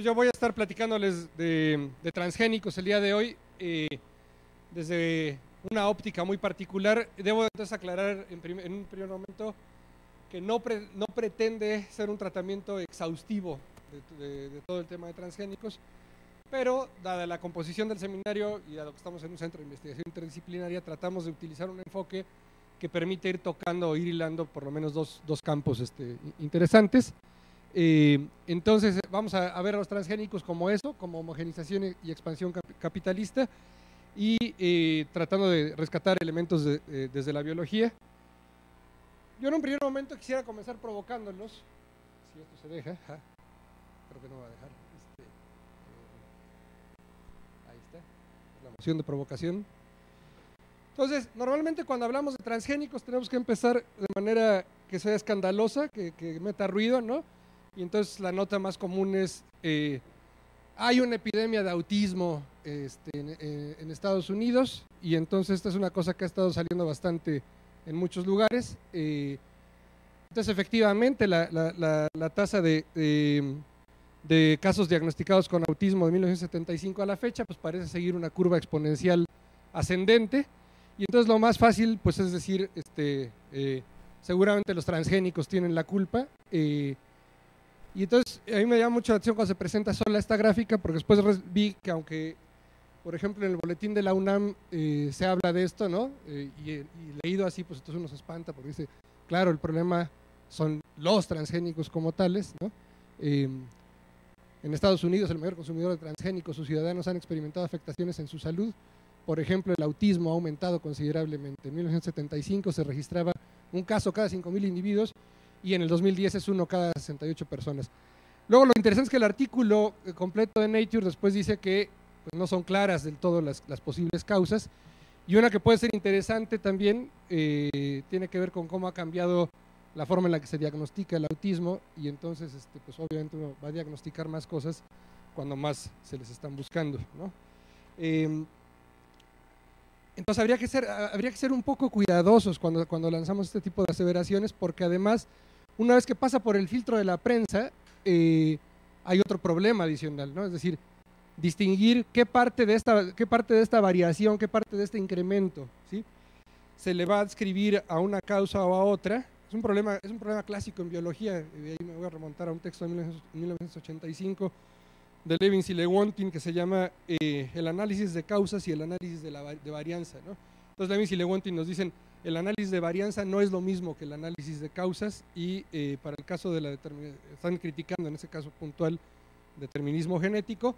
Entonces yo voy a estar platicándoles de, transgénicos el día de hoy eh, desde una óptica muy particular. Debo entonces aclarar en, un primer momento que no, no, pretende ser un tratamiento exhaustivo de, todo el tema de transgénicos, pero dada la composición del seminario y dado que estamos en un centro de investigación interdisciplinaria, tratamos de utilizar un enfoque que permite ir tocando o ir hilando por lo menos dos, dos campos este, interesantes. Eh, entonces vamos a, ver los transgénicos como eso, como homogenización y expansión capitalista y eh, tratando de rescatar elementos eh, desde la biología. Yo en un primer momento quisiera comenzar provocándolos, si esto se deja, creo que no va a dejar. Este, ahí está, la moción de provocación. Entonces, normalmente cuando hablamos de transgénicos tenemos que empezar de manera que sea escandalosa, que meta ruido, ¿no? Y entonces la nota más común es, eh, hay una epidemia de autismo este, eh, en, Estados Unidos y entonces esta es una cosa que ha estado saliendo bastante en muchos lugares. Eh, entonces efectivamente la, tasa de, de, casos diagnosticados con autismo de 1975 a la fecha pues parece seguir una curva exponencial ascendente y entonces lo más fácil pues es decir, este, seguramente los transgénicos tienen la culpa. Y entonces a mí me llama mucho la atención cuando se presenta sola esta gráfica, porque después vi que aunque, por ejemplo, en el boletín de la UNAM eh, se habla de esto, ¿no? Eh, y, leído así, pues entonces uno se espanta porque dice, claro, el problema son los transgénicos como tales, ¿no? Em, en Estados Unidos, el mayor consumidor de transgénicos, sus ciudadanos han experimentado afectaciones en su salud. Por ejemplo, el autismo ha aumentado considerablemente. En 1975 se registraba un caso cada 5.000 individuos y en el 2010 es uno cada 68 personas. Luego lo interesante es que el artículo eh, completo de Nature después dice que pues, no son claras del todo las, posibles causas y una que puede ser interesante también eh, tiene que ver con cómo ha cambiado la forma en la que se diagnostica el autismo y entonces este, pues obviamente uno va a diagnosticar más cosas cuando más se les están buscando. Em, entonces habría que, ser, habría que ser un poco cuidadosos cuando, cuando lanzamos este tipo de aseveraciones porque además una vez que pasa por el filtro de la prensa, eh, hay otro problema adicional, ¿no? Es decir, distinguir qué parte de esta, qué parte de esta variación, qué parte de este incremento, ¿sí? Se le va a adscribir a una causa o a otra. Es un problema, es un problema clásico en biología, y ahí me voy a remontar a un texto de 1985 de Levins y Lewontin que se llama eh, El análisis de causas y el análisis de, la, de varianza. Entonces Levins y Lewontin nos dicen, el análisis de varianza no es lo mismo que el análisis de causas y eh, para el caso de la determinación, están criticando en ese caso puntual determinismo genético,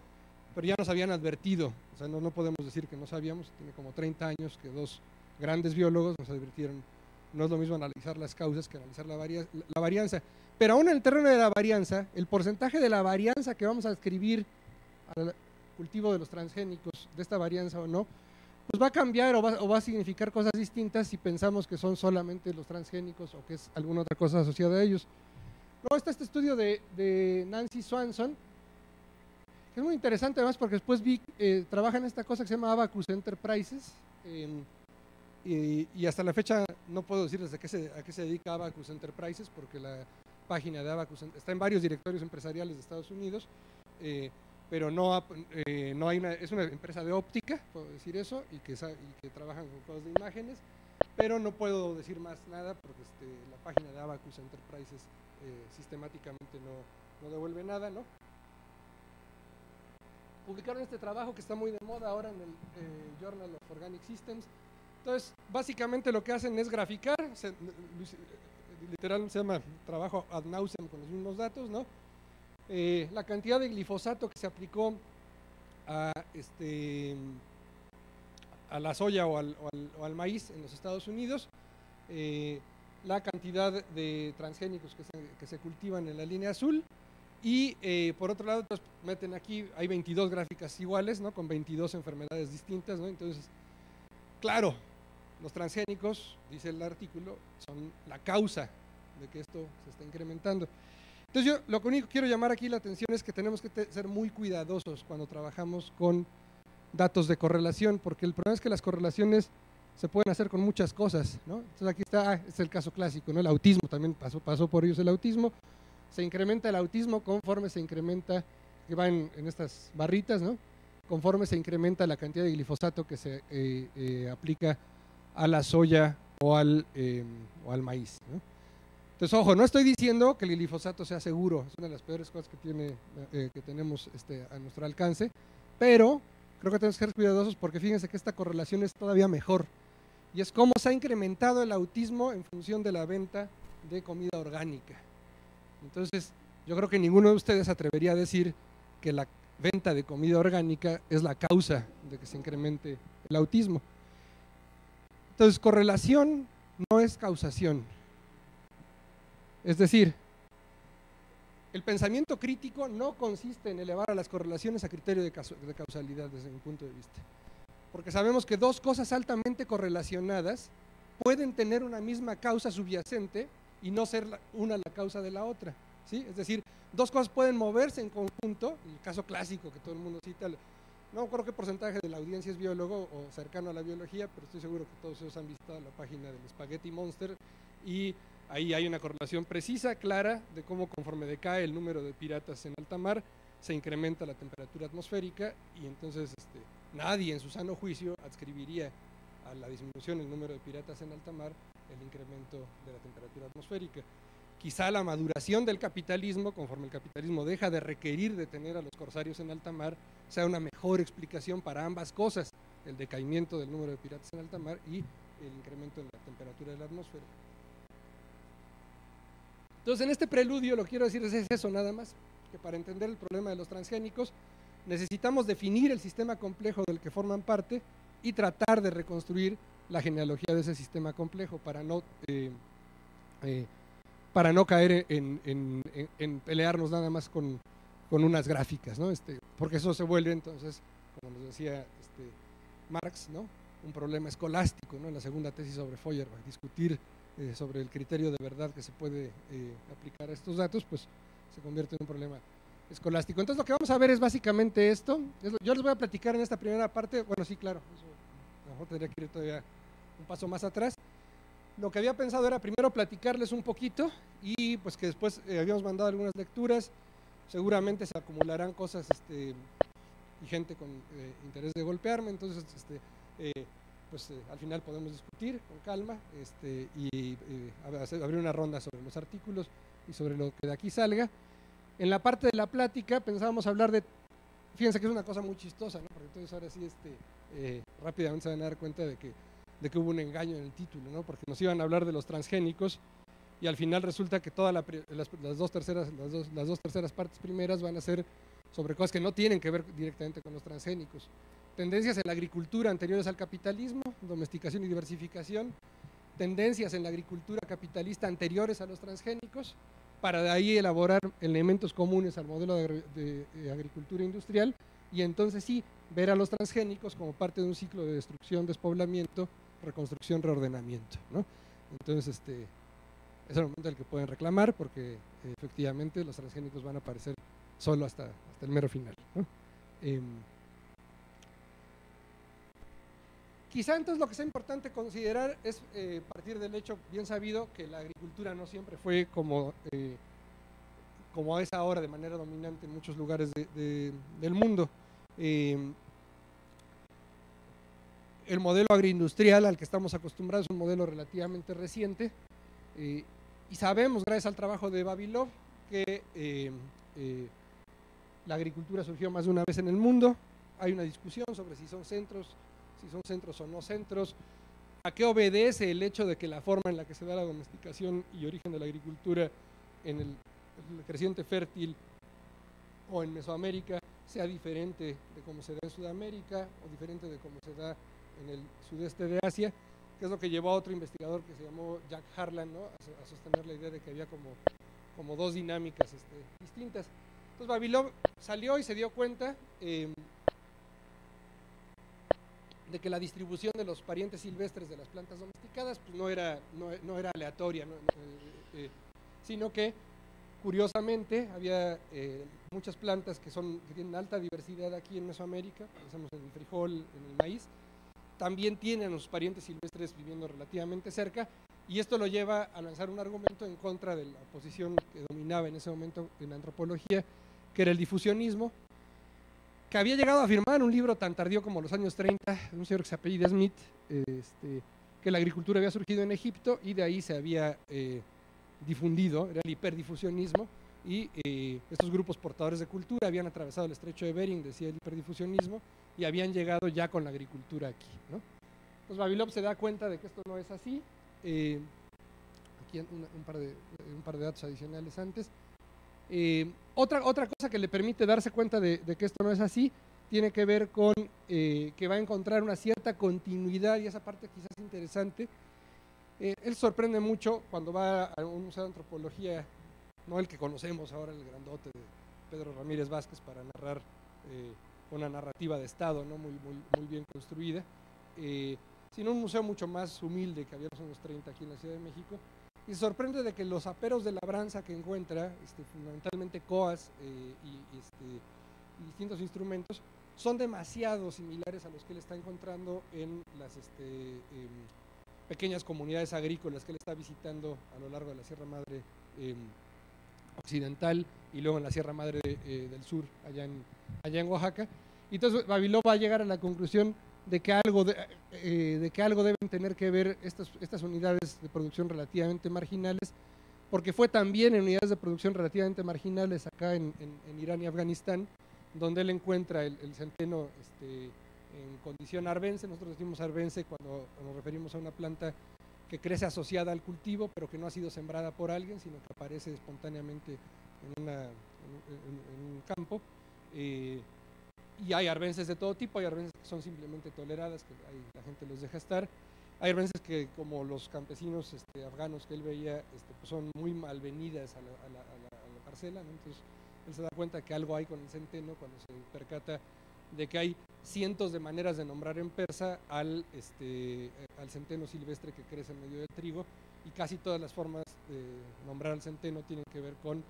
pero ya nos habían advertido, o sea, no, no podemos decir que no sabíamos, tiene como 30 años que dos grandes biólogos nos advirtieron, no es lo mismo analizar las causas que analizar la, la varianza. Pero aún en el terreno de la varianza, el porcentaje de la varianza que vamos a escribir al cultivo de los transgénicos, de esta varianza o no, pues va a cambiar o va, a significar cosas distintas si pensamos que son solamente los transgénicos o que es alguna otra cosa asociada a ellos. Luego está este estudio de, Nancy Swanson, que es muy interesante además porque después vi, eh, trabaja en esta cosa que se llama Abacus Enterprises, em, y, hasta la fecha no puedo decirles a qué, se, a qué se dedica Abacus Enterprises, porque la página de Abacus está en varios directorios empresariales de Estados Unidos. Eh, pero no, eh, no hay una, es una empresa de óptica, puedo decir eso, y que, y trabajan con cosas de imágenes, pero no puedo decir más nada porque este, la página de Abacus Enterprises eh, sistemáticamente no, no, devuelve nada, ¿no? Publicaron este trabajo que está muy de moda ahora en el eh, Journal of Organic Systems. Entonces, básicamente lo que hacen es graficar, literal se llama trabajo ad nauseam con los mismos datos, ¿no? Eh, la cantidad de glifosato que se aplicó a, este, la soya o al, maíz en los Estados Unidos, eh, la cantidad de transgénicos que se, cultivan en la línea azul y eh, por otro lado, pues, meten aquí, hay 22 gráficas iguales, ¿no? con 22 enfermedades distintas. ¿no? Entonces, claro, los transgénicos, dice el artículo, son la causa de que esto se está incrementando. Entonces yo lo único que quiero llamar aquí la atención es que tenemos que ser muy cuidadosos cuando trabajamos con datos de correlación, porque el problema es que las correlaciones se pueden hacer con muchas cosas, ¿no? Entonces aquí está, ah, es el caso clásico, ¿no? El autismo también pasó, por ellos el autismo. Se incrementa el autismo conforme se incrementa que va en, estas barritas, ¿no? conforme se incrementa la cantidad de glifosato que se eh, eh, aplica a la soya o al, em, o al maíz. Entonces, ojo, no estoy diciendo que el glifosato sea seguro, es una de las peores cosas que, tiene, eh, que tenemos este, a nuestro alcance, pero creo que tenemos que ser cuidadosos porque fíjense que esta correlación es todavía mejor y es cómo se ha incrementado el autismo en función de la venta de comida orgánica. Entonces, yo creo que ninguno de ustedes atrevería a decir que la venta de comida orgánica es la causa de que se incremente el autismo. Entonces, correlación no es causación. Es decir, el pensamiento crítico no consiste en elevar a las correlaciones a criterio de causalidad desde mi punto de vista. Porque sabemos que dos cosas altamente correlacionadas pueden tener una misma causa subyacente y no ser una la causa de la otra. ¿sí? Es decir, dos cosas pueden moverse en conjunto, el caso clásico que todo el mundo cita, no creo qué porcentaje de la audiencia es biólogo o cercano a la biología, pero estoy seguro que todos ellos han visto la página del Spaghetti Monster y ahí hay una correlación precisa, clara, de cómo conforme decae el número de piratas en alta mar, se incrementa la temperatura atmosférica y entonces este, nadie en su sano juicio adscribiría a la disminución del número de piratas en alta mar el incremento de la temperatura atmosférica. Quizá la maduración del capitalismo, conforme el capitalismo deja de requerir de tener a los corsarios en alta mar, sea una mejor explicación para ambas cosas, el decaimiento del número de piratas en alta mar y el incremento en la temperatura de la atmósfera. Entonces, en este preludio lo quiero decir es eso nada más, que para entender el problema de los transgénicos necesitamos definir el sistema complejo del que forman parte y tratar de reconstruir la genealogía de ese sistema complejo para no, eh, eh, para no caer en, pelearnos nada más con, unas gráficas, ¿no? Este, porque eso se vuelve entonces, como nos decía este, Marx, ¿no? un problema escolástico ¿no? en la segunda tesis sobre Feuerbach, discutir eh, sobre el criterio de verdad que se puede aplicar a estos datos, pues se convierte en un problema escolástico. Entonces lo que vamos a ver es básicamente esto. Yo les voy a platicar en esta primera parte, bueno, sí, claro, a lo mejor tendría que ir todavía un paso más atrás. Lo que había pensado era primero platicarles un poquito y pues que después eh, habíamos mandado algunas lecturas, seguramente se acumularán cosas este, y gente con eh, interés de golpearme, entonces este, eh, pues al final podemos discutir con calma este, y abrir una ronda sobre los artículos y sobre lo que de aquí salga. En la parte de la plática pensábamos hablar de, fíjense que es una cosa muy chistosa, ¿no? porque entonces ahora sí este, rápidamente se van a dar cuenta de que de que hubo un engaño en el título, porque nos iban a hablar de los transgénicos y al final resulta que todas las, dos terceras, las, dos, terceras partes primeras van a ser sobre cosas que no tienen que ver directamente con los transgénicos. Tendencias en la agricultura anteriores al capitalismo, domesticación y diversificación, tendencias en la agricultura capitalista anteriores a los transgénicos, para de ahí elaborar elementos comunes al modelo de, de, agricultura industrial y entonces sí ver a los transgénicos como parte de un ciclo de destrucción, despoblamiento reconstrucción, reordenamiento. Entonces, este, es el momento en el que pueden reclamar porque efectivamente los transgénicos van a aparecer solo hasta, hasta el mero final. Em, quizá entonces lo que sea importante considerar es eh, partir del hecho bien sabido que la agricultura no siempre fue como, eh, como es ahora de manera dominante en muchos lugares del mundo. Em, el modelo agroindustrial al que estamos acostumbrados es un modelo relativamente reciente eh, y sabemos, gracias al trabajo de Babilov, que eh, eh, la agricultura surgió más de una vez en el mundo. Hay una discusión sobre si son centros, si son centros o no centros. ¿A qué obedece el hecho de que la forma en la que se da la domesticación y origen de la agricultura en el, creciente fértil o en Mesoamérica sea diferente de cómo se da en Sudamérica o diferente de cómo se da en el sudeste de Asia, que es lo que llevó a otro investigador que se llamó Jack Harlan ¿no? a, sostener la idea de que había como, como dos dinámicas este, distintas. Entonces Babilov salió y se dio cuenta em, de que la distribución de los parientes silvestres de las plantas domesticadas pues, no, era, no, era aleatoria, eh, eh, sino que curiosamente había eh, muchas plantas que, son, que tienen alta diversidad aquí en Mesoamérica, pensamos en el frijol, en el maíz, también tienen sus parientes silvestres viviendo relativamente cerca y esto lo lleva a lanzar un argumento en contra de la posición que dominaba en ese momento en antropología, que era el difusionismo, que había llegado a afirmar en un libro tan tardío como los años 30, un señor que se apellida Smith, este, que la agricultura había surgido en Egipto y de ahí se había eh, difundido, era el hiperdifusionismo, y eh, estos grupos portadores de cultura habían atravesado el estrecho de Bering, decía el hiperdifusionismo, y habían llegado ya con la agricultura aquí. ¿no? Entonces Babilop se da cuenta de que esto no es así. Eh, aquí un, par de, un par de datos adicionales antes. Otra, otra cosa que le permite darse cuenta de, que esto no es así tiene que ver con que va a encontrar una cierta continuidad y esa parte quizás interesante. él sorprende mucho cuando va a un museo de antropología no el que conocemos ahora, el grandote de Pedro Ramírez Vázquez para narrar eh, una narrativa de Estado ¿no? muy, muy, muy bien construida, eh, sino un museo mucho más humilde que había años 30 aquí en la Ciudad de México. Y se sorprende de que los aperos de labranza que encuentra, este, fundamentalmente coas eh, y, este, y, distintos instrumentos, son demasiado similares a los que él está encontrando en las este, em, pequeñas comunidades agrícolas que él está visitando a lo largo de la Sierra Madre em, occidental y luego en la Sierra Madre eh, del Sur, allá en, allá en Oaxaca. Y entonces Babiló va a llegar a la conclusión de que algo, eh, de, que algo deben tener que ver estas, estas unidades de producción relativamente marginales, porque fue también en unidades de producción relativamente marginales acá en, en, Irán y Afganistán, donde él encuentra el, centeno este, en condición arbense. Nosotros decimos arbense cuando nos referimos a una planta que crece asociada al cultivo, pero que no ha sido sembrada por alguien, sino que aparece espontáneamente en, un campo. Eh, y hay arbences de todo tipo, hay arbences que son simplemente toleradas, que la gente los deja estar. Hay arbences que, como los campesinos este, afganos que él veía, este, pues son muy malvenidas a la, parcela. Entonces, él se da cuenta que algo hay con el centeno cuando se percata de que hay cientos de maneras de nombrar en persa al, este, al centeno silvestre que crece en medio del trigo y casi todas las formas de nombrar al centeno tienen que ver con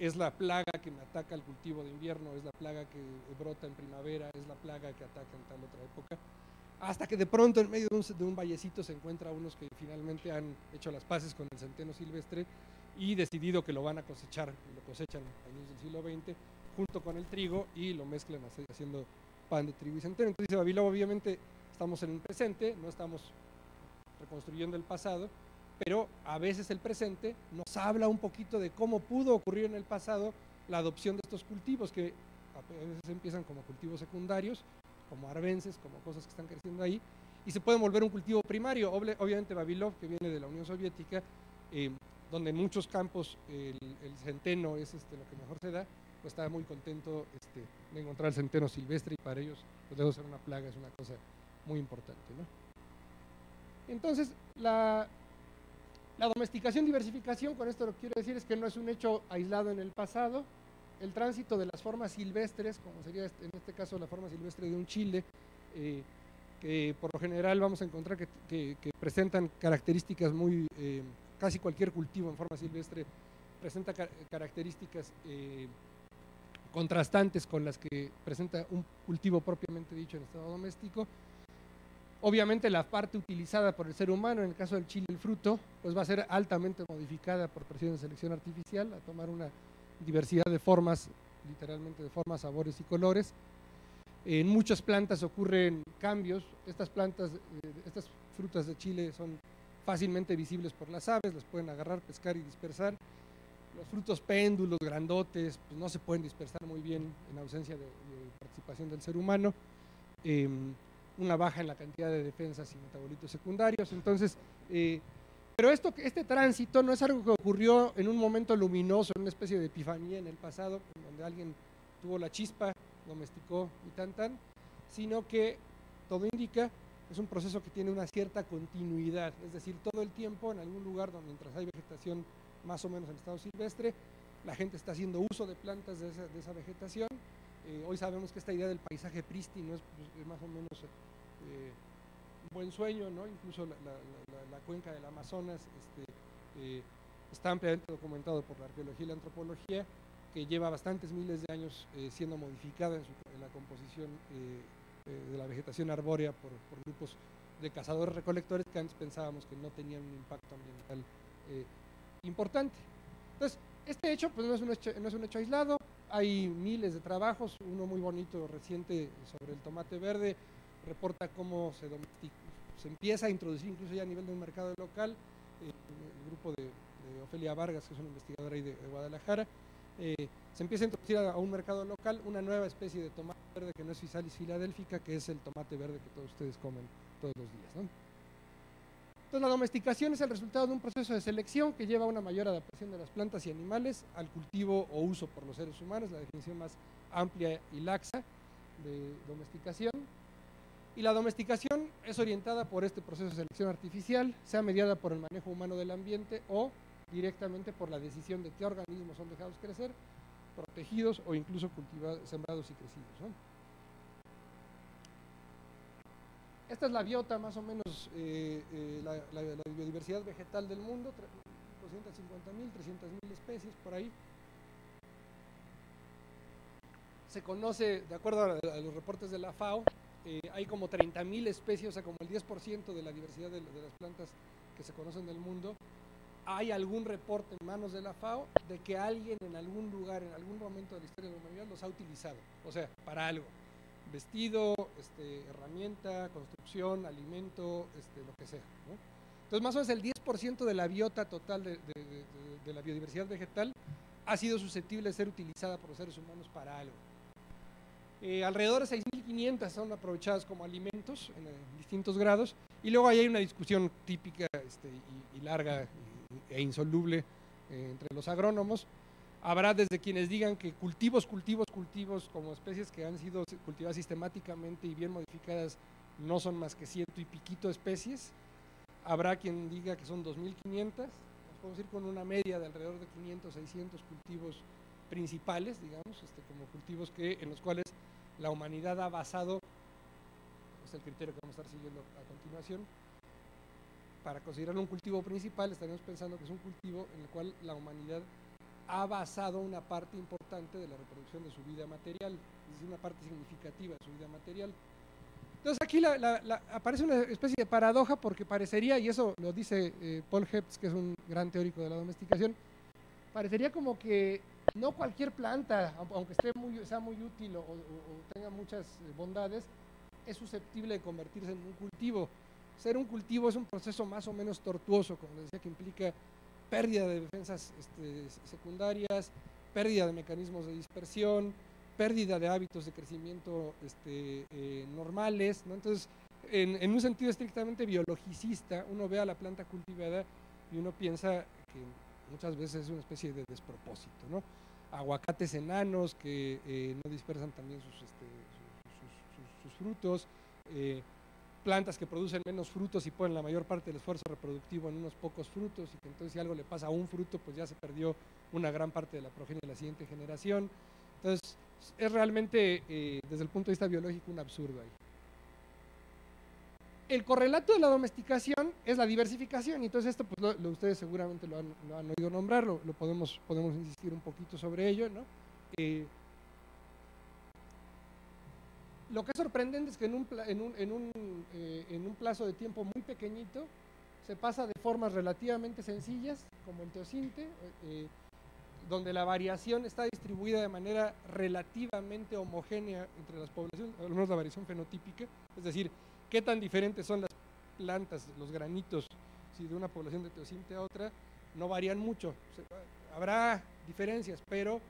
es la plaga que me ataca el cultivo de invierno, es la plaga que brota en primavera, es la plaga que ataca en tal otra época, hasta que de pronto en medio de un, de un vallecito se encuentra unos que finalmente han hecho las paces con el centeno silvestre y decidido que lo van a cosechar, lo cosechan a inicios del siglo XX junto con el trigo y lo mezclan haciendo pan de trigo y centeno. Entonces dice obviamente estamos en el presente, no estamos reconstruyendo el pasado, pero a veces el presente nos habla un poquito de cómo pudo ocurrir en el pasado la adopción de estos cultivos, que a veces empiezan como cultivos secundarios, como arbences, como cosas que están creciendo ahí, y se pueden volver un cultivo primario. Obviamente Babilov, que viene de la Unión Soviética, eh, donde en muchos campos el, centeno es este, lo que mejor se da, pues estaba muy contento este, de encontrar el centeno silvestre y para ellos, pues debe ser una plaga, es una cosa muy importante. ¿no? Entonces, la, la domesticación, diversificación, con esto lo que quiero decir es que no es un hecho aislado en el pasado. El tránsito de las formas silvestres, como sería este, en este caso la forma silvestre de un chile, eh, que por lo general vamos a encontrar que, presentan características muy, eh, casi cualquier cultivo en forma silvestre presenta características eh, contrastantes con las que presenta un cultivo propiamente dicho en estado doméstico. Obviamente la parte utilizada por el ser humano, en el caso del chile el fruto, pues va a ser altamente modificada por presiones de selección artificial, a tomar una diversidad de formas, literalmente de formas, sabores y colores. En muchas plantas ocurren cambios, estas plantas, eh, estas frutas de chile son fácilmente visibles por las aves, las pueden agarrar, pescar y dispersar los frutos péndulos, grandotes, pues no se pueden dispersar muy bien en ausencia de, participación del ser humano. Em, una baja en la cantidad de defensas y metabolitos secundarios. Entonces, eh, pero esto, este tránsito no es algo que ocurrió en un momento luminoso, en una especie de epifanía en el pasado, donde alguien tuvo la chispa, domesticó y tan tan, sino que todo indica es un proceso que tiene una cierta continuidad, es decir, todo el tiempo en algún lugar donde mientras hay vegetación más o menos en estado silvestre. La gente está haciendo uso de plantas de esa, vegetación. Eh, hoy sabemos que esta idea del paisaje prístino es, pues, más o menos eh, buen sueño, ¿no? Incluso la, cuenca del Amazonas este, eh, está ampliamente documentado por la arqueología y la antropología, que lleva bastantes miles de años siendo modificada en, la composición de la vegetación arbórea por, grupos de cazadores recolectores que antes pensábamos que no tenían un impacto ambiental importante. Entonces, este hecho pues, no, es un hecho, no es un hecho aislado, hay miles de trabajos, uno muy bonito reciente sobre el tomate verde, reporta cómo se, se empieza a introducir incluso ya a nivel de un mercado local, eh, el grupo de, Ofelia Vargas, que es una investigadora ahí de, Guadalajara, eh, se empieza a introducir a, un mercado local una nueva especie de tomate verde que no es Physalis filadélfica, que es el tomate verde que todos ustedes comen todos los días. Entonces la domesticación es el resultado de un proceso de selección que lleva a una mayor adaptación de las plantas y animales al cultivo o uso por los seres humanos, la definición más amplia y laxa de domesticación. Y la domesticación es orientada por este proceso de selección artificial, sea mediada por el manejo humano del ambiente o directamente por la decisión de qué organismos son dejados crecer, protegidos o incluso cultivados, sembrados y crecidos. Esta es la biota, más o menos, eh, eh, la, biodiversidad vegetal del mundo, 250.000, 300.000 especies por ahí. Se conoce, de acuerdo a, los reportes de la FAO, eh, hay como 30.000 especies, o sea, como el 10% de la diversidad de, las plantas que se conocen del mundo. Hay algún reporte en manos de la FAO de que alguien en algún lugar, en algún momento de la historia de la humanidad, los ha utilizado, o sea, para algo vestido, este, herramienta, construcción, alimento, este, lo que sea. Entonces, más o menos el 10% de la biota total de, la biodiversidad vegetal ha sido susceptible de ser utilizada por los seres humanos para algo. Eh, alrededor de 6.500 son aprovechadas como alimentos en, distintos grados. Y luego ahí hay una discusión típica este, y, larga e insoluble eh, entre los agrónomos. Habrá desde quienes digan que cultivos, cultivos, cultivos, como especies que han sido cultivadas sistemáticamente y bien modificadas, no son más que ciento y piquito especies. Habrá quien diga que son 2.500, podemos ir con una media de alrededor de 500, 600 cultivos principales, digamos, este, como cultivos que, en los cuales la humanidad ha basado, es el criterio que vamos a estar siguiendo a continuación, para considerarlo un cultivo principal, estaríamos pensando que es un cultivo en el cual la humanidad ha basado una parte importante de la reproducción de su vida material, es decir, una parte significativa de su vida material. Entonces aquí aparece una especie de paradoja porque parecería, y eso lo dice eh, Paul Hepps, que es un gran teórico de la domesticación, parecería como que no cualquier planta, aunque esté muy, sea muy útil o, tenga muchas eh, bondades, es susceptible de convertirse en un cultivo. Ser un cultivo es un proceso más o menos tortuoso, como les decía, que implica pérdida de defensas este, secundarias, pérdida de mecanismos de dispersión, pérdida de hábitos de crecimiento este, eh, normales. Entonces, en, un sentido estrictamente biologicista, uno ve a la planta cultivada y uno piensa que muchas veces es una especie de despropósito. ¿no? Aguacates enanos que eh, no dispersan también sus, este, frutos. Eh, plantas que producen menos frutos y ponen la mayor parte del esfuerzo reproductivo en unos pocos frutos y que entonces si algo le pasa a un fruto, pues ya se perdió una gran parte de la progenie de la siguiente generación. Entonces, es realmente, eh, desde el punto de vista biológico, un absurdo ahí. El correlato de la domesticación es la diversificación, y entonces esto pues lo, ustedes seguramente lo han, oído nombrar, lo, podemos, insistir un poquito sobre ello, ¿no? Eh, lo que es sorprendente es que en un, eh, en un, plazo de tiempo muy pequeñito se pasa de formas relativamente sencillas, como el teocinte, eh, donde la variación está distribuida de manera relativamente homogénea entre las poblaciones, al menos la variación fenotípica, es decir, qué tan diferentes son las plantas, los granitos, si de una población de teocinte a otra, no varían mucho. habrá diferencias, pero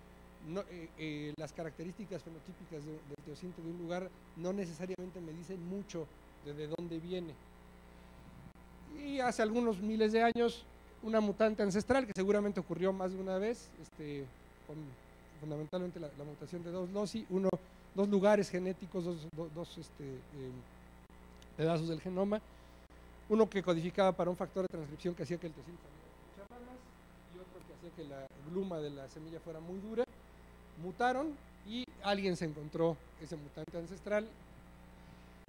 eh, eh, las características fenotípicas del teocinto de un lugar no necesariamente me dicen mucho de, de dónde viene. Y hace algunos miles de años, una mutante ancestral que seguramente ocurrió más de una vez, este, con fundamentalmente la, mutación de dos loci, uno, dos lugares genéticos, dos, dos este, em, pedazos del genoma, uno que codificaba para un factor de transcripción que hacía que el teocinto muchas ramas y otro que hacía que la gluma de la semilla fuera muy dura mutaron y alguien se encontró ese mutante ancestral.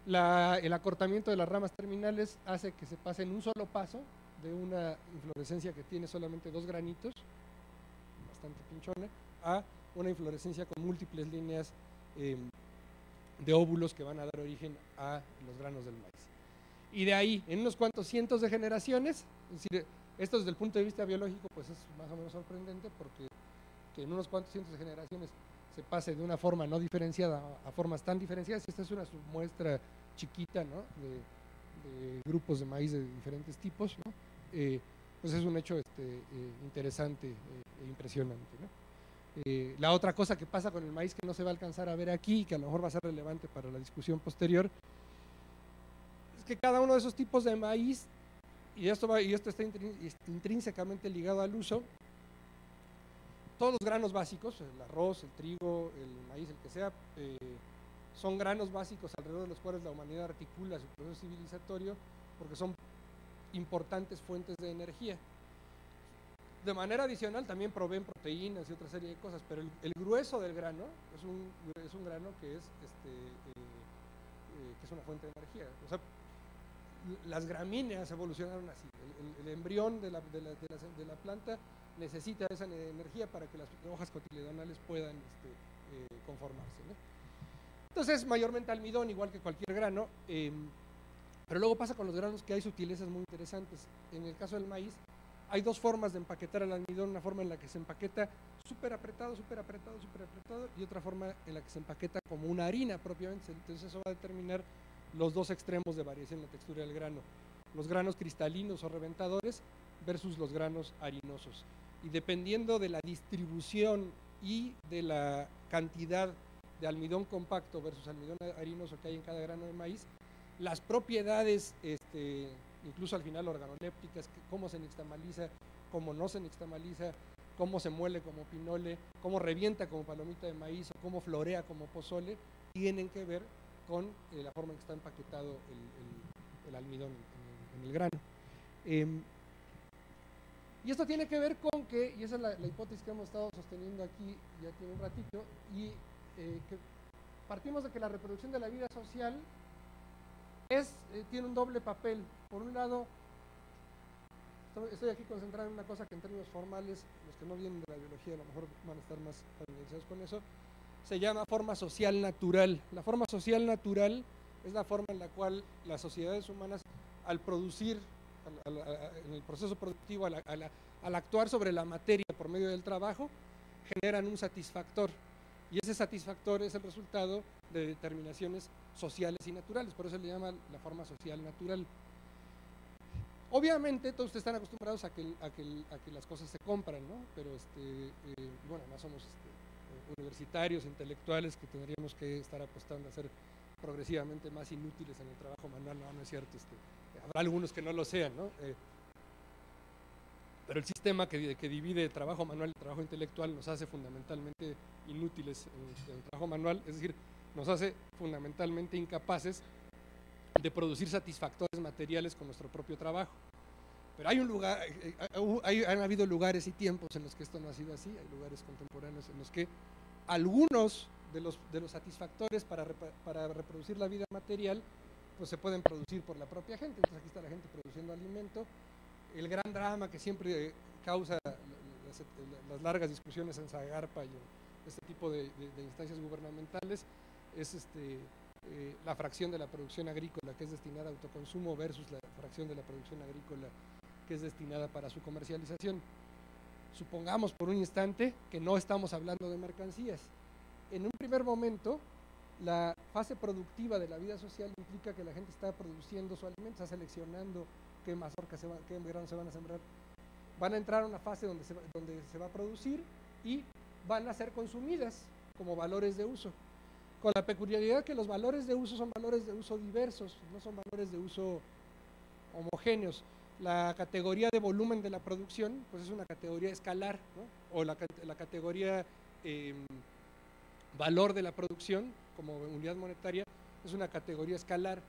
el acortamiento de las ramas terminales hace que se pase en un solo paso de una inflorescencia que tiene solamente dos granitos, bastante pinchona, a una inflorescencia con múltiples líneas em, de óvulos que van a dar origen a los granos del maíz. Y de ahí, en unos cuantos cientos de generaciones, es decir, esto desde el punto de vista biológico, pues es más o menos sorprendente porque que en unos cuantos cientos de generaciones se pase de una forma no diferenciada a formas tan diferenciadas. Esta es una muestra chiquita ¿no? de, grupos de maíz de diferentes tipos. ¿no? Eh, pues es un hecho este, eh, interesante e impresionante. La otra cosa que pasa con el maíz que no se va a alcanzar a ver aquí, que a lo mejor va a ser relevante para la discusión posterior, es que cada uno de esos tipos de maíz, y esto, va, y esto está intrínsecamente ligado al uso, todos los granos básicos, el arroz, el trigo, el maíz, el que sea, eh, son granos básicos alrededor de los cuales la humanidad articula su proceso civilizatorio porque son importantes fuentes de energía. De manera adicional también proveen proteínas y otra serie de cosas, pero el, grueso del grano es un, es un grano que es, este, eh, eh, que es una fuente de energía. O sea, las gramíneas evolucionaron así. El, embrión de la, de, la, de la planta necesita esa energía para que las hojas cotiledonales puedan este, eh, conformarse. Entonces, mayormente almidón, igual que cualquier grano, pero luego pasa con los granos que hay sutilezas muy interesantes. En el caso del maíz, hay dos formas de empaquetar el almidón, una forma en la que se empaqueta súper apretado, súper apretado, súper apretado, y otra forma en la que se empaqueta como una harina propiamente. Entonces eso va a determinar los dos extremos de variación en la textura del grano. Los granos cristalinos o reventadores versus los granos harinosos y dependiendo de la distribución y de la cantidad de almidón compacto versus almidón harinoso que hay en cada grano de maíz, las propiedades, este, incluso al final organolépticas, cómo se nixtamaliza, cómo no se nixtamaliza, cómo se muele como pinole, cómo revienta como palomita de maíz o cómo florea como pozole, tienen que ver con eh, la forma en que está empaquetado el, almidón en, el grano. Em, y esto tiene que ver con que, y esa es la, hipótesis que hemos estado sosteniendo aquí ya tiene un ratito, y eh, que partimos de que la reproducción de la vida social es, eh, tiene un doble papel. Por un lado, estoy aquí concentrado en una cosa que en términos formales, los que no vienen de la biología a lo mejor van a estar más familiarizados con eso, se llama forma social natural. La forma social natural es la forma en la cual las sociedades humanas, al producir en el proceso productivo, al, actuar sobre la materia por medio del trabajo, generan un satisfactor. Y ese satisfactor es el resultado de determinaciones sociales y naturales, por eso le llama la forma social natural. Obviamente todos ustedes están acostumbrados a que, a que, las cosas se compran, ¿no? Pero este, eh, bueno, no somos este, universitarios, intelectuales que tendríamos que estar apostando a ser progresivamente más inútiles en el trabajo manual, no, no es cierto. Este, habrá algunos que no lo sean, ¿no? Eh, pero el sistema que, divide trabajo manual y trabajo intelectual nos hace fundamentalmente inútiles en, el trabajo manual, es decir, nos hace fundamentalmente incapaces de producir satisfactores materiales con nuestro propio trabajo. Pero hay un lugar, eh, eh, han habido lugares y tiempos en los que esto no ha sido así, hay lugares contemporáneos en los que algunos de los, de los satisfactores para, para reproducir la vida material pues se pueden producir por la propia gente. Entonces aquí está la gente produciendo alimento. El gran drama que siempre causa las, largas discusiones en Zagarpa y en este tipo de, instancias gubernamentales es este, eh, la fracción de la producción agrícola que es destinada a autoconsumo versus la fracción de la producción agrícola que es destinada para su comercialización. Supongamos por un instante que no estamos hablando de mercancías. En un primer momento, la fase productiva de la vida social implica que la gente está produciendo su alimento, está seleccionando qué mazorcas, se qué granos se van a sembrar. Van a entrar a una fase donde se, donde se va a producir y van a ser consumidas como valores de uso. Con la peculiaridad que los valores de uso son valores de uso diversos, no son valores de uso homogéneos. La categoría de volumen de la producción, pues es una categoría escalar, o la, la categoría eh, valor de la producción como unidad monetaria es una categoría escalar.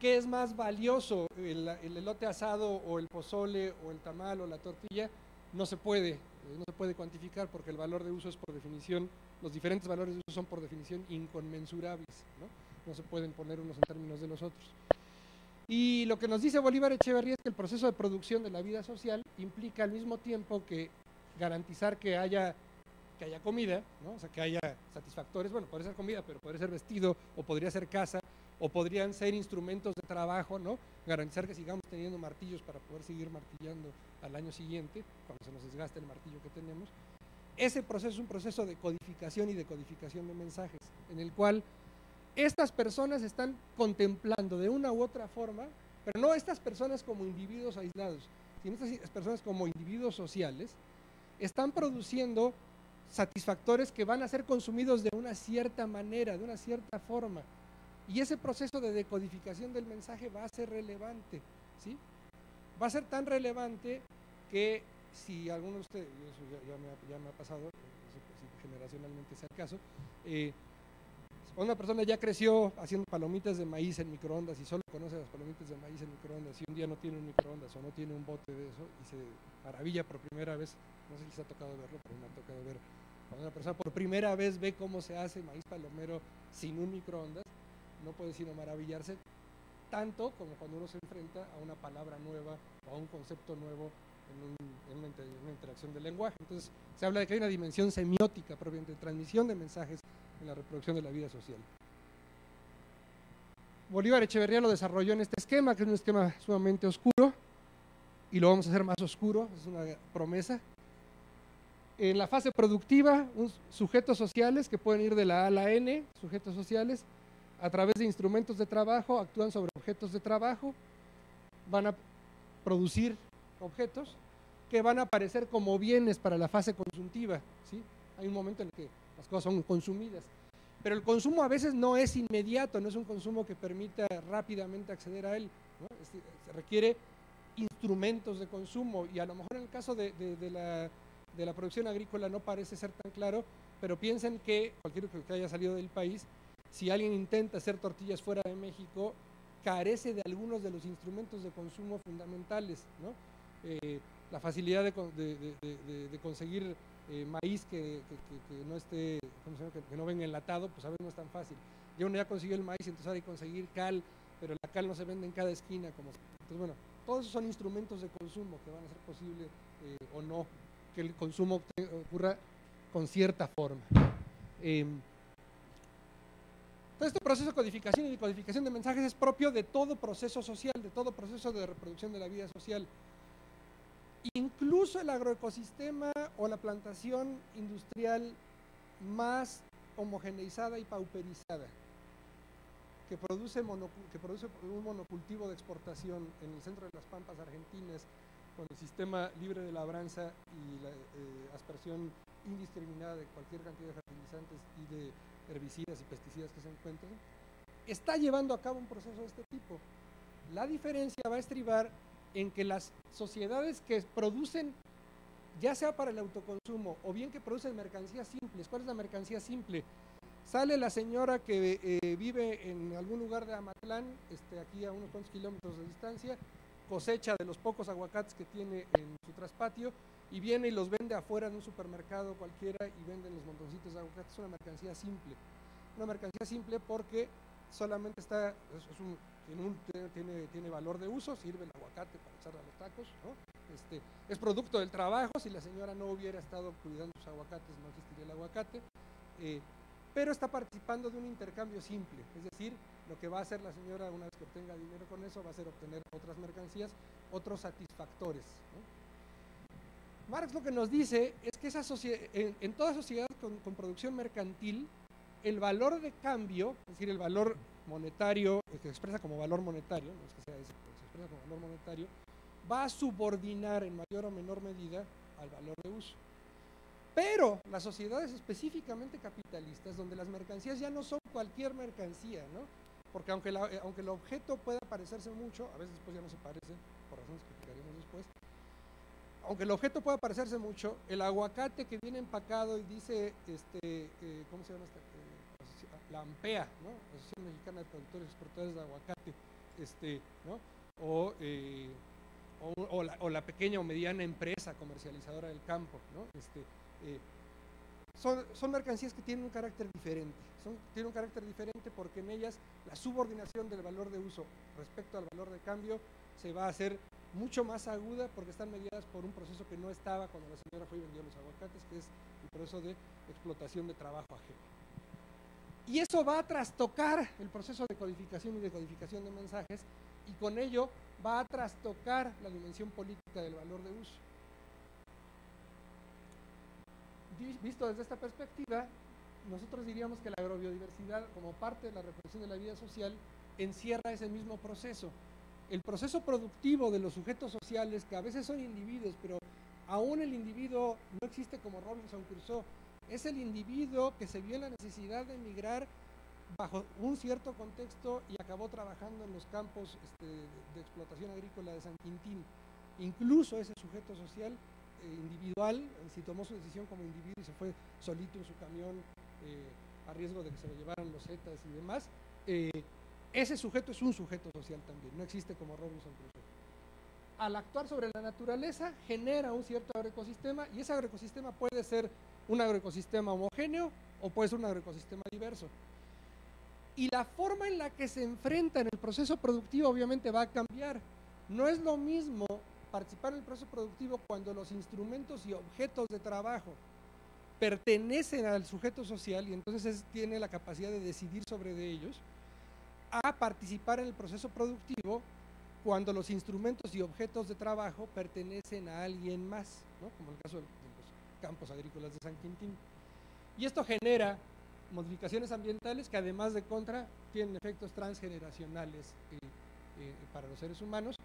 ¿Qué es más valioso, el, elote asado o el pozole o el tamal o la tortilla? No se puede, eh, no se puede cuantificar porque el valor de uso es por definición, los diferentes valores de uso son por definición inconmensurables, ¿no? no se pueden poner unos en términos de los otros. Y lo que nos dice Bolívar Echeverría es que el proceso de producción de la vida social implica al mismo tiempo que garantizar que haya que haya comida, ¿no? o sea, que haya satisfactores, bueno, podría ser comida, pero podría ser vestido, o podría ser casa, o podrían ser instrumentos de trabajo, ¿no? Garantizar que sigamos teniendo martillos para poder seguir martillando al año siguiente, cuando se nos desgaste el martillo que tenemos. ese proceso es un proceso de codificación y de codificación de mensajes, en el cual estas personas están contemplando de una u otra forma, pero no estas personas como individuos aislados, sino estas personas como individuos sociales, están produciendo satisfactores que van a ser consumidos de una cierta manera, de una cierta forma. Y ese proceso de decodificación del mensaje va a ser relevante, ¿sí? Va a ser tan relevante que si alguno de ustedes, eso ya, me, ha, pasado, no sé si generacionalmente sea el caso, eh, una persona ya creció haciendo palomitas de maíz en microondas y solo conoce las palomitas de maíz en microondas y un día no tiene un microondas o no tiene un bote de eso y se maravilla por primera vez, no sé si les ha tocado verlo, pero me ha tocado ver, cuando una persona por primera vez ve cómo se hace maíz palomero sin un microondas, no puede sino maravillarse tanto como cuando uno se enfrenta a una palabra nueva o a un concepto nuevo en, una, interacción del lenguaje. Entonces, se habla de que hay una dimensión semiótica propiamente de transmisión de mensajes en la reproducción de la vida social. Bolívar Echeverría lo desarrolló en este esquema, que es un esquema sumamente oscuro, y lo vamos a hacer más oscuro, es una promesa. En la fase productiva, sujetos sociales que pueden ir de la A a la N, sujetos sociales, a través de instrumentos de trabajo, actúan sobre objetos de trabajo, van a producir objetos que van a aparecer como bienes para la fase consumtiva. ¿sí? Hay un momento en el que las cosas son consumidas. Pero el consumo a veces no es inmediato, no es un consumo que permita rápidamente acceder a él. se requiere instrumentos de consumo y a lo mejor en el caso de, la, de, la, producción agrícola no parece ser tan claro, pero piensen que cualquier que haya salido del país, si alguien intenta hacer tortillas fuera de México, carece de algunos de los instrumentos de consumo fundamentales. Eh, la facilidad de, conseguir maíz que, no esté, Que, no venga enlatado, pues a veces no es tan fácil. Ya uno ya consiguió el maíz, entonces hay que conseguir cal, pero la cal no se vende en cada esquina. Como, entonces, bueno, todos esos son instrumentos de consumo que van a ser posible eh, o no que el consumo ocurra con cierta forma. Todo este proceso de codificación y de codificación de mensajes es propio de todo proceso social, de todo proceso de reproducción de la vida social. Incluso el agroecosistema o la plantación industrial más homogeneizada y pauperizada, que produce, que produce un monocultivo de exportación en el centro de las pampas argentinas, con el sistema libre de labranza y la eh, aspersión indiscriminada de cualquier cantidad de fertilizantes y de herbicidas y pesticidas que se encuentren, está llevando a cabo un proceso de este tipo. La diferencia va a estribar en que las sociedades que producen, ya sea para el autoconsumo o bien que producen mercancías simples, ¿cuál es la mercancía simple? Sale la señora que eh, vive en algún lugar de Amatlán, este, aquí a unos cuantos kilómetros de distancia, cosecha de los pocos aguacates que tiene en su traspatio y viene y los vende afuera en un supermercado cualquiera y venden los montoncitos de aguacates. Es una mercancía simple. Una mercancía simple porque solamente está, es un, tiene, tiene, valor de uso, sirve el aguacate para echarle a los tacos, este, es producto del trabajo, si la señora no hubiera estado cuidando sus aguacates no existiría el aguacate, eh, pero está participando de un intercambio simple, es decir, lo que va a hacer la señora una vez que obtenga dinero con eso va a ser obtener otras mercancías, otros satisfactores. Marx lo que nos dice es que esa en, en, toda sociedad con, producción mercantil, el valor de cambio, es decir, el valor monetario, que se expresa como valor monetario, no es que sea ese, pero se expresa como valor monetario, va a subordinar en mayor o menor medida al valor de uso. Pero las sociedades específicamente capitalistas, donde las mercancías ya no son cualquier mercancía, ¿no? Porque aunque, eh, aunque el objeto pueda parecerse mucho, a veces después ya no se parece, por razones que explicaremos después, aunque el objeto pueda parecerse mucho, el aguacate que viene empacado y dice, este, eh, ¿cómo se llama esta? la AMPEA, ¿no? Asociación Mexicana de Productores y Exportadores de Aguacate, este, ¿no? o, eh, o, la, pequeña o mediana empresa comercializadora del campo, ¿no? Este, eh, son, son, mercancías que tienen un carácter diferente, son, tienen un carácter diferente porque en ellas la subordinación del valor de uso respecto al valor de cambio se va a hacer mucho más aguda porque están mediadas por un proceso que no estaba cuando la señora fue y vendió los aguacates, que es el proceso de explotación de trabajo ajeno. Y eso va a trastocar el proceso de codificación y de codificación de mensajes y con ello va a trastocar la dimensión política del valor de uso. visto desde esta perspectiva, nosotros diríamos que la agrobiodiversidad, como parte de la reproducción de la vida social, encierra ese mismo proceso. El proceso productivo de los sujetos sociales, que a veces son individuos, pero aún el individuo no existe como Robinson Crusoe, es el individuo que se vio en la necesidad de emigrar bajo un cierto contexto y acabó trabajando en los campos este, de, explotación agrícola de San Quintín. Incluso ese sujeto social eh, individual, si tomó su decisión como individuo y se fue solito en su camión eh, a riesgo de que se lo llevaran los zetas y demás, eh, ese sujeto es un sujeto social también, no existe como Robinson Crusoe. Al actuar sobre la naturaleza genera un cierto agroecosistema y ese agroecosistema puede ser un agroecosistema homogéneo o puede ser un agroecosistema diverso. Y la forma en la que se enfrenta en el proceso productivo obviamente va a cambiar. No es lo mismo participar en el proceso productivo cuando los instrumentos y objetos de trabajo pertenecen al sujeto social y entonces tiene la capacidad de decidir sobre de ellos, a participar en el proceso productivo cuando los instrumentos y objetos de trabajo pertenecen a alguien más, como el caso de los campos agrícolas de San Quintín. Y esto genera modificaciones ambientales que además de contra tienen efectos transgeneracionales eh, eh, para los seres humanos.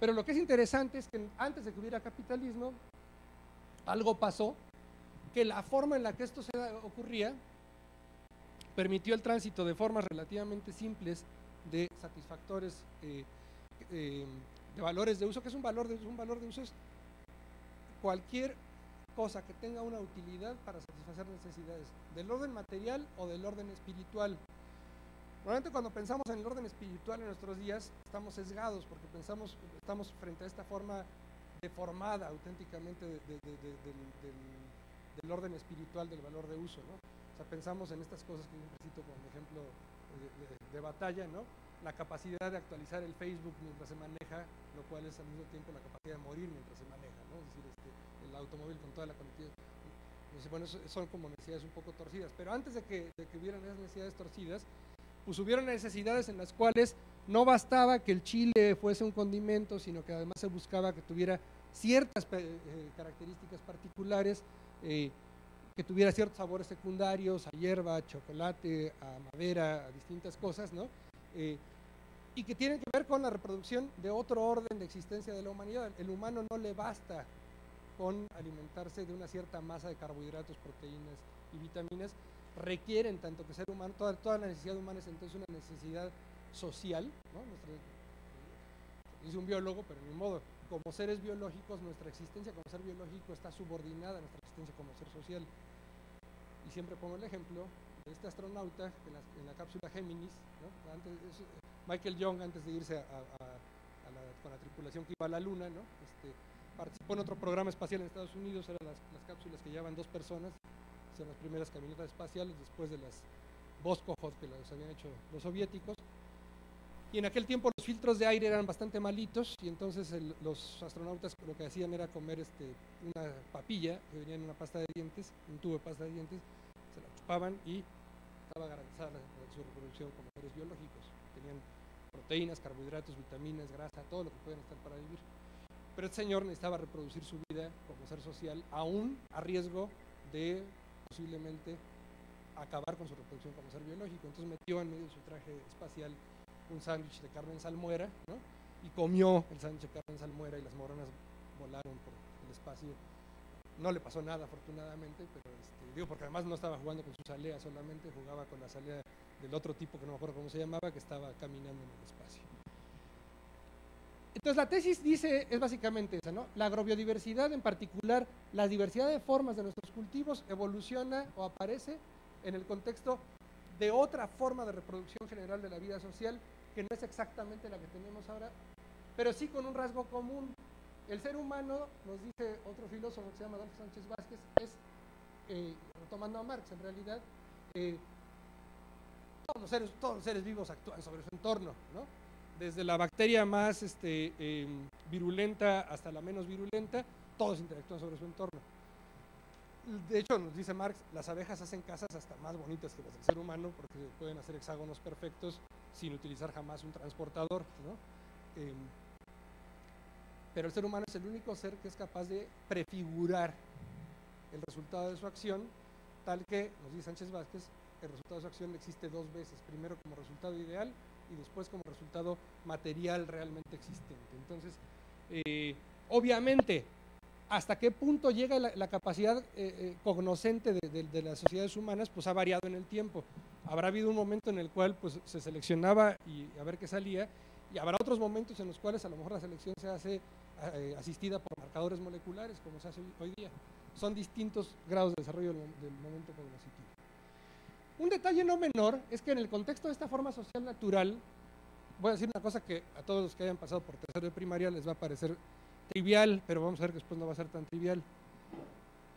Pero lo que es interesante es que antes de que hubiera capitalismo, algo pasó, que la forma en la que esto se ocurría permitió el tránsito de formas relativamente simples de satisfactores eh, de valores de uso, que es un valor de uso, un valor de uso es cualquier cosa que tenga una utilidad para satisfacer necesidades del orden material o del orden espiritual. Normalmente cuando pensamos en el orden espiritual en nuestros días estamos sesgados porque pensamos, estamos frente a esta forma deformada auténticamente del, orden espiritual del valor de uso. Sea, pensamos en estas cosas que yo necesito como ejemplo de, batalla, ¿no? la capacidad de actualizar el Facebook mientras se maneja, lo cual es al mismo tiempo la capacidad de morir mientras se maneja. ¿no? Es decir, este, el automóvil con toda la conectividad. bueno, son como necesidades un poco torcidas, pero antes de que, de que hubieran esas necesidades torcidas, pues hubieron necesidades en las cuales no bastaba que el chile fuese un condimento, sino que además se buscaba que tuviera ciertas eh, características particulares, eh, que tuviera ciertos sabores secundarios, a hierba, a chocolate, a madera, a distintas cosas, ¿no? Eh, y que tienen que ver con la reproducción de otro orden de existencia de la humanidad. El humano no le basta con alimentarse de una cierta masa de carbohidratos, proteínas y vitaminas, requieren tanto que ser humano, toda, toda la necesidad humana es entonces una necesidad social, ¿no? dice un biólogo, pero ni modo, como seres biológicos, nuestra existencia como ser biológico está subordinada a nuestra existencia como ser social. Y siempre pongo el ejemplo de este astronauta en la, cápsula Géminis, Michael Young, antes de irse con la tripulación que iba a la Luna, ¿no? Este, participó en otro programa espacial en Estados Unidos, eran las, cápsulas que llevaban dos personas, son las primeras camionetas espaciales después de las Voskhod que las habían hecho los soviéticos. Y en aquel tiempo los filtros de aire eran bastante malitos y entonces los astronautas lo que hacían era comer este, una papilla que venía en una pasta de dientes, un tubo de pasta de dientes, la y estaba garantizada su reproducción como seres biológicos. Tenían proteínas, carbohidratos, vitaminas, grasa, todo lo que pueden estar para vivir. Pero este señor necesitaba reproducir su vida como ser social, aún a riesgo de posiblemente acabar con su reproducción como ser biológico. Entonces metió en medio de su traje espacial un sándwich de carne en salmuera, ¿no? Y comió el sándwich de carne en salmuera y las moronas volaron por el espacio. No le pasó nada, afortunadamente, pero este, digo, porque además no estaba jugando con su salea solamente, jugaba con la salea del otro tipo que no me acuerdo cómo se llamaba, que estaba caminando en el espacio. Entonces la tesis dice, es básicamente esa, ¿no? La agrobiodiversidad, en particular, la diversidad de formas de nuestros cultivos evoluciona o aparece en el contexto de otra forma de reproducción general de la vida social, que no es exactamente la que tenemos ahora, pero sí con un rasgo común. El ser humano, nos dice otro filósofo que se llama Adolfo Sánchez Vázquez, es, eh, retomando a Marx en realidad, eh, todos, los seres, todos los seres vivos actúan sobre su entorno, ¿no? desde la bacteria más este, em, virulenta hasta la menos virulenta, todos interactúan sobre su entorno. De hecho, nos dice Marx, las abejas hacen casas hasta más bonitas que las del ser humano porque pueden hacer hexágonos perfectos sin utilizar jamás un transportador. Em, pero el ser humano es el único ser que es capaz de prefigurar el resultado de su acción, tal que, nos dice Sánchez Vázquez, el resultado de su acción existe dos veces, primero como resultado ideal y después como resultado material realmente existente. Entonces, eh, obviamente, hasta qué punto llega la, capacidad eh, eh, cognoscente de, las sociedades humanas, pues ha variado en el tiempo. Habrá habido un momento en el cual pues, se seleccionaba y a ver qué salía, y habrá otros momentos en los cuales a lo mejor la selección se hace asistida por marcadores moleculares, como se hace hoy día. Son distintos grados de desarrollo del, momento cognoscitivo. Un detalle no menor es que en el contexto de esta forma social natural, voy a decir una cosa que a todos los que hayan pasado por tercero de primaria les va a parecer trivial, pero vamos a ver que después no va a ser tan trivial.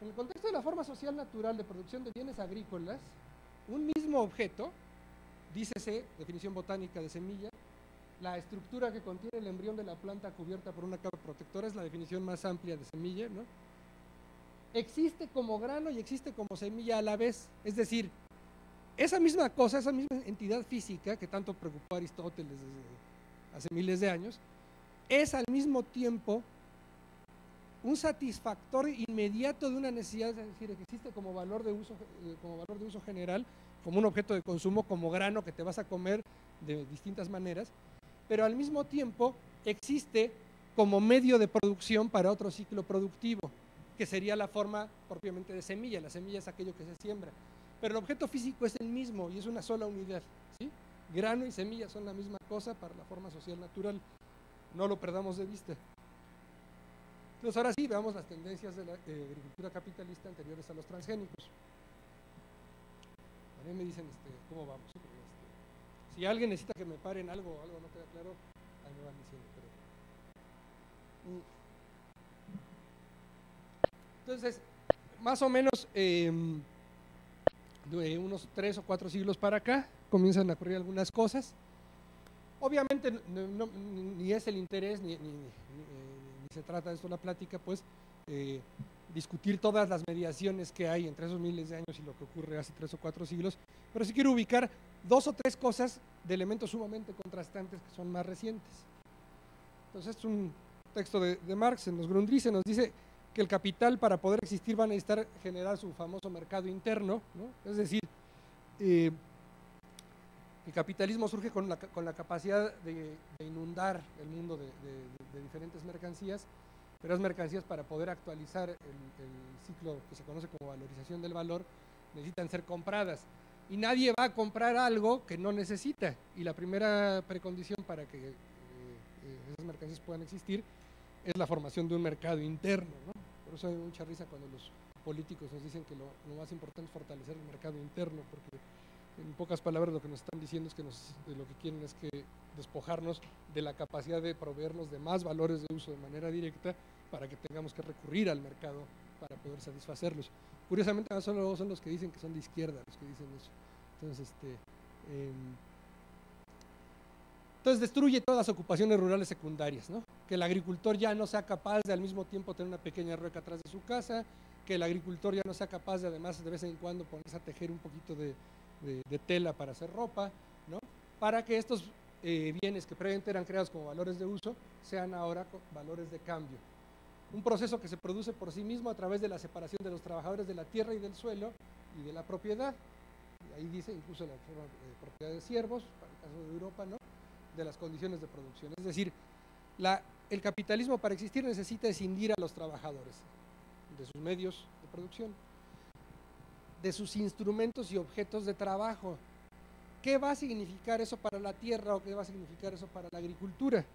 En el contexto de la forma social natural de producción de bienes agrícolas, un mismo objeto, dícese, definición botánica de semilla, la estructura que contiene el embrión de la planta cubierta por una capa protectora es la definición más amplia de semilla, ¿no? Existe como grano y existe como semilla a la vez, es decir, esa misma cosa, esa misma entidad física que tanto preocupó a Aristóteles desde hace miles de años, es al mismo tiempo un satisfactor inmediato de una necesidad, es decir, que existe como valor de uso, eh, como valor de uso general, como un objeto de consumo, como grano que te vas a comer de distintas maneras, pero al mismo tiempo existe como medio de producción para otro ciclo productivo, que sería la forma propiamente de semilla. La semilla es aquello que se siembra. Pero el objeto físico es el mismo y es una sola unidad. Grano y semilla son la misma cosa para la forma social natural. No lo perdamos de vista. Entonces ahora sí, veamos las tendencias de la eh, agricultura capitalista anteriores a los transgénicos. A me dicen este, cómo vamos. Si alguien necesita que me paren algo, algo no queda claro, ahí me van diciendo. Pero... Entonces, más o menos em, de unos tres o cuatro siglos para acá comienzan a ocurrir algunas cosas. Obviamente ni es el interés ni, se trata de esto la plática, pues eh, discutir todas las mediaciones que hay entre esos miles de años y lo que ocurre hace tres o cuatro siglos, pero sí quiero ubicar dos o tres cosas de elementos sumamente contrastantes que son más recientes. Entonces, es un texto de, Marx en los Grundrisse, nos dice que el capital para poder existir va a necesitar generar su famoso mercado interno, es decir, eh, el capitalismo surge con la, con la capacidad de, inundar el mundo de, diferentes mercancías, pero las mercancías para poder actualizar el, ciclo que se conoce como valorización del valor necesitan ser compradas. Y nadie va a comprar algo que no necesita. Y la primera precondición para que eh, eh, esas mercancías puedan existir es la formación de un mercado interno. Por eso hay mucha risa cuando los políticos nos dicen que lo, lo más importante es fortalecer el mercado interno, porque en pocas palabras lo que nos están diciendo es que nos, lo que quieren es que despojarnos de la capacidad de proveernos de más valores de uso de manera directa para que tengamos que recurrir al mercado para poder satisfacerlos. Curiosamente, solo son los que dicen que son de izquierda los que dicen eso. Entonces, este, em, entonces destruye todas las ocupaciones rurales secundarias, ¿no? Que el agricultor ya no sea capaz de al mismo tiempo tener una pequeña rueca atrás de su casa, que el agricultor ya no sea capaz de además de vez en cuando ponerse a tejer un poquito de, de, tela para hacer ropa, ¿no? para que estos eh, bienes que previamente eran creados como valores de uso sean ahora valores de cambio. Un proceso que se produce por sí mismo a través de la separación de los trabajadores de la tierra y del suelo y de la propiedad. ahí dice incluso la propiedad de siervos, para el caso de Europa, ¿no? de las condiciones de producción. Es decir, el capitalismo para existir necesita escindir a los trabajadores de sus medios de producción de sus instrumentos y objetos de trabajo. ¿Qué va a significar eso para la tierra o qué va a significar eso para la agricultura?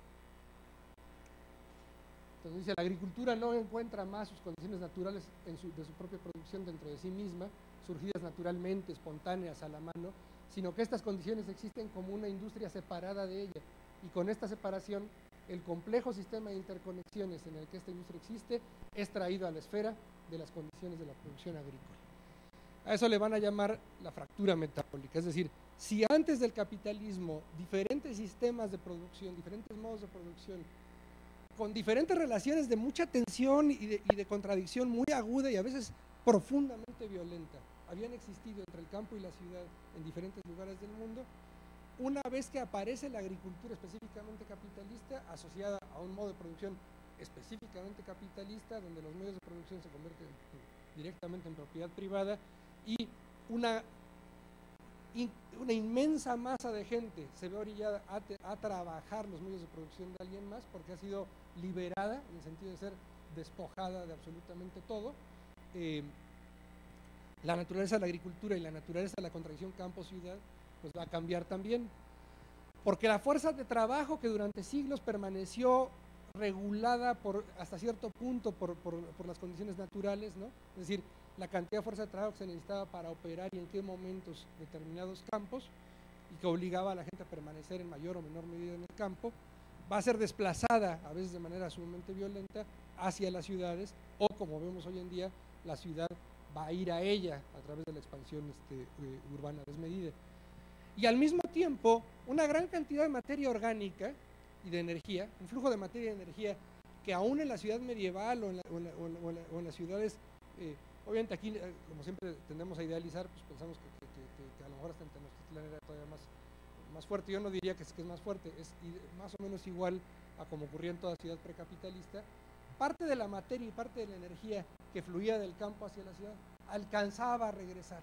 Entonces dice, la agricultura no encuentra más sus condiciones naturales de su propia producción dentro de sí misma, surgidas naturalmente, espontáneas, a la mano, sino que estas condiciones existen como una industria separada de ella. Y con esta separación, el complejo sistema de interconexiones en el que esta industria existe es traído a la esfera de las condiciones de la producción agrícola. A eso le van a llamar la fractura metabólica. Es decir, si antes del capitalismo diferentes sistemas de producción, diferentes modos de producción, con diferentes relaciones de mucha tensión y de, contradicción muy aguda y a veces profundamente violenta, habían existido entre el campo y la ciudad en diferentes lugares del mundo, una vez que aparece la agricultura específicamente capitalista asociada a un modo de producción específicamente capitalista, donde los medios de producción se convierten en directamente en propiedad privada y una, una inmensa masa de gente se ve orillada a, trabajar los medios de producción de alguien más porque ha sido liberada en el sentido de ser despojada de absolutamente todo. Eh, la naturaleza de la agricultura y la naturaleza de la contradicción campo-ciudad pues va a cambiar también. Porque la fuerza de trabajo que durante siglos permaneció regulada por, hasta cierto punto por, las condiciones naturales, ¿no? Es decir, la cantidad de fuerza de trabajo que se necesitaba para operar y en qué momentos determinados campos y que obligaba a la gente a permanecer en mayor o menor medida en el campo, va a ser desplazada, a veces de manera sumamente violenta, hacia las ciudades o como vemos hoy en día, la ciudad va a ir a ella a través de la expansión este, eh, urbana desmedida. Y al mismo tiempo, una gran cantidad de materia orgánica y de energía, un flujo de materia y energía que aún en la ciudad medieval o en, las ciudades, eh, obviamente aquí, eh, como siempre tendemos a idealizar, pues pensamos que, a lo mejor hasta en Tenochtitlan era todavía más, más fuerte. Yo no diría que es, más fuerte, es más o menos igual a como ocurría en toda ciudad precapitalista. Parte de la materia y parte de la energía que fluía del campo hacia la ciudad alcanzaba a regresar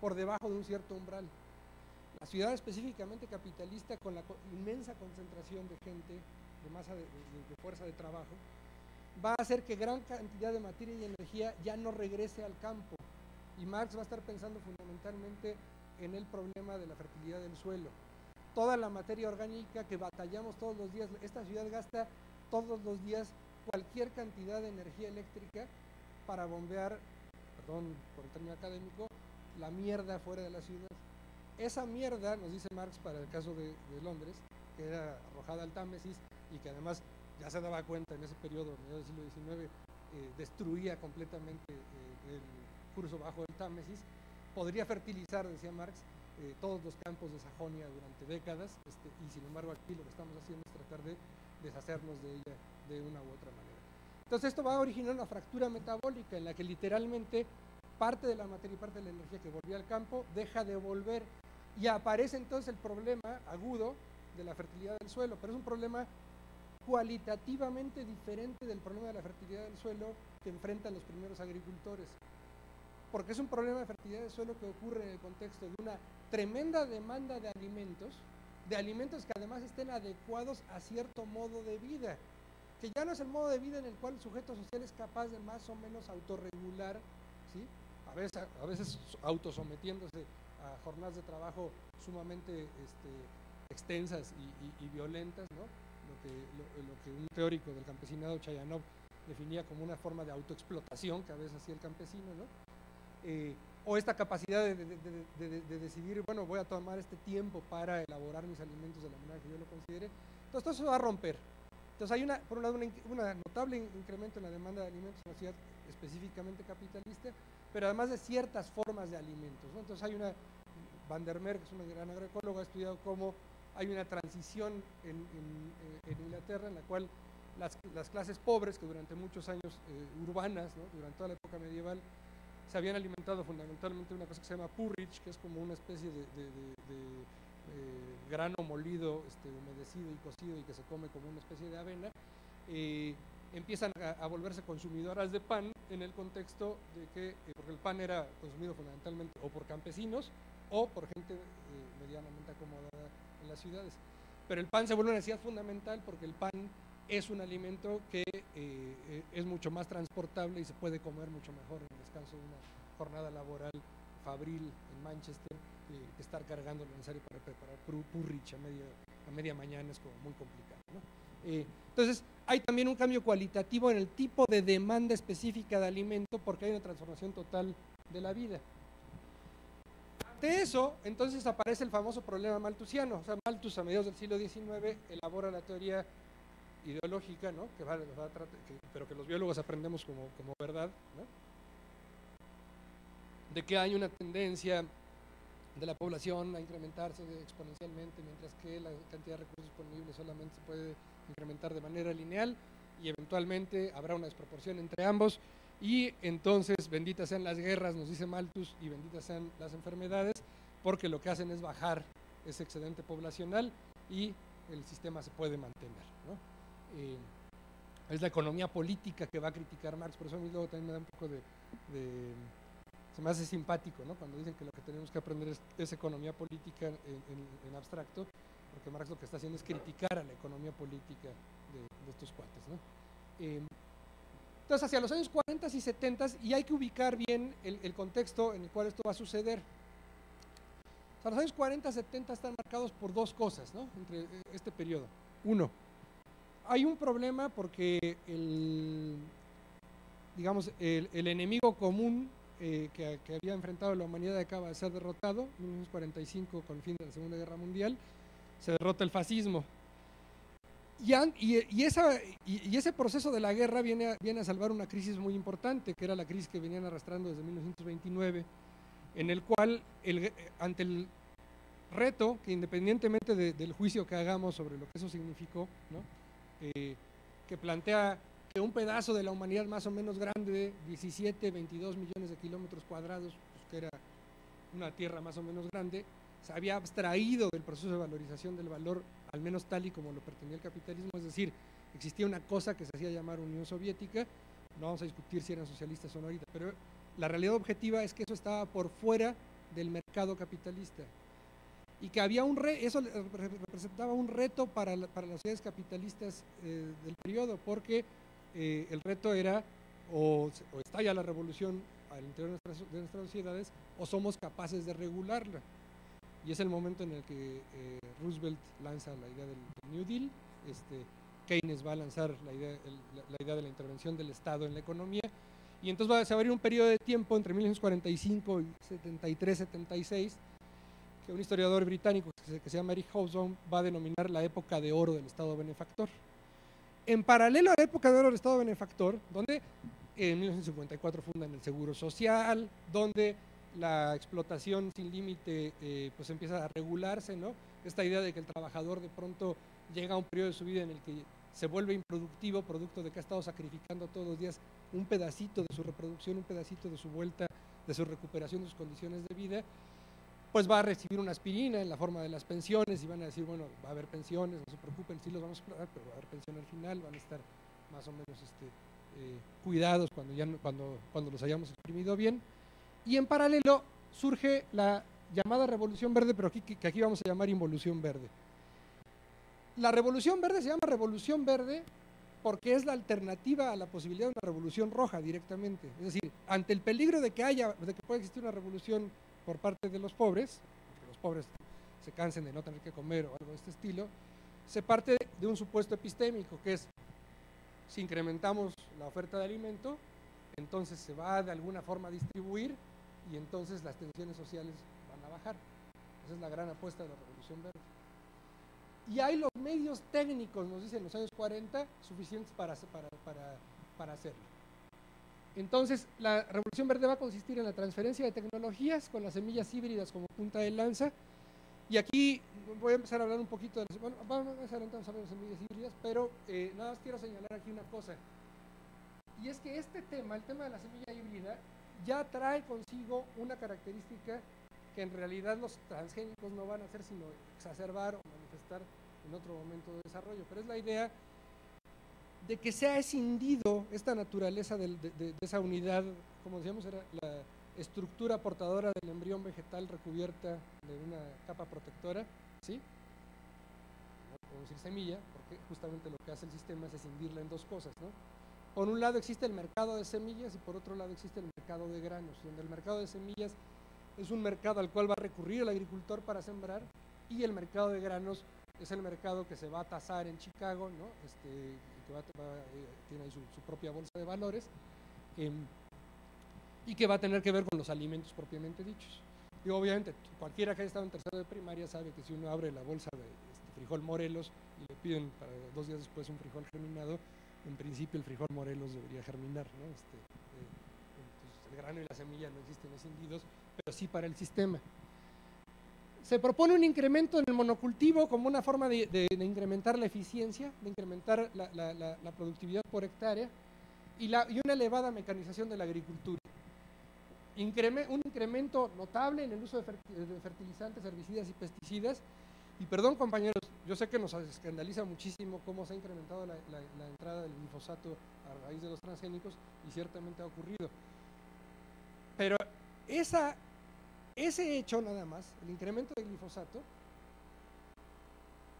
por debajo de un cierto umbral. La ciudad específicamente capitalista con la inmensa concentración de gente, de masa de, fuerza de trabajo, va a hacer que gran cantidad de materia y energía ya no regrese al campo. Y Marx va a estar pensando fundamentalmente en el problema de la fertilidad del suelo. Toda la materia orgánica que batallamos todos los días, esta ciudad gasta todos los días cualquier cantidad de energía eléctrica para bombear, perdón por el término académico, la mierda fuera de la ciudad. Esa mierda, nos dice Marx para el caso de, Londres, que era arrojada al Támesis y que además ya se daba cuenta en ese periodo, del siglo XIX, eh, destruía completamente eh, el curso bajo del Támesis, podría fertilizar, decía Marx, eh, todos los campos de Sajonia durante décadas, este, y sin embargo aquí lo que estamos haciendo es tratar de deshacernos de ella de una u otra manera. Entonces esto va a originar una fractura metabólica en la que literalmente parte de la materia y parte de la energía que volvía al campo deja de volver. Y aparece entonces el problema agudo de la fertilidad del suelo, pero es un problema cualitativamente diferente del problema de la fertilidad del suelo que enfrentan los primeros agricultores. Porque es un problema de fertilidad del suelo que ocurre en el contexto de una tremenda demanda de alimentos, de alimentos que además estén adecuados a cierto modo de vida, que ya no es el modo de vida en el cual el sujeto social es capaz de más o menos autorregular ¿sí? a veces, autosometiéndose a jornadas de trabajo sumamente este, extensas y, violentas, ¿no? Lo, que, lo, que, un teórico del campesinado, Chayanov, definía como una forma de autoexplotación que a veces hacía el campesino, ¿no? Eh, o esta capacidad de, de, decidir, bueno, voy a tomar este tiempo para elaborar mis alimentos de la manera que yo lo considere. Entonces, todo eso va a romper. Entonces, hay una, por un lado, un notable incremento en la demanda de alimentos en la ciudad específicamente capitalista, pero además de ciertas formas de alimentos. Entonces hay una, Van der Merck, que es una gran agroecóloga, ha estudiado cómo hay una transición en, eh, Inglaterra en la cual las, clases pobres, que durante muchos años eh, urbanas, durante toda la época medieval, se habían alimentado fundamentalmente de una cosa que se llama porridge, que es como una especie de, eh, grano molido, este, humedecido y cocido y que se come como una especie de avena empiezan a, volverse consumidoras de pan en el contexto de que, porque el pan era consumido fundamentalmente o por campesinos o por gente medianamente acomodada en las ciudades. Pero el pan se vuelve una necesidad fundamental porque el pan es un alimento que eh, es mucho más transportable y se puede comer mucho mejor en el descanso de una jornada laboral fabril en Manchester que estar cargando lo necesario para preparar purrich a media, a media mañana es como muy complicado. Eh, entonces, hay también un cambio cualitativo en el tipo de demanda específica de alimento porque hay una transformación total de la vida. De eso, entonces aparece el famoso problema maltusiano. O sea, Malthus a mediados del siglo XIX elabora la teoría ideológica, ¿no? que va, pero que los biólogos aprendemos como, como verdad, ¿no? de que hay una tendencia de la población a incrementarse exponencialmente, mientras que la cantidad de recursos disponibles solamente se puede incrementar de manera lineal y eventualmente habrá una desproporción entre ambos y entonces benditas sean las guerras, nos dice Malthus, y benditas sean las enfermedades, porque lo que hacen es bajar ese excedente poblacional y el sistema se puede mantener. Eh, es la economía política que va a criticar Marx, por eso a mí luego también me da un poco de, se me hace simpático, ¿no? Cuando dicen que lo que tenemos que aprender es, economía política en, abstracto, porque Marx lo que está haciendo es criticar a la economía política de, estos cuates, ¿no? Em, entonces, hacia los años 40 y 70, y hay que ubicar bien el, contexto en el cual esto va a suceder. los años 40 y 70 están marcados por dos cosas, ¿no? Entre eh, este periodo. Uno, hay un problema porque el, digamos, el, enemigo común eh, que, había enfrentado la humanidad acaba de ser derrotado, en 1945 con el fin de la Segunda Guerra Mundial, se derrota el fascismo. Y, esa, y, ese proceso de la guerra viene a, viene a salvar una crisis muy importante, que era la crisis que venían arrastrando desde 1929, en el cual el, ante el reto, que independientemente del juicio que hagamos sobre lo que eso significó, ¿no? Eh, que plantea que un pedazo de la humanidad más o menos grande, 17, 22 millones de kilómetros cuadrados, pues que era una tierra más o menos grande, se había abstraído del proceso de valorización del valor, al menos tal y como lo pretendía el capitalismo, es decir, existía una cosa que se hacía llamar Unión Soviética, no vamos a discutir si eran socialistas o no ahorita, pero la realidad objetiva es que eso estaba por fuera del mercado capitalista y que había un eso representaba un reto para, las sociedades capitalistas eh, del periodo, porque eh, el reto era o, o, estalla la revolución al interior de nuestras, sociedades o somos capaces de regularla. Y es el momento en el que eh, Roosevelt lanza la idea del, New Deal, este, Keynes va a lanzar la idea, la, idea de la intervención del Estado en la economía, y entonces va, a abrir un periodo de tiempo entre 1945 y 73-76 que un historiador británico que se, llama Eric Hobson va a denominar la época de oro del Estado benefactor. En paralelo a la época de oro del Estado benefactor, donde en 1954 fundan el Seguro Social, donde la explotación sin límite eh, pues empieza a regularse, ¿no? Esta idea de que el trabajador de pronto llega a un periodo de su vida en el que se vuelve improductivo, producto de que ha estado sacrificando todos los días un pedacito de su reproducción, un pedacito de su vuelta, de su recuperación de sus condiciones de vida, pues va a recibir una aspirina en la forma de las pensiones y van a decir, bueno, va a haber pensiones, no se preocupen, sí los vamos a explotar, pero va a haber pensión al final, van a estar más o menos este, eh, cuidados cuando, ya, cuando, cuando los hayamos exprimido bien. Y en paralelo surge la llamada Revolución Verde, pero aquí, que aquí vamos a llamar Involución Verde. La Revolución Verde se llama Revolución Verde porque es la alternativa a la posibilidad de una revolución roja directamente. Es decir, ante el peligro de que haya, de que pueda existir una revolución por parte de los pobres, que los pobres se cansen de no tener que comer o algo de este estilo, se parte de un supuesto epistémico, que es, si incrementamos la oferta de alimento, entonces se va de alguna forma a distribuir y entonces las tensiones sociales Esa es la gran apuesta de la Revolución Verde. Y hay los medios técnicos, nos dicen los años 40, suficientes para, para, para, para hacerlo. Entonces, la revolución verde va a consistir en la transferencia de tecnologías con las semillas híbridas como punta de lanza. Y aquí voy a empezar a hablar un poquito de las, bueno, vamos a empezar a las semillas híbridas, pero eh, nada más quiero señalar aquí una cosa. Y es que este tema, el tema de la semilla híbrida, ya trae consigo una característica que en realidad los transgénicos no van a hacer sino exacerbar o manifestar en otro momento de desarrollo. Pero es la idea de que se ha escindido esta naturaleza de, esa unidad, como decíamos, era la estructura portadora del embrión vegetal recubierta de una capa protectora, ¿sí? Podemos decir semilla, porque justamente lo que hace el sistema es escindirla en dos cosas, ¿no? Por un lado existe el mercado de semillas y por otro lado existe el mercado de granos, donde el mercado de semillas es un mercado al cual va a recurrir el agricultor para sembrar y el mercado de granos es el mercado que se va a tasar en Chicago, ¿no? Este, eh, tiene ahí su, propia bolsa de valores, em, y que va a tener que ver con los alimentos propiamente dichos. Y obviamente, cualquiera que haya estado en tercero de primaria sabe que si uno abre la bolsa de este, frijol Morelos y le piden para dos días después un frijol germinado, en principio el frijol Morelos debería germinar. ¿no? Este, eh, el grano y la semilla no existen escindidos, pero sí para el sistema. Se propone un incremento en el monocultivo como una forma de, incrementar la eficiencia, de incrementar la, productividad por hectárea y, una elevada mecanización de la agricultura. un incremento notable en el uso de, fertilizantes, herbicidas y pesticidas. Y perdón compañeros, yo sé que nos escandaliza muchísimo cómo se ha incrementado la, la entrada del glifosato a raíz de los transgénicos y ciertamente ha ocurrido. Pero esa, ese hecho nada más, el incremento del glifosato,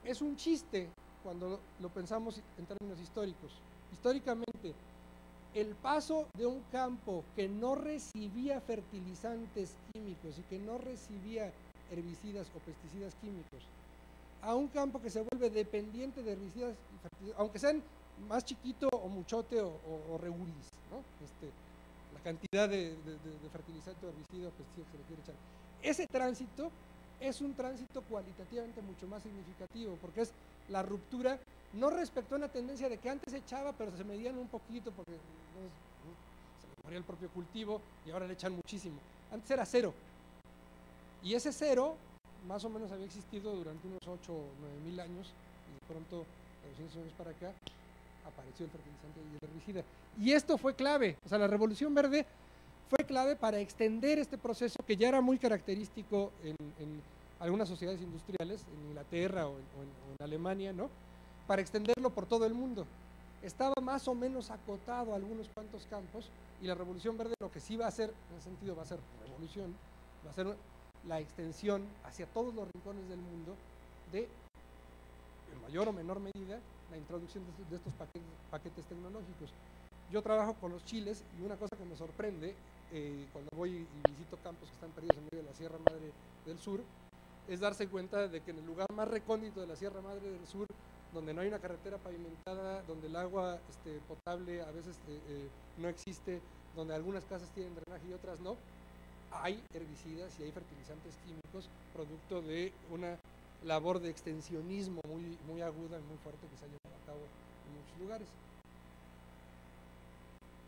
es un chiste cuando lo pensamos en términos históricos. Históricamente, el paso de un campo que no recibía fertilizantes químicos y que no recibía herbicidas o pesticidas químicos a un campo que se vuelve dependiente de herbicidas y fertilizantes, aunque sean más chiquito o muchote o, o, regulis, ¿no? Este, la cantidad de, fertilizante o herbicida o pesticida que se le quiere echar. Ese tránsito es un tránsito cualitativamente mucho más significativo porque es la ruptura no respecto a una tendencia de que antes echaba pero se medían un poquito porque se le moría el propio cultivo y ahora le echan muchísimo. Antes era cero. Y ese cero más o menos había existido durante unos 8 o 9 mil años y de pronto, de 200 años para acá, apareció el fertilizante y el herbicida. Y esto fue clave, o sea, la revolución verde fue clave para extender este proceso que ya era muy característico en, algunas sociedades industriales, en Inglaterra o en, Alemania, ¿no? Para extenderlo por todo el mundo. Estaba más o menos acotado a algunos cuantos campos y la revolución verde lo que sí va a hacer, en ese sentido va a ser revolución, va a ser la extensión hacia todos los rincones del mundo de, en mayor o menor medida, la introducción de, estos paquetes tecnológicos. Yo trabajo con los chiles y una cosa que me sorprende eh, cuando voy y visito campos que están perdidos en medio de la Sierra Madre del Sur, es darse cuenta de que en el lugar más recóndito de la Sierra Madre del Sur, donde no hay una carretera pavimentada, donde el agua este, potable a veces eh, eh, no existe, donde algunas casas tienen drenaje y otras no, hay herbicidas y hay fertilizantes químicos producto de una labor de extensionismo muy, muy aguda y muy fuerte que se ha llevado cabo en muchos lugares.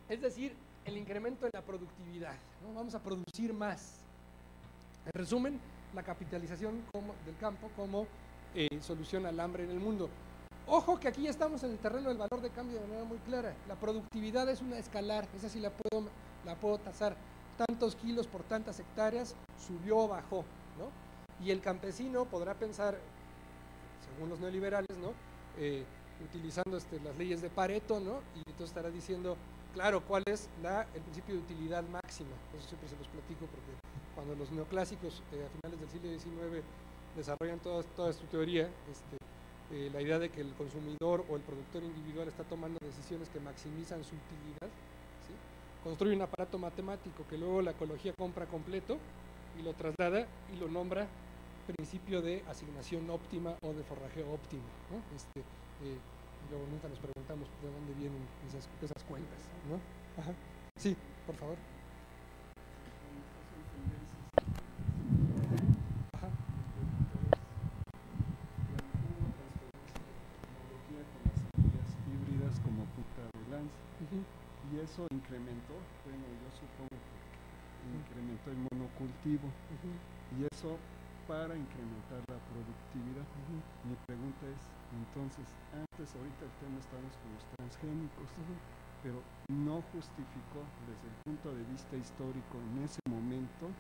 Es decir, el incremento en la productividad. Vamos a producir más. En resumen, la capitalización del campo como eh, solución al hambre en el mundo. Ojo que aquí ya estamos en el terreno del valor de cambio de manera muy clara. La productividad es una escalar, esa sí la puedo, la puedo tasar. Tantos kilos por tantas hectáreas, subió o bajó. ¿no? Y el campesino podrá pensar, según los neoliberales, ¿no? Eh, utilizando este, las leyes de Pareto, ¿no? y entonces estará diciendo, Claro, ¿cuál es la, el principio de utilidad máxima? Eso siempre se los platico porque cuando los neoclásicos eh, a finales del siglo XIX desarrollan toda, toda su teoría, este, eh, la idea de que el consumidor o el productor individual está tomando decisiones que maximizan su utilidad, construye un aparato matemático que luego la ecología compra completo y lo traslada y lo nombra principio de asignación óptima o de forrajeo óptimo. Este, eh, luego nunca nos preguntamos de dónde vienen esas, esas cuentas, ¿no? Ajá. Sí, por favor. Ajá. híbridas como puta de lanza. Y eso incrementó, bueno, yo supongo que incrementó el monocultivo. Y eso para incrementar la productividad. Mi pregunta es, entonces, antes, ahorita el tema estamos con los transgénicos, pero no justificó desde el punto de vista histórico en ese momento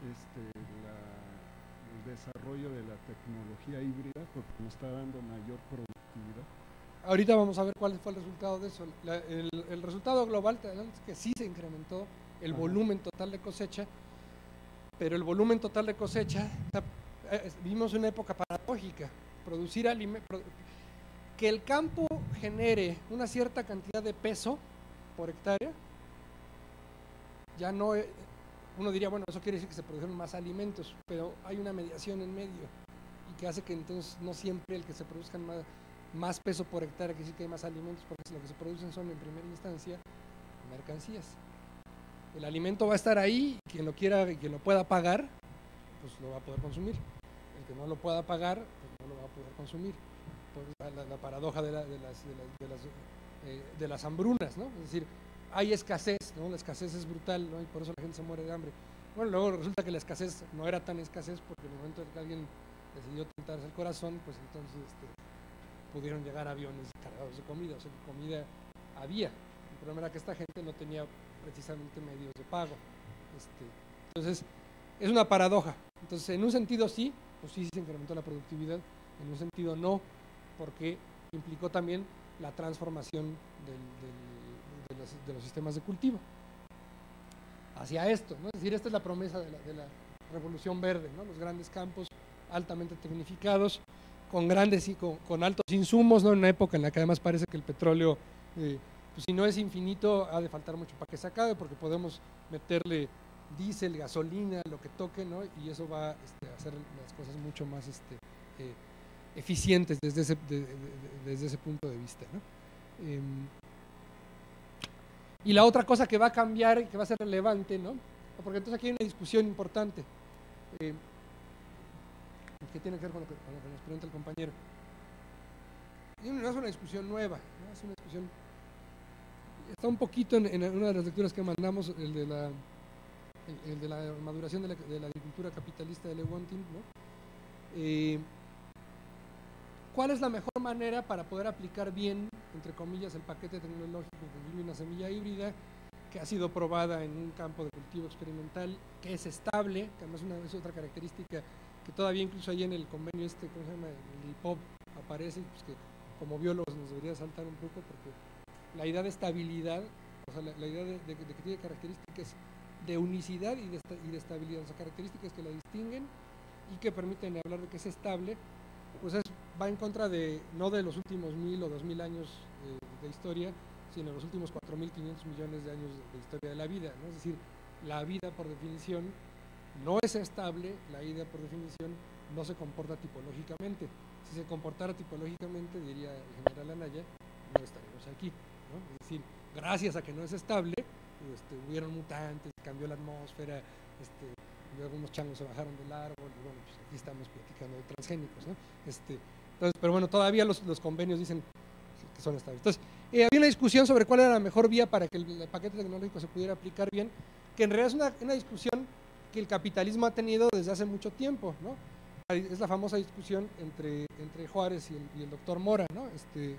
este, el desarrollo de la tecnología híbrida porque nos está dando mayor productividad. Ahorita vamos a ver cuál fue el resultado de eso. el, resultado global es que sí se incrementó el volumen total de cosecha, pero el volumen total de cosecha, eh, vivimos una época paradójica, producir que el campo genere una cierta cantidad de peso por hectárea, ya no, eh, uno diría, bueno, eso quiere decir que se produjeron más alimentos, pero hay una mediación en medio y que hace que entonces no siempre el que se produzcan más, más peso por hectárea quiere decir que hay más alimentos, porque lo que se producen son en primera instancia mercancías. El alimento va a estar ahí, quien lo quiera quien lo pueda pagar, pues lo va a poder consumir. El que no lo pueda pagar, pues no lo va a poder consumir. la, paradoja de, las, de, las, eh, de, las, hambrunas, ¿no? Es decir, hay escasez, ¿no? La escasez es brutal, ¿no? Y por eso la gente se muere de hambre. Bueno, luego resulta que la escasez no era tan escasez porque en el momento en que alguien decidió tentarse el corazón, pues entonces este, pudieron llegar aviones cargados de comida, o sea que comida había. El problema era que esta gente no tenía precisamente medios de pago. Este, entonces, es una paradoja. Entonces, en un sentido sí, pues sí se incrementó la productividad, en un sentido no, porque implicó también la transformación de, los, sistemas de cultivo hacia esto, ¿no? es decir, esta es la promesa de la, revolución verde, ¿no? los grandes campos altamente tecnificados, con grandes y con, altos insumos, ¿no? en una época en la que además parece que el petróleo, eh, pues si no es infinito, ha de faltar mucho para que se acabe, porque podemos meterle diésel, gasolina, lo que toque, ¿no? y eso va este, a hacer las cosas mucho más este, eh, eficientes desde ese, desde ese punto de vista. ¿no? Em, y la otra cosa que va a cambiar y que va a ser relevante, ¿no? porque entonces aquí hay una discusión importante, eh, que tiene que ver con lo que, nos pregunta el compañero. Y no es una discusión nueva, ¿no? es una discusión... Está un poquito en, una de las lecturas que mandamos, el de la, el, de la maduración de la, de la, agricultura capitalista de Lewontin, ¿no? Eh, ¿Cuál es la mejor manera para poder aplicar bien, entre comillas, el paquete tecnológico que una semilla híbrida que ha sido probada en un campo de cultivo experimental, que es estable, que además una, es otra característica que todavía incluso ahí en el convenio este, ¿cómo se llama? El IPOP aparece, pues que como biólogos nos debería saltar un poco porque la idea de estabilidad, o sea, la, idea de, que tiene características de unicidad y de, estabilidad, o sea, características que la distinguen y que permiten hablar de que es estable, pues es va en contra de, no de los últimos mil o dos mil años de historia, sino de los últimos 4.500 millones de años de, historia de la vida. Es decir, la vida por definición no es estable, la vida por definición no se comporta tipológicamente. Si se comportara tipológicamente, diría el general Anaya, no estaríamos aquí. Es decir, gracias a que no es estable, este, hubieron mutantes, cambió la atmósfera, este, algunos changos se bajaron del árbol, y bueno, pues aquí estamos platicando de transgénicos. ¿no? Este, pero bueno, todavía los, convenios dicen que son estables. Entonces, eh, había una discusión sobre cuál era la mejor vía para que el, paquete tecnológico se pudiera aplicar bien, que en realidad es una, discusión que el capitalismo ha tenido desde hace mucho tiempo, ¿no? Es la famosa discusión entre, entre Juárez y el, doctor Mora, ¿no? Este,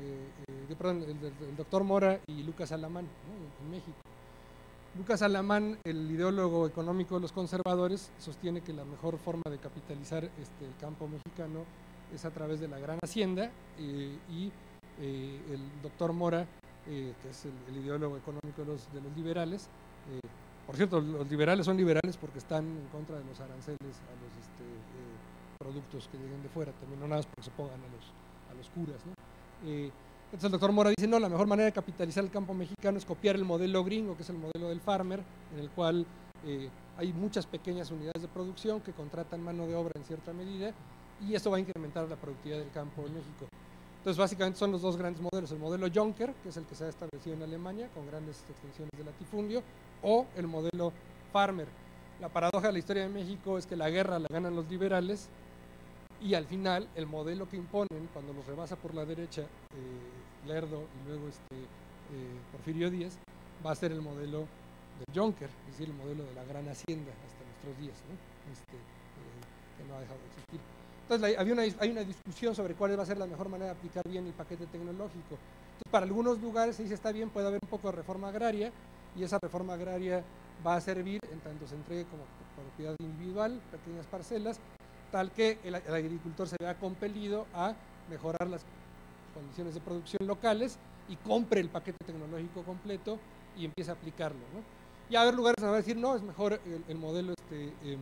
eh, eh, perdón, el, doctor Mora y Lucas Alamán, en México. Lucas Alamán, el ideólogo económico de los conservadores, sostiene que la mejor forma de capitalizar este, el campo mexicano es a través de la gran hacienda eh, y eh, el doctor Mora, que es el, ideólogo económico de los, liberales, por cierto, los liberales son liberales porque están en contra de los aranceles a los este, productos que lleguen de fuera, también no nada más porque se pongan a los, a los curas. Entonces el doctor Mora dice, no, la mejor manera de capitalizar el campo mexicano es copiar el modelo gringo, que es el modelo del farmer, en el cual hay muchas pequeñas unidades de producción que contratan mano de obra en cierta medida y esto va a incrementar la productividad del campo en México. Entonces, básicamente son los dos grandes modelos, el modelo Juncker, que es el que se ha establecido en Alemania con grandes extensiones de latifundio, o el modelo Farmer. La paradoja de la historia de México es que la guerra la ganan los liberales y al final el modelo que imponen cuando los rebasa por la derecha eh, Lerdo y luego este, eh, Porfirio Díaz va a ser el modelo del Juncker, es decir, el modelo de la gran hacienda hasta nuestros días, este, eh, que no ha dejado de existir. Entonces había una, hay una discusión sobre cuál va a ser la mejor manera de aplicar bien el paquete tecnológico. Entonces, para algunos lugares se dice está bien, puede haber un poco de reforma agraria y esa reforma agraria va a servir en tanto se entregue como propiedad individual, pequeñas parcelas, tal que el, agricultor se vea compelido a mejorar las condiciones de producción locales y compre el paquete tecnológico completo y empiece a aplicarlo. Y a haber lugares donde va a decir, no, es mejor el, modelo este, em,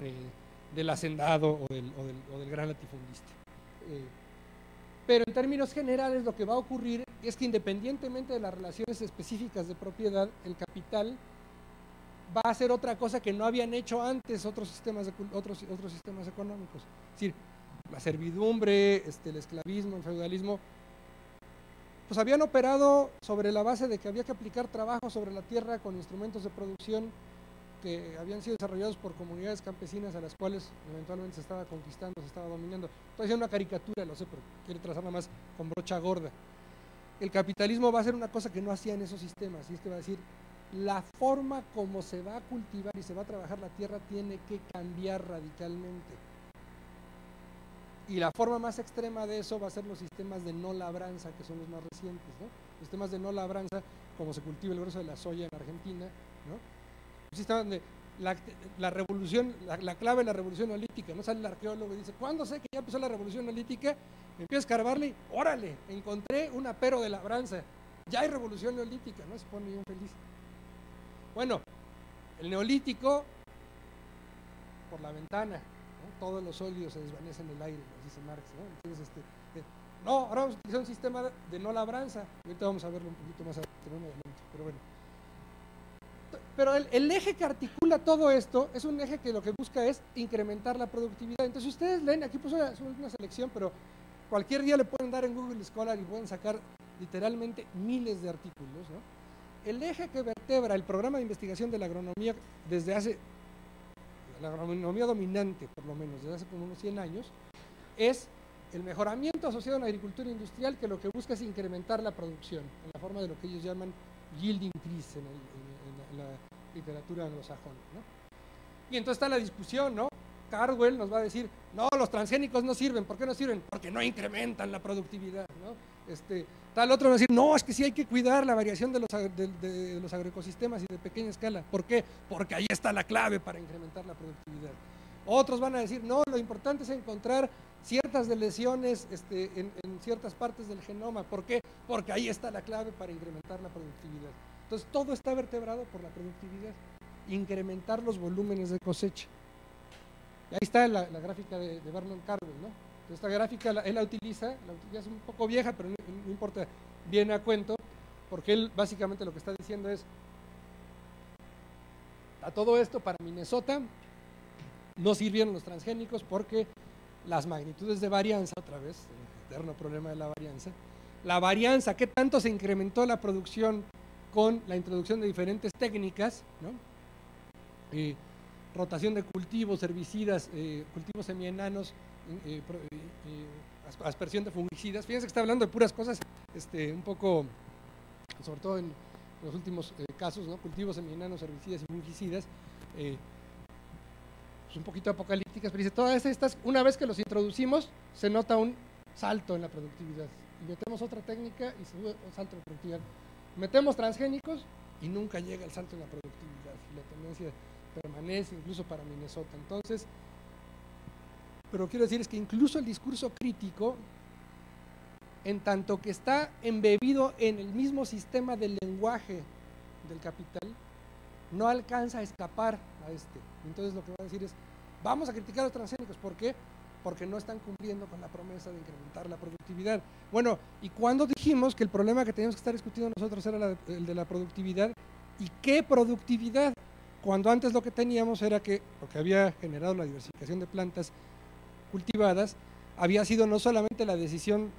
eh, del hacendado o del, o del, gran latifundista. Eh, pero en términos generales lo que va a ocurrir es que independientemente de las relaciones específicas de propiedad, el capital va a hacer otra cosa que no habían hecho antes otros sistemas, otros, otros sistemas económicos. Es decir, la servidumbre, este, el esclavismo, el feudalismo, pues habían operado sobre la base de que había que aplicar trabajo sobre la tierra con instrumentos de producción que habían sido desarrollados por comunidades campesinas a las cuales eventualmente se estaba conquistando, se estaba dominando. Estoy haciendo una caricatura, lo sé, pero quiero trazarla más con brocha gorda. El capitalismo va a hacer una cosa que no hacía en esos sistemas, y es que va a decir, la forma como se va a cultivar y se va a trabajar la tierra tiene que cambiar radicalmente. Y la forma más extrema de eso va a ser los sistemas de no labranza, que son los más recientes. ¿no? Sistemas de no labranza, como se cultiva el grueso de la soya en Argentina, ¿no? un sistema donde la, revolución, la, clave de la revolución neolítica, ¿no? Sale el arqueólogo y dice, ¿cuándo sé que ya empezó la revolución neolítica? Empieza a escarbarle órale, encontré un apero de labranza. Ya hay revolución neolítica, ¿no? Se pone bien feliz. Bueno, el neolítico por la ventana, todos los óleos se desvanecen en el aire, dice Marx. ¿no? Entonces, este, eh, no, ahora vamos a utilizar un sistema de no labranza. Ahorita vamos a verlo un poquito más adelante, pero bueno. Pero el, eje que articula todo esto es un eje que lo que busca es incrementar la productividad. Entonces, ustedes leen, aquí una, una selección, pero cualquier día le pueden dar en Google Scholar y pueden sacar literalmente miles de artículos. ¿no? El eje que vertebra el programa de investigación de la agronomía desde hace, la agronomía dominante por lo menos, desde hace como unos 100 años, es el mejoramiento asociado a la agricultura industrial que lo que busca es incrementar la producción en la forma de lo que ellos llaman yield increase en, la literatura anglosajona. Y entonces está la discusión, ¿no? Cardwell nos va a decir, no, los transgénicos no sirven. ¿Por qué no sirven? Porque no incrementan la productividad. ¿no? Este, tal otro va a decir, no, es que sí hay que cuidar la variación de los, de los agroecosistemas y de pequeña escala. ¿Por qué? Porque ahí está la clave para incrementar la productividad. Otros van a decir, no, lo importante es encontrar ciertas lesiones este, en, ciertas partes del genoma. ¿Por qué? Porque ahí está la clave para incrementar la productividad. Entonces, todo está vertebrado por la productividad. Incrementar los volúmenes de cosecha. Y ahí está la, gráfica de, Vernon Carvel, ¿no? Esta gráfica él la utiliza, la es un poco vieja, pero no, importa, viene a cuento, porque él básicamente lo que está diciendo es, a todo esto para Minnesota no sirvieron los transgénicos porque las magnitudes de varianza, otra vez, el eterno problema de la varianza, la varianza, qué tanto se incrementó la producción con la introducción de diferentes técnicas, ¿no? Eh, rotación de cultivos, herbicidas, eh, cultivos semienanos, eh, aspersión de fungicidas. Fíjense que está hablando de puras cosas este, un poco, sobre todo en los últimos casos, ¿no? cultivos semienanos, herbicidas y fungicidas un poquito apocalípticas, pero dice, todas estas, una vez que los introducimos, se nota un salto en la productividad. Y metemos otra técnica y se sube un salto en la productividad. Metemos transgénicos y nunca llega el salto en la productividad. La tendencia permanece incluso para Minnesota. Entonces, pero quiero decir es que incluso el discurso crítico, en tanto que está embebido en el mismo sistema del lenguaje del capital, no alcanza a escapar a este. Entonces lo que va a decir es, vamos a criticar a los transgénicos. ¿Por qué? Porque no están cumpliendo con la promesa de incrementar la productividad. Bueno, ¿y cuando dijimos que el problema que teníamos que estar discutiendo nosotros era el de la productividad? ¿Y qué productividad? Cuando antes lo que teníamos era que lo que había generado la diversificación de plantas cultivadas había sido no solamente la decisión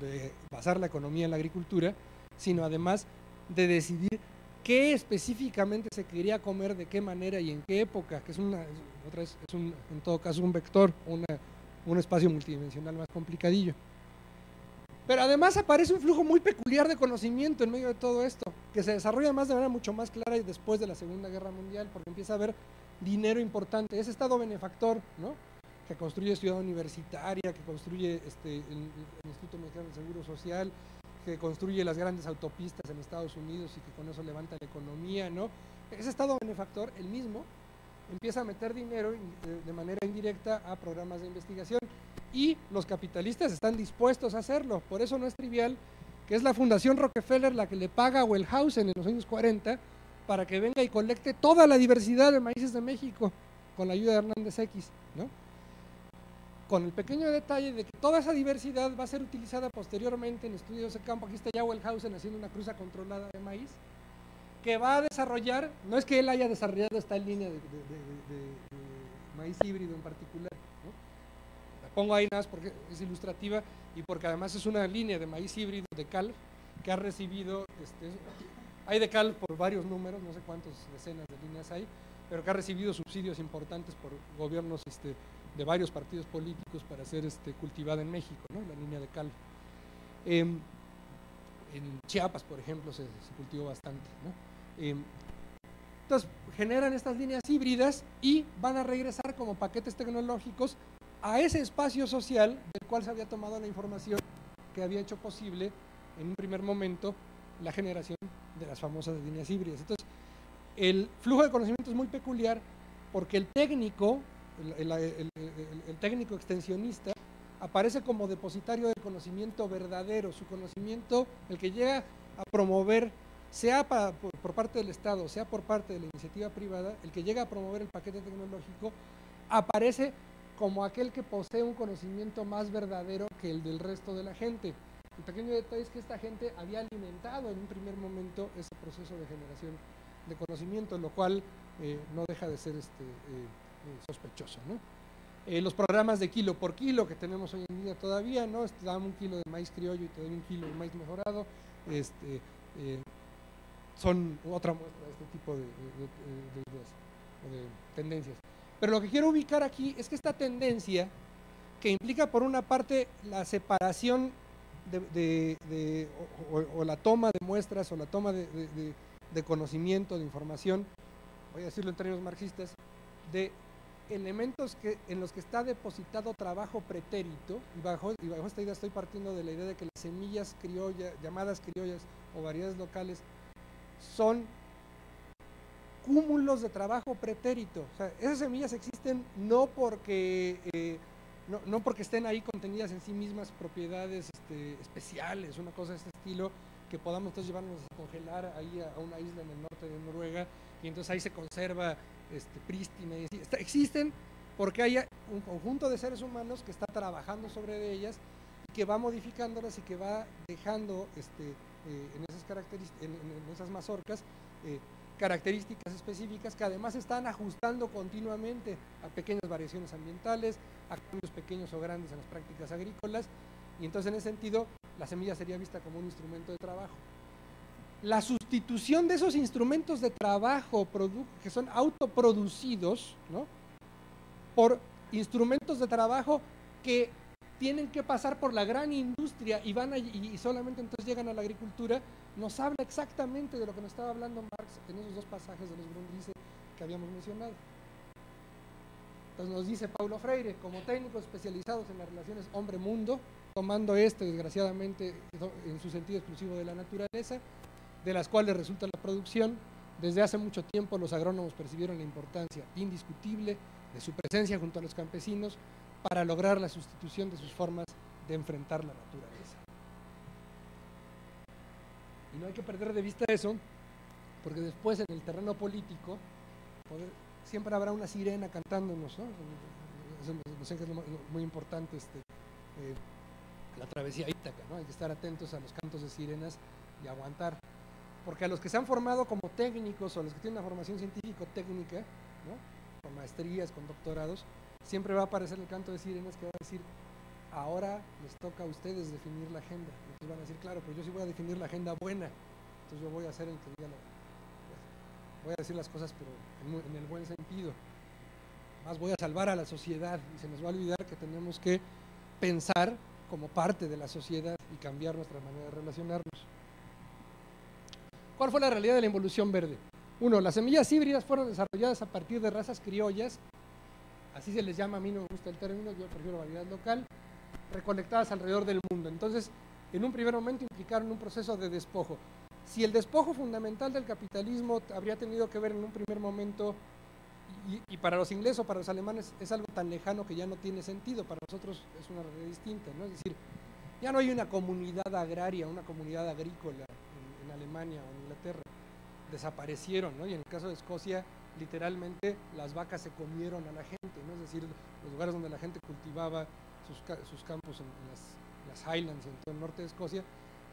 de basar la economía en la agricultura, sino además de decidir qué específicamente se quería comer, de qué manera y en qué época, que es, una, otra es un, en todo caso un vector, un espacio multidimensional más complicadillo. Pero además aparece un flujo muy peculiar de conocimiento en medio de todo esto, que se desarrolla más de manera mucho más clara después de la Segunda Guerra Mundial, porque empieza a haber dinero importante, ese Estado benefactor, ¿no? Que construye ciudad universitaria, que construye este, el, el Instituto Mexicano del Seguro Social, que construye las grandes autopistas en Estados Unidos y que con eso levanta la economía, ¿no? Ese Estado benefactor, el mismo, empieza a meter dinero de manera indirecta a programas de investigación y los capitalistas están dispuestos a hacerlo. Por eso no es trivial que es la Fundación Rockefeller la que le paga a Wellhausen en los años 40 para que venga y colecte toda la diversidad de maíces de México con la ayuda de Hernández X, ¿no? Con el pequeño detalle de que toda esa diversidad va a ser utilizada posteriormente en estudios de campo. Aquí está ya Wellhausen haciendo una cruza controlada de maíz, que va a desarrollar, no es que él haya desarrollado esta línea de, maíz híbrido en particular, la pongo ahí nada más porque es ilustrativa y porque además es una línea de maíz híbrido de cal que ha recibido, este, hay de cal por varios números, no sé cuántas decenas de líneas hay, pero que ha recibido subsidios importantes por gobiernos este, de varios partidos políticos para ser este, cultivada en México, ¿no? la línea de cal. Em, en Chiapas, por ejemplo, se, cultivó bastante. Em, entonces, generan estas líneas híbridas y van a regresar como paquetes tecnológicos a ese espacio social del cual se había tomado la información que había hecho posible en un primer momento la generación de las famosas líneas híbridas. Entonces, el flujo de conocimiento es muy peculiar porque el técnico, el, técnico extensionista, aparece como depositario del conocimiento verdadero, su conocimiento, el que llega a promover, sea por, parte del Estado, sea por parte de la iniciativa privada, el que llega a promover el paquete tecnológico, aparece como aquel que posee un conocimiento más verdadero que el del resto de la gente. El pequeño detalle es que esta gente había alimentado en un primer momento ese proceso de generación de conocimiento, lo cual eh, no deja de ser este, eh, eh, sospechoso. los programas de kilo por kilo que tenemos hoy en día todavía, ¿no? Este, dame un kilo de maíz criollo y te doy un kilo de maíz mejorado, este, son otra muestra de este tipo de, ideas o de tendencias. Pero lo que quiero ubicar aquí es que esta tendencia, que implica por una parte la separación de, o, la toma de muestras o la toma de conocimiento, de información, voy a decirlo en términos marxistas, de elementos que, en los que está depositado trabajo pretérito, y bajo, y bajo esta idea estoy partiendo de la idea de que las semillas criollas, llamadas criollas o variedades locales, son cúmulos de trabajo pretérito. O sea, esas semillas existen no porque, eh, no, no, porque estén ahí contenidas en sí mismas propiedades este, especiales, una cosa de este estilo, que podamos entonces llevarnos a congelar ahí a, una isla en el norte de Noruega y entonces ahí se conserva este, prístina. Y existen porque hay un conjunto de seres humanos que está trabajando sobre ellas y que va modificándolas y que va dejando este, eh, en, esas características, en, esas mazorcas eh, características específicas que además están ajustando continuamente a pequeñas variaciones ambientales, a cambios pequeños o grandes en las prácticas agrícolas y entonces en ese sentido la semilla sería vista como un instrumento de trabajo. La sustitución de esos instrumentos de trabajo que son autoproducidos por instrumentos de trabajo que tienen que pasar por la gran industria y van y solamente entonces llegan a la agricultura, nos habla exactamente de lo que nos estaba hablando Marx en esos dos pasajes de los Grundrisse que habíamos mencionado. Entonces nos dice Paulo Freire, como técnicos especializados en las relaciones hombre-mundo, tomando este desgraciadamente en su sentido exclusivo de la naturaleza, de las cuales resulta la producción, desde hace mucho tiempo los agrónomos percibieron la importancia indiscutible de su presencia junto a los campesinos para lograr la sustitución de sus formas de enfrentar la naturaleza. Y no hay que perder de vista eso, porque después en el terreno político siempre habrá una sirena cantándonos, ¿no? Es muy importante este, eh, la travesía Ítaca, ¿no? Hay que estar atentos a los cantos de sirenas y aguantar. Porque a los que se han formado como técnicos o a los que tienen una formación científico-técnica, con maestrías, con doctorados, siempre va a aparecer el canto de sirenas que va a decir, ahora les toca a ustedes definir la agenda. Entonces van a decir, claro, pero yo sí voy a definir la agenda buena. Entonces yo voy a hacer el que diga, voy a decir las cosas, pero en, en el buen sentido. Más voy a salvar a la sociedad y se nos va a olvidar que tenemos que pensar como parte de la sociedad y cambiar nuestra manera de relacionarnos. ¿Cuál fue la realidad de la involución verde? Uno, las semillas híbridas fueron desarrolladas a partir de razas criollas, así se les llama, a mí no me gusta el término, yo prefiero variedad local, recolectadas alrededor del mundo. Entonces, en un primer momento implicaron un proceso de despojo. Si el despojo fundamental del capitalismo habría tenido que ver en un primer momento y, para los ingleses o para los alemanes es algo tan lejano que ya no tiene sentido, para nosotros es una realidad distinta, ¿no? Es decir, ya no hay una comunidad agraria, una comunidad agrícola Alemania o Inglaterra, desaparecieron, ¿no? Y en el caso de Escocia, literalmente las vacas se comieron a la gente, ¿no? Es decir, los lugares donde la gente cultivaba sus, campos en, las, Highlands, en todo el norte de Escocia,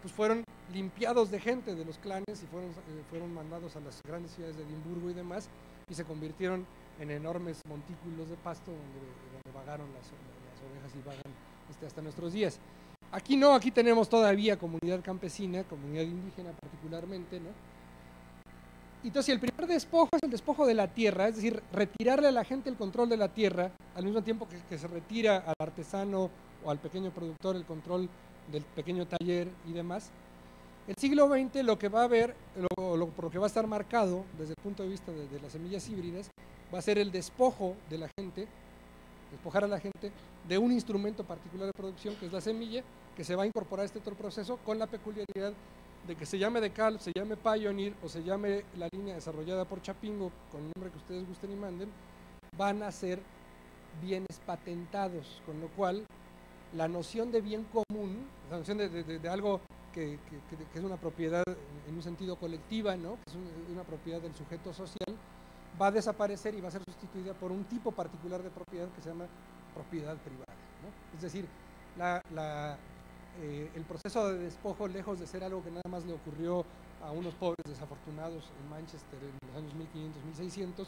pues fueron limpiados de gente de los clanes y fueron, eh, fueron mandados a las grandes ciudades de Edimburgo y demás, y se convirtieron en enormes montículos de pasto donde, vagaron las, ovejas y vagan este, hasta nuestros días. Aquí no, aquí tenemos todavía comunidad campesina, comunidad indígena particularmente, ¿no? Entonces, el primer despojo es el despojo de la tierra, es decir, retirarle a la gente el control de la tierra, al mismo tiempo que, se retira al artesano o al pequeño productor el control del pequeño taller y demás, el siglo XX lo que va a haber, lo, por lo que va a estar marcado desde el punto de vista de, las semillas híbridas, va a ser el despojo de la gente, despojar a la gente de un instrumento particular de producción que es la semilla, que se va a incorporar a este otro proceso con la peculiaridad de que se llame Decal, se llame Pioneer o se llame la línea desarrollada por Chapingo, con el nombre que ustedes gusten y manden, van a ser bienes patentados, con lo cual la noción de bien común, la noción de, algo que, es una propiedad en un sentido colectiva, ¿no? que es una propiedad del sujeto social, va a desaparecer y va a ser sustituida por un tipo particular de propiedad que se llama propiedad privada. Es decir, eh, el proceso de despojo, lejos de ser algo que nada más le ocurrió a unos pobres desafortunados en Manchester en los años 1500, 1600,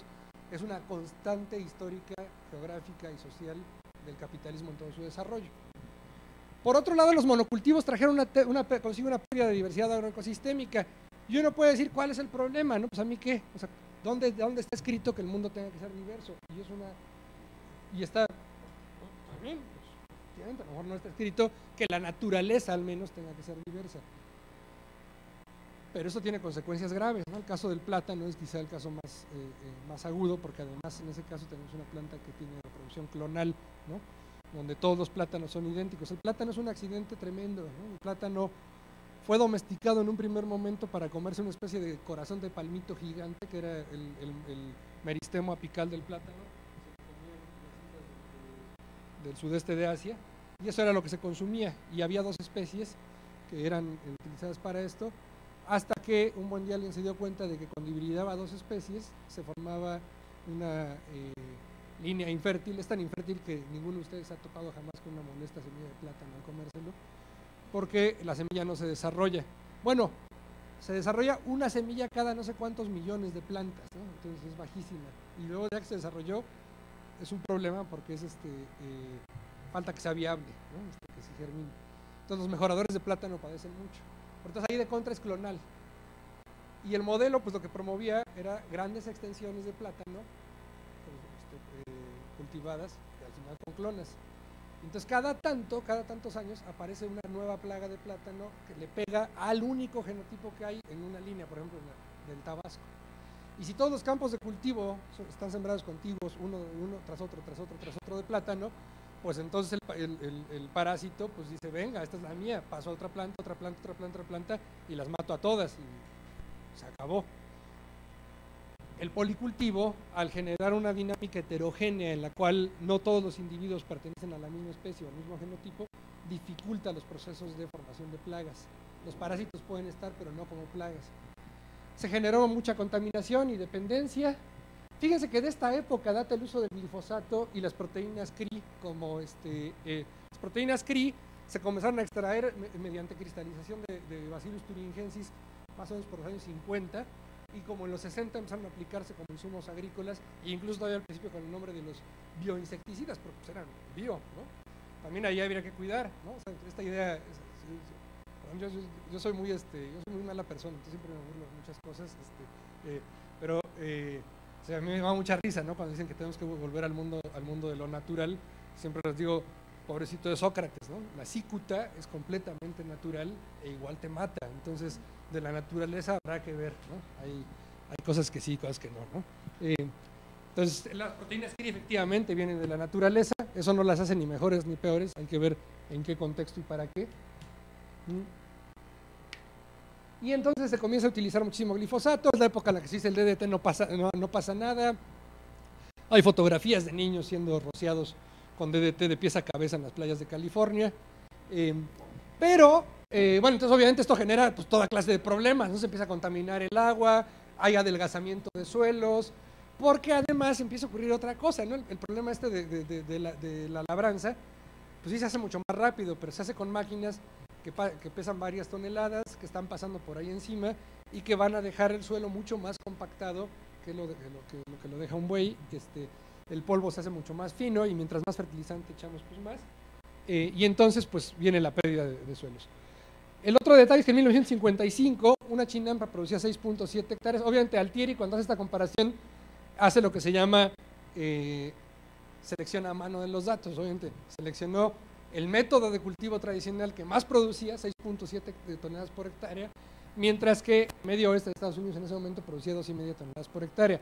es una constante histórica, geográfica y social del capitalismo en todo su desarrollo. Por otro lado, los monocultivos trajeron una, una, consigo una pérdida de diversidad agroecosistémica. Y uno puede decir, ¿cuál es el problema? No, pues a mí qué. O sea, ¿dónde, ¿dónde está escrito que el mundo tenga que ser diverso? Y es una... Y está... A lo mejor no está escrito que la naturaleza al menos tenga que ser diversa. Pero eso tiene consecuencias graves. ¿no? El caso del plátano es quizá el caso más, eh, eh, más agudo, porque además en ese caso tenemos una planta que tiene reproducción clonal, ¿no? donde todos los plátanos son idénticos. El plátano es un accidente tremendo. El plátano fue domesticado en un primer momento para comerse una especie de corazón de palmito gigante, que era el, meristemo apical del plátano, del sudeste de Asia, y eso era lo que se consumía. Y había dos especies que eran utilizadas para esto, hasta que un buen día alguien se dio cuenta de que cuando hibridaba dos especies se formaba una eh, línea infértil, es tan infértil que ninguno de ustedes ha tocado jamás con una molesta semilla de plátano al comérselo, porque la semilla no se desarrolla. Bueno, se desarrolla una semilla cada no sé cuántos millones de plantas, entonces es bajísima. Y luego ya que se desarrolló, es un problema porque es este eh, falta que sea viable, este, que se germine. Entonces los mejoradores de plátano padecen mucho. Entonces ahí de contra es clonal. Y el modelo, pues lo que promovía era grandes extensiones de plátano pues, este, eh, cultivadas al final con clones. Entonces cada tanto, cada tantos años aparece una nueva plaga de plátano que le pega al único genotipo que hay en una línea, por ejemplo, del Tabasco. Y si todos los campos de cultivo están sembrados contiguos, uno, tras otro, tras otro, tras otro de plátano, pues entonces el, parásito pues dice, venga, esta es la mía, paso a otra planta, otra planta, otra planta, otra planta y las mato a todas y se acabó. El policultivo, al generar una dinámica heterogénea en la cual no todos los individuos pertenecen a la misma especie o al mismo genotipo, dificulta los procesos de formación de plagas. Los parásitos pueden estar, pero no como plagas. Se generó mucha contaminación y dependencia, Fíjense que de esta época data el uso del glifosato y las proteínas CRI, como este, eh, las proteínas CRI se comenzaron a extraer mediante cristalización de, Bacillus thuringiensis más o menos por los años 50 y como en los 60 empezaron a aplicarse como insumos agrícolas e incluso todavía al principio con el nombre de los bioinsecticidas, porque pues eran bio, ¿no? También ahí habría que cuidar, ¿no? esta idea, yo, soy muy, este, yo soy muy mala persona, entonces siempre me burlo de muchas cosas, este, eh, pero eh, sea, a mí me da mucha risa, ¿no? Cuando dicen que tenemos que volver al mundo, al mundo de lo natural, siempre les digo, pobrecito de Sócrates, ¿no? La cicuta es completamente natural e igual te mata. Entonces, de la naturaleza habrá que ver, ¿no? Hay, hay cosas que sí, cosas que no, ¿no? Eh, entonces, las proteínas que efectivamente vienen de la naturaleza, eso no las hace ni mejores ni peores, hay que ver en qué contexto y para qué. Y entonces se comienza a utilizar muchísimo glifosato, es la época en la que se dice el DDT no pasa, no, pasa nada. Hay fotografías de niños siendo rociados con DDT de pies a cabeza en las playas de California. Em, pero, eh, bueno, entonces obviamente esto genera pues, toda clase de problemas, ¿no? Se empieza a contaminar el agua, hay adelgazamiento de suelos, porque además empieza a ocurrir otra cosa, ¿no? El, problema este de, la, de la labranza, pues sí se hace mucho más rápido, pero se hace con máquinas que, pesan varias toneladas, que están pasando por ahí encima y que van a dejar el suelo mucho más compactado que lo, que, lo, deja un buey. Este, el polvo se hace mucho más fino y mientras más fertilizante echamos, pues más. Eh, y entonces, pues viene la pérdida de, suelos. El otro detalle es que en 1955 una chinampa producía 6.7 hectáreas. Obviamente Altieri cuando hace esta comparación hace lo que se llama eh, selección a mano de los datos. Obviamente seleccionó el método de cultivo tradicional que más producía, 6.7 toneladas por hectárea, mientras que medio oeste de Estados Unidos en ese momento producía 2,5 toneladas por hectárea.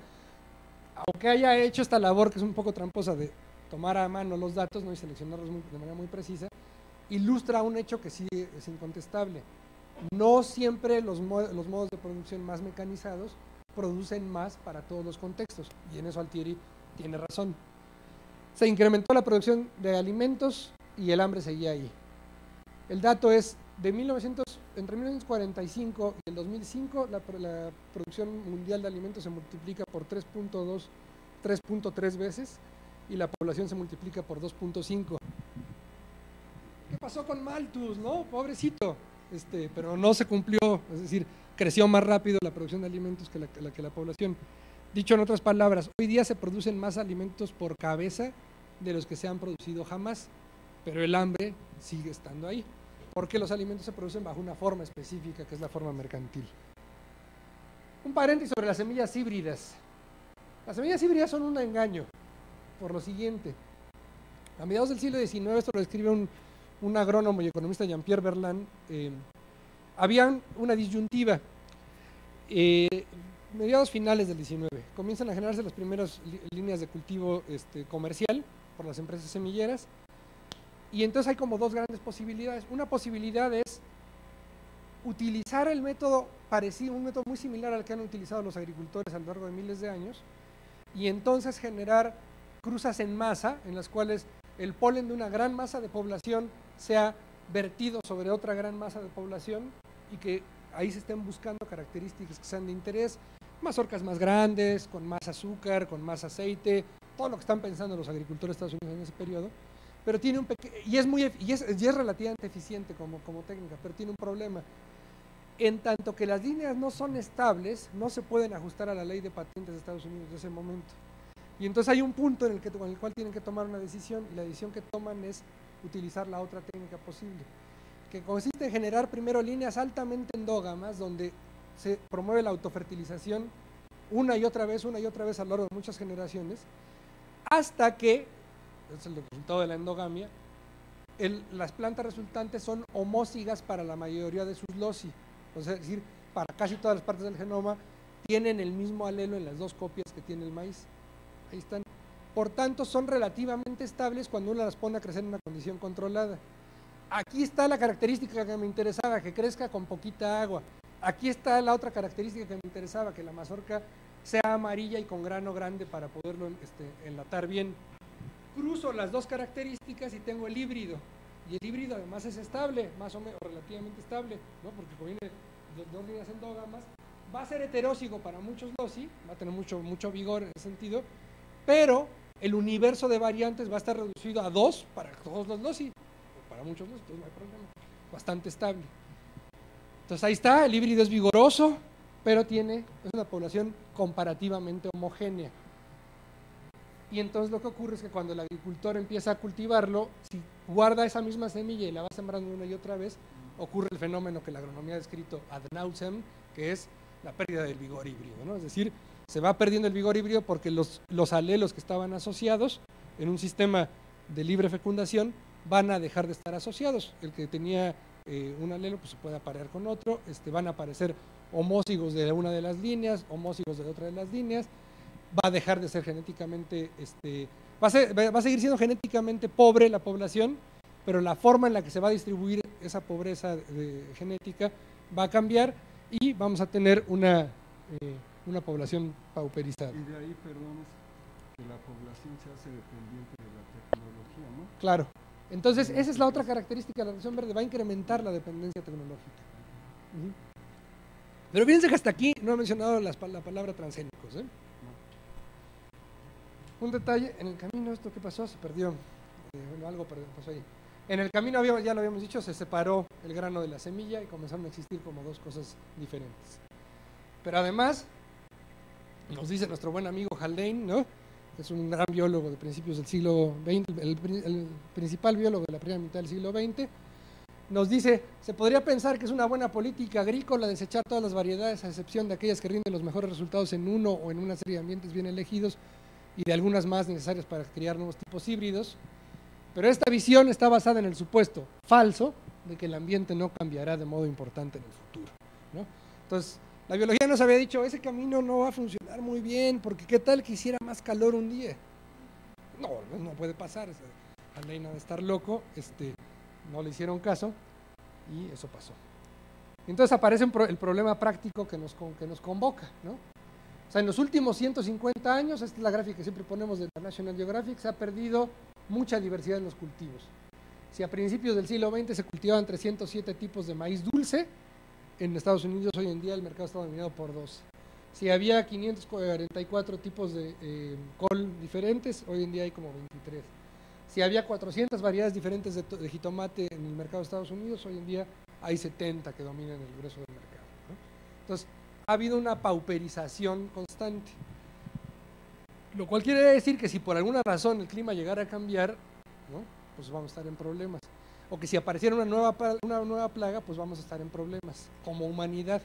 Aunque haya hecho esta labor que es un poco tramposa de tomar a mano los datos ¿no? y seleccionarlos de manera muy precisa, ilustra un hecho que sí es incontestable. No siempre los, los modos de producción más mecanizados producen más para todos los contextos, y en eso Altieri tiene razón. Se incrementó la producción de alimentos y el hambre seguía ahí. El dato es de 1900, entre 1945 y el 2005 la, la producción mundial de alimentos se multiplica por 3.2, 3.3 veces y la población se multiplica por 2.5. ¿Qué pasó con Malthus, no? Pobrecito. Este, pero no se cumplió, es decir, creció más rápido la producción de alimentos que la, que la población. Dicho en otras palabras, hoy día se producen más alimentos por cabeza de los que se han producido jamás, pero el hambre sigue estando ahí, porque los alimentos se producen bajo una forma específica, que es la forma mercantil. Un paréntesis sobre las semillas híbridas. Las semillas híbridas son un engaño, por lo siguiente. A mediados del siglo XIX, esto lo describe un, un agrónomo y economista Jean-Pierre Berland, eh, habían una disyuntiva. Eh, mediados finales del 19, comienzan a generarse las primeras líneas de cultivo este, comercial por las empresas semilleras, y entonces hay como dos grandes posibilidades. Una posibilidad es utilizar el método parecido, un método muy similar al que han utilizado los agricultores a lo largo de miles de años, y entonces generar cruzas en masa en las cuales el polen de una gran masa de población sea vertido sobre otra gran masa de población y que ahí se estén buscando características que sean de interés, mazorcas más grandes, con más azúcar, con más aceite, todo lo que están pensando los agricultores de Estados Unidos en ese periodo, pero tiene un y es muy y es, y es relativamente eficiente como, como técnica, pero tiene un problema. En tanto que las líneas no son estables, no se pueden ajustar a la ley de patentes de Estados Unidos de ese momento. Y entonces hay un punto en el, que, en el cual tienen que tomar una decisión y la decisión que toman es utilizar la otra técnica posible, que consiste en generar primero líneas altamente endógamas donde se promueve la autofertilización una y otra vez, una y otra vez a lo largo de muchas generaciones, hasta que, es el resultado de la endogamia, las plantas resultantes son homósigas para la mayoría de sus loci, es decir, para casi todas las partes del genoma tienen el mismo alelo en las dos copias que tiene el maíz. Ahí están. Por tanto, son relativamente estables cuando uno las pone a crecer en una condición controlada. Aquí está la característica que me interesaba, que crezca con poquita agua. Aquí está la otra característica que me interesaba, que la mazorca sea amarilla y con grano grande para poderlo este, enlatar bien. Cruzo las dos características y tengo el híbrido. Y el híbrido además es estable, más o menos relativamente estable, ¿no? porque conviene de dos líneas endógamas. Va a ser heterósigo para muchos loci, va a tener mucho, mucho vigor en ese sentido, pero el universo de variantes va a estar reducido a dos para todos los loci, para muchos loci, no hay problema, bastante estable. Entonces ahí está, el híbrido es vigoroso, pero tiene, es una población comparativamente homogénea. Y entonces lo que ocurre es que cuando el agricultor empieza a cultivarlo, si guarda esa misma semilla y la va sembrando una y otra vez, ocurre el fenómeno que la agronomía ha descrito ad nauseam, que es la pérdida del vigor híbrido. ¿no? Es decir, se va perdiendo el vigor híbrido porque los, los alelos que estaban asociados en un sistema de libre fecundación van a dejar de estar asociados. El que tenía eh, un alelo pues se puede aparear con otro, este, van a aparecer homósigos de una de las líneas, homósigos de otra de las líneas, va a dejar de ser genéticamente, este, va, a va a seguir siendo genéticamente pobre la población, pero la forma en la que se va a distribuir esa pobreza genética va a cambiar y vamos a tener una... Eh, una población pauperizada. Y de ahí, perdón, que la población se hace dependiente de la tecnología, ¿no? Claro. Entonces, esa es la otra característica de la revolución verde, va a incrementar la dependencia tecnológica. Pero fíjense que hasta aquí no he mencionado la palabra transgénicos. ¿eh? Un detalle, en el camino, ¿esto qué pasó? Se perdió. Eh, algo pasó ahí. En el camino, ya lo habíamos dicho, se separó el grano de la semilla y comenzaron a existir como dos cosas diferentes. Pero además, nos dice nuestro buen amigo Haldane, ¿no? que es un gran biólogo de principios del siglo XX, el, principal biólogo de la primera mitad del siglo XX, nos dice, se podría pensar que es una buena política agrícola desechar todas las variedades a excepción de aquellas que rinden los mejores resultados en uno o en una serie de ambientes bien elegidos y de algunas más necesarias para criar nuevos tipos híbridos. Pero esta visión está basada en el supuesto falso de que el ambiente no cambiará de modo importante en el futuro. ¿no? Entonces, la biología nos había dicho, ese camino no va a funcionar muy bien, porque qué tal que hiciera más calor un día. No, no puede pasar. Alaina de estar loco, este, no le hicieron caso y eso pasó. Entonces aparece el problema práctico que nos, que nos convoca. ¿no? O sea, en los últimos 150 años, esta es la gráfica que siempre ponemos de la National Geographic, se ha perdido mucha diversidad en los cultivos. Si a principios del siglo XX se cultivaban 307 tipos de maíz dulce, en Estados Unidos hoy en día el mercado está dominado por dos. Si había 544 tipos de eh, col diferentes, hoy en día hay como 23. Si había 400 variedades diferentes de, jitomate en el mercado de Estados Unidos, hoy en día hay 70 que dominan el grueso del mercado. Entonces, ha habido una pauperización constante. Lo cual quiere decir que si por alguna razón el clima llegara a cambiar, pues vamos a estar en problemas. O que si apareciera una nueva, una nueva plaga, pues vamos a estar en problemas como humanidad.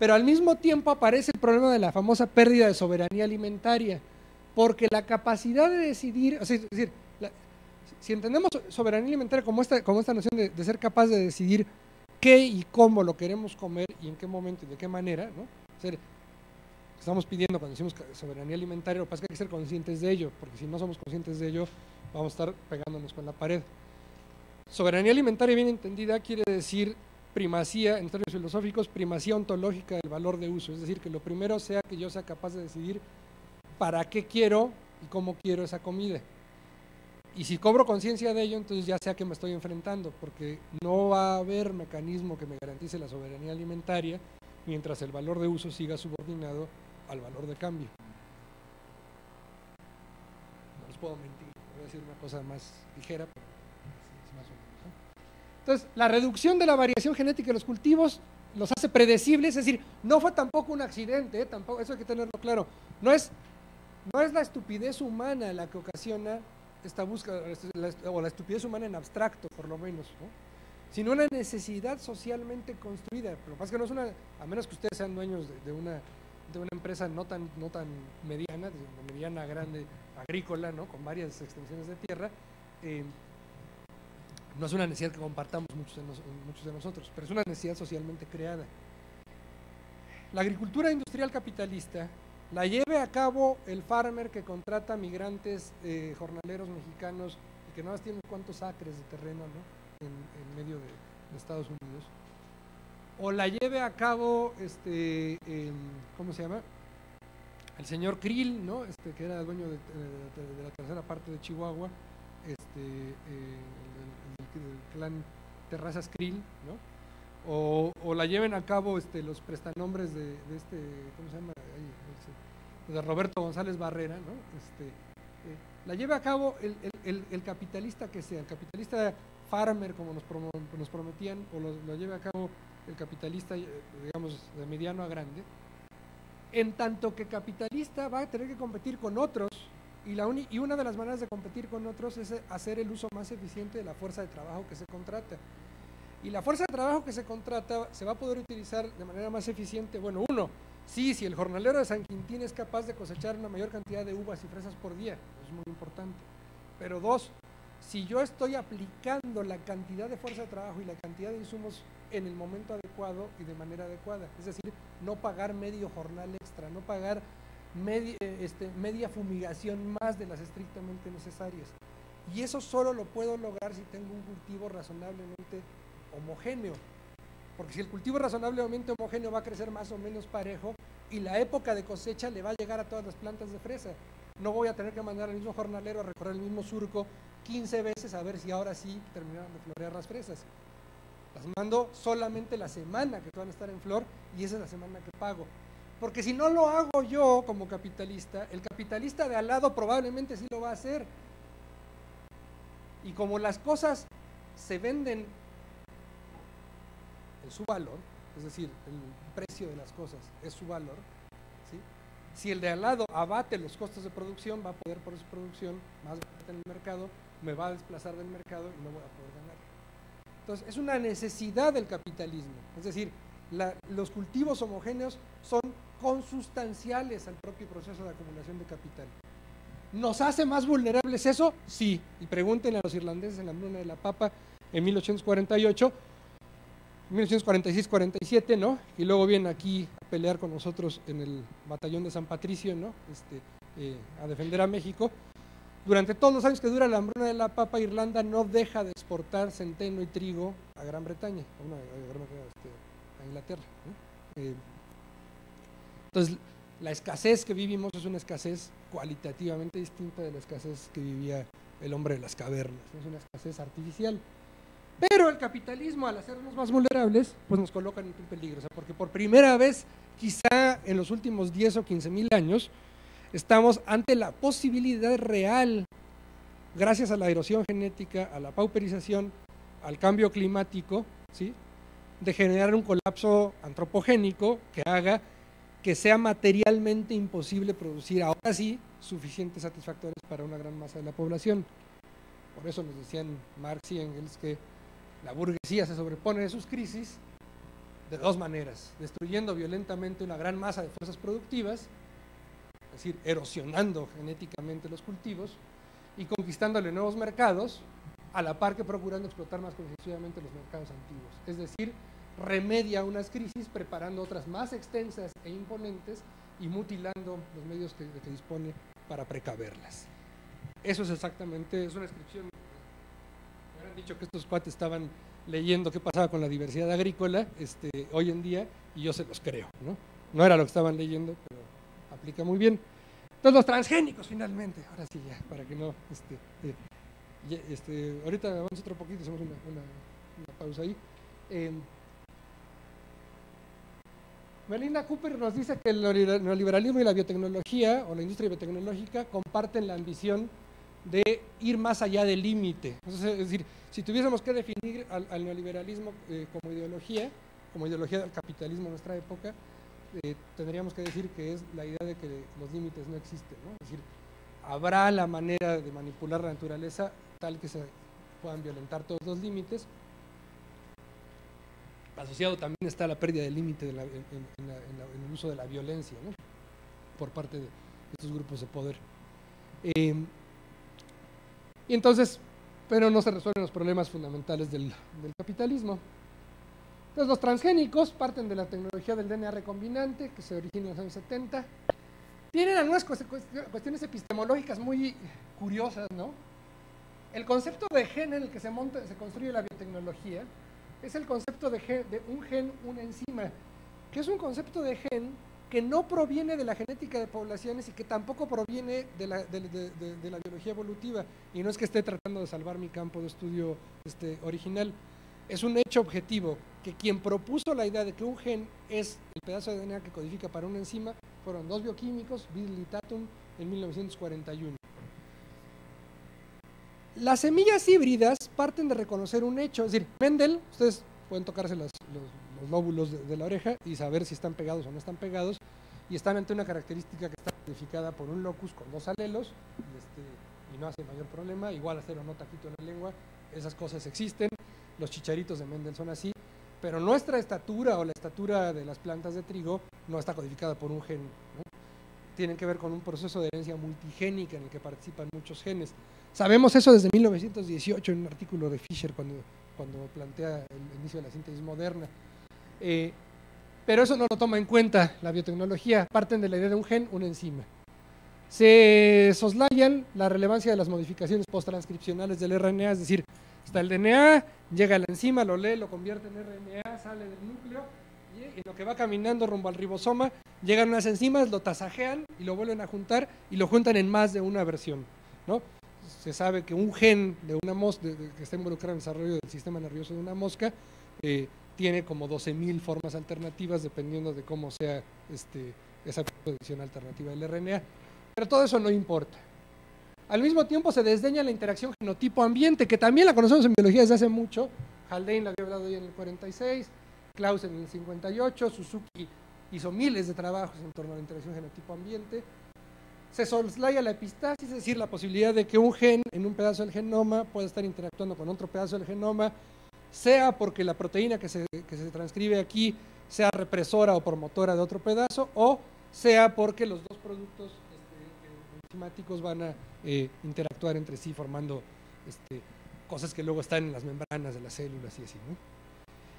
Pero al mismo tiempo aparece el problema de la famosa pérdida de soberanía alimentaria, porque la capacidad de decidir, es decir, si entendemos soberanía alimentaria como esta, como esta noción de, ser capaz de decidir qué y cómo lo queremos comer y en qué momento y de qué manera, ¿no? estamos pidiendo cuando decimos soberanía alimentaria, lo que pasa es que hay que ser conscientes de ello, porque si no somos conscientes de ello, vamos a estar pegándonos con la pared. Soberanía alimentaria bien entendida quiere decir primacía, en términos filosóficos, primacía ontológica del valor de uso, es decir, que lo primero sea que yo sea capaz de decidir para qué quiero y cómo quiero esa comida. Y si cobro conciencia de ello, entonces ya sé a qué me estoy enfrentando, porque no va a haber mecanismo que me garantice la soberanía alimentaria mientras el valor de uso siga subordinado al valor de cambio. No les puedo mentir, voy a decir una cosa más ligera, pero es más o menos. Entonces, la reducción de la variación genética de los cultivos los hace predecibles, es decir, no fue tampoco un accidente, ¿eh? tampoco, eso hay que tenerlo claro. No es, no es la estupidez humana la que ocasiona esta búsqueda, o la estupidez humana en abstracto, por lo menos, sino una necesidad socialmente construida. Lo que pasa es que no es una, a menos que ustedes sean dueños de, una, de una empresa no tan, no tan mediana, mediana, grande, agrícola, ¿no? con varias extensiones de tierra, eh, no es una necesidad que compartamos muchos de, muchos de nosotros, pero es una necesidad socialmente creada. La agricultura industrial capitalista la lleve a cabo el farmer que contrata migrantes eh, jornaleros mexicanos y que no más tienen cuántos acres de terreno en, medio de, Estados Unidos, o la lleve a cabo, este, em, ¿cómo se llama? El señor Krill, ¿no? este, que era dueño de, la tercera parte de Chihuahua, este, eh, el, clan Terrazas Krill, ¿no? O, la lleven a cabo este, los prestanombres de, este, ¿cómo se llama? De Roberto González Barrera, ¿no? Este, eh, la lleve a cabo el, capitalista que sea, el capitalista farmer como nos, nos prometían, o lo, lleve a cabo el capitalista, eh, digamos, de mediano a grande, en tanto que capitalista va a tener que competir con otros, y, la y una de las maneras de competir con otros es hacer el uso más eficiente de la fuerza de trabajo que se contrata. Y la fuerza de trabajo que se contrata se va a poder utilizar de manera más eficiente, bueno, uno, Sí, si el jornalero de San Quintín es capaz de cosechar una mayor cantidad de uvas y fresas por día, es muy importante. Pero dos, si yo estoy aplicando la cantidad de fuerza de trabajo y la cantidad de insumos en el momento adecuado y de manera adecuada, es decir, no pagar medio jornal extra, no pagar media, este, media fumigación más de las estrictamente necesarias. Y eso solo lo puedo lograr si tengo un cultivo razonablemente homogéneo. Porque si el cultivo razonablemente homogéneo va a crecer más o menos parejo y la época de cosecha le va a llegar a todas las plantas de fresa. No voy a tener que mandar al mismo jornalero a recorrer el mismo surco 15 veces a ver si ahora sí terminaron de florear las fresas. Las mando solamente la semana que van a estar en flor y esa es la semana que pago. Porque si no lo hago yo como capitalista, el capitalista de al lado probablemente sí lo va a hacer. Y como las cosas se venden su valor, es decir, el precio de las cosas es su valor, si el de al lado abate los costos de producción, va a poder por su producción más en el mercado, me va a desplazar del mercado y no voy a poder ganar. Entonces, es una necesidad del capitalismo, es decir, los cultivos homogéneos son consustanciales al propio proceso de acumulación de capital. ¿Nos hace más vulnerables eso? Sí. Y pregúntenle a los irlandeses en la luna de la papa en 1848 1946-47, ¿no? Y luego viene aquí a pelear con nosotros en el batallón de San Patricio, ¿no? Este, eh, a defender a México. Durante todos los años que dura la hambruna de la papa, Irlanda no deja de exportar centeno y trigo a Gran Bretaña, a, este, Inglaterra. Eh, entonces, la escasez que vivimos es una escasez cualitativamente distinta de la escasez que vivía el hombre de las cavernas, es una escasez artificial. Pero el capitalismo, al hacernos más vulnerables, pues nos coloca en un peligro, porque por primera vez, quizá en los últimos 10 o 15 mil años, estamos ante la posibilidad real, gracias a la erosión genética, a la pauperización, al cambio climático, ¿sí? de generar un colapso antropogénico que haga que sea materialmente imposible producir ahora sí suficientes satisfactores para una gran masa de la población. Por eso nos decían Marx y Engels que la burguesía se sobrepone de sus crisis de dos maneras, destruyendo violentamente una gran masa de fuerzas productivas, es decir, erosionando genéticamente los cultivos y conquistándole nuevos mercados, a la par que procurando explotar más concienzudamente los mercados antiguos. Es decir, remedia unas crisis preparando otras más extensas e imponentes y mutilando los medios que, que dispone para precaverlas. Eso es exactamente, es una descripción. Dicho que estos cuates estaban leyendo qué pasaba con la diversidad agrícola este, hoy en día y yo se los creo. ¿no? no era lo que estaban leyendo, pero aplica muy bien. Entonces los transgénicos finalmente, ahora sí ya, para que no... Este, eh, este, ahorita vamos otro poquito, hacemos una, una, pausa ahí. Eh, Melinda Cooper nos dice que el neoliberalismo y la biotecnología o la industria biotecnológica comparten la ambición de ir más allá del límite. Es decir, si tuviésemos que definir al, neoliberalismo eh, como ideología, como ideología del capitalismo en nuestra época, eh, tendríamos que decir que es la idea de que los límites no existen. Es decir, habrá la manera de manipular la naturaleza tal que se puedan violentar todos los límites, asociado también está la pérdida del límite en, el uso de la violencia por parte de estos grupos de poder. Em, y entonces, pero no se resuelven los problemas fundamentales del, capitalismo. Entonces los transgénicos parten de la tecnología del DNA recombinante que se origina en los años 70. Tienen algunas cuestiones epistemológicas muy curiosas, ¿no? El concepto de gen en el que se, monta, se construye la biotecnología es el concepto de, de un gen, una enzima, que es un concepto de gen que no proviene de la genética de poblaciones y que tampoco proviene de la, biología evolutiva. Y no es que esté tratando de salvar mi campo de estudio este, original. Es un hecho objetivo que quien propuso la idea de que un gen es el pedazo de DNA que codifica para una enzima fueron dos bioquímicos, Bill y Tatum, en 1941. Las semillas híbridas parten de reconocer un hecho, es decir, Mendel, ustedes pueden tocarse los, lóbulos de, la oreja y saber si están pegados o no están pegados, y están ante una característica que está identificada por un locus con dos alelos, y, este, y no hace mayor problema, igual hacer o no taquito en la lengua, esas cosas existen, los chicharitos de Mendel son así, pero nuestra estatura o la estatura de las plantas de trigo no está codificada por un gen, tienen que ver con un proceso de herencia multigénica en el que participan muchos genes. Sabemos eso desde 1918 en un artículo de Fisher cuando, cuando plantea el inicio de la síntesis moderna. Eh, pero eso no lo toma en cuenta la biotecnología, parten de la idea de un gen, una enzima. Se soslayan la relevancia de las modificaciones post-transcripcionales del RNA, es decir, está el DNA, llega la enzima, lo lee, lo convierte en RNA, sale del núcleo y en lo que va caminando rumbo al ribosoma, llegan unas enzimas, lo tasajean y lo vuelven a juntar y lo juntan en más de una versión. ¿no? se sabe que un gen de una mosca, que está involucrado en el desarrollo del sistema nervioso de una mosca, eh, tiene como 12.000 formas alternativas dependiendo de cómo sea este, esa posición alternativa del RNA. Pero todo eso no importa. Al mismo tiempo se desdeña la interacción genotipo-ambiente, que también la conocemos en biología desde hace mucho. Haldane la había hablado ya en el 46, Klaus en el 58, Suzuki hizo miles de trabajos en torno a la interacción genotipo-ambiente se soslaya la epistasis, es decir, la posibilidad de que un gen en un pedazo del genoma pueda estar interactuando con otro pedazo del genoma, sea porque la proteína que se, transcribe aquí sea represora o promotora de otro pedazo, o sea porque los dos productos este, enzimáticos van a eh, interactuar entre sí formando este, cosas que luego están en las membranas de las células y así.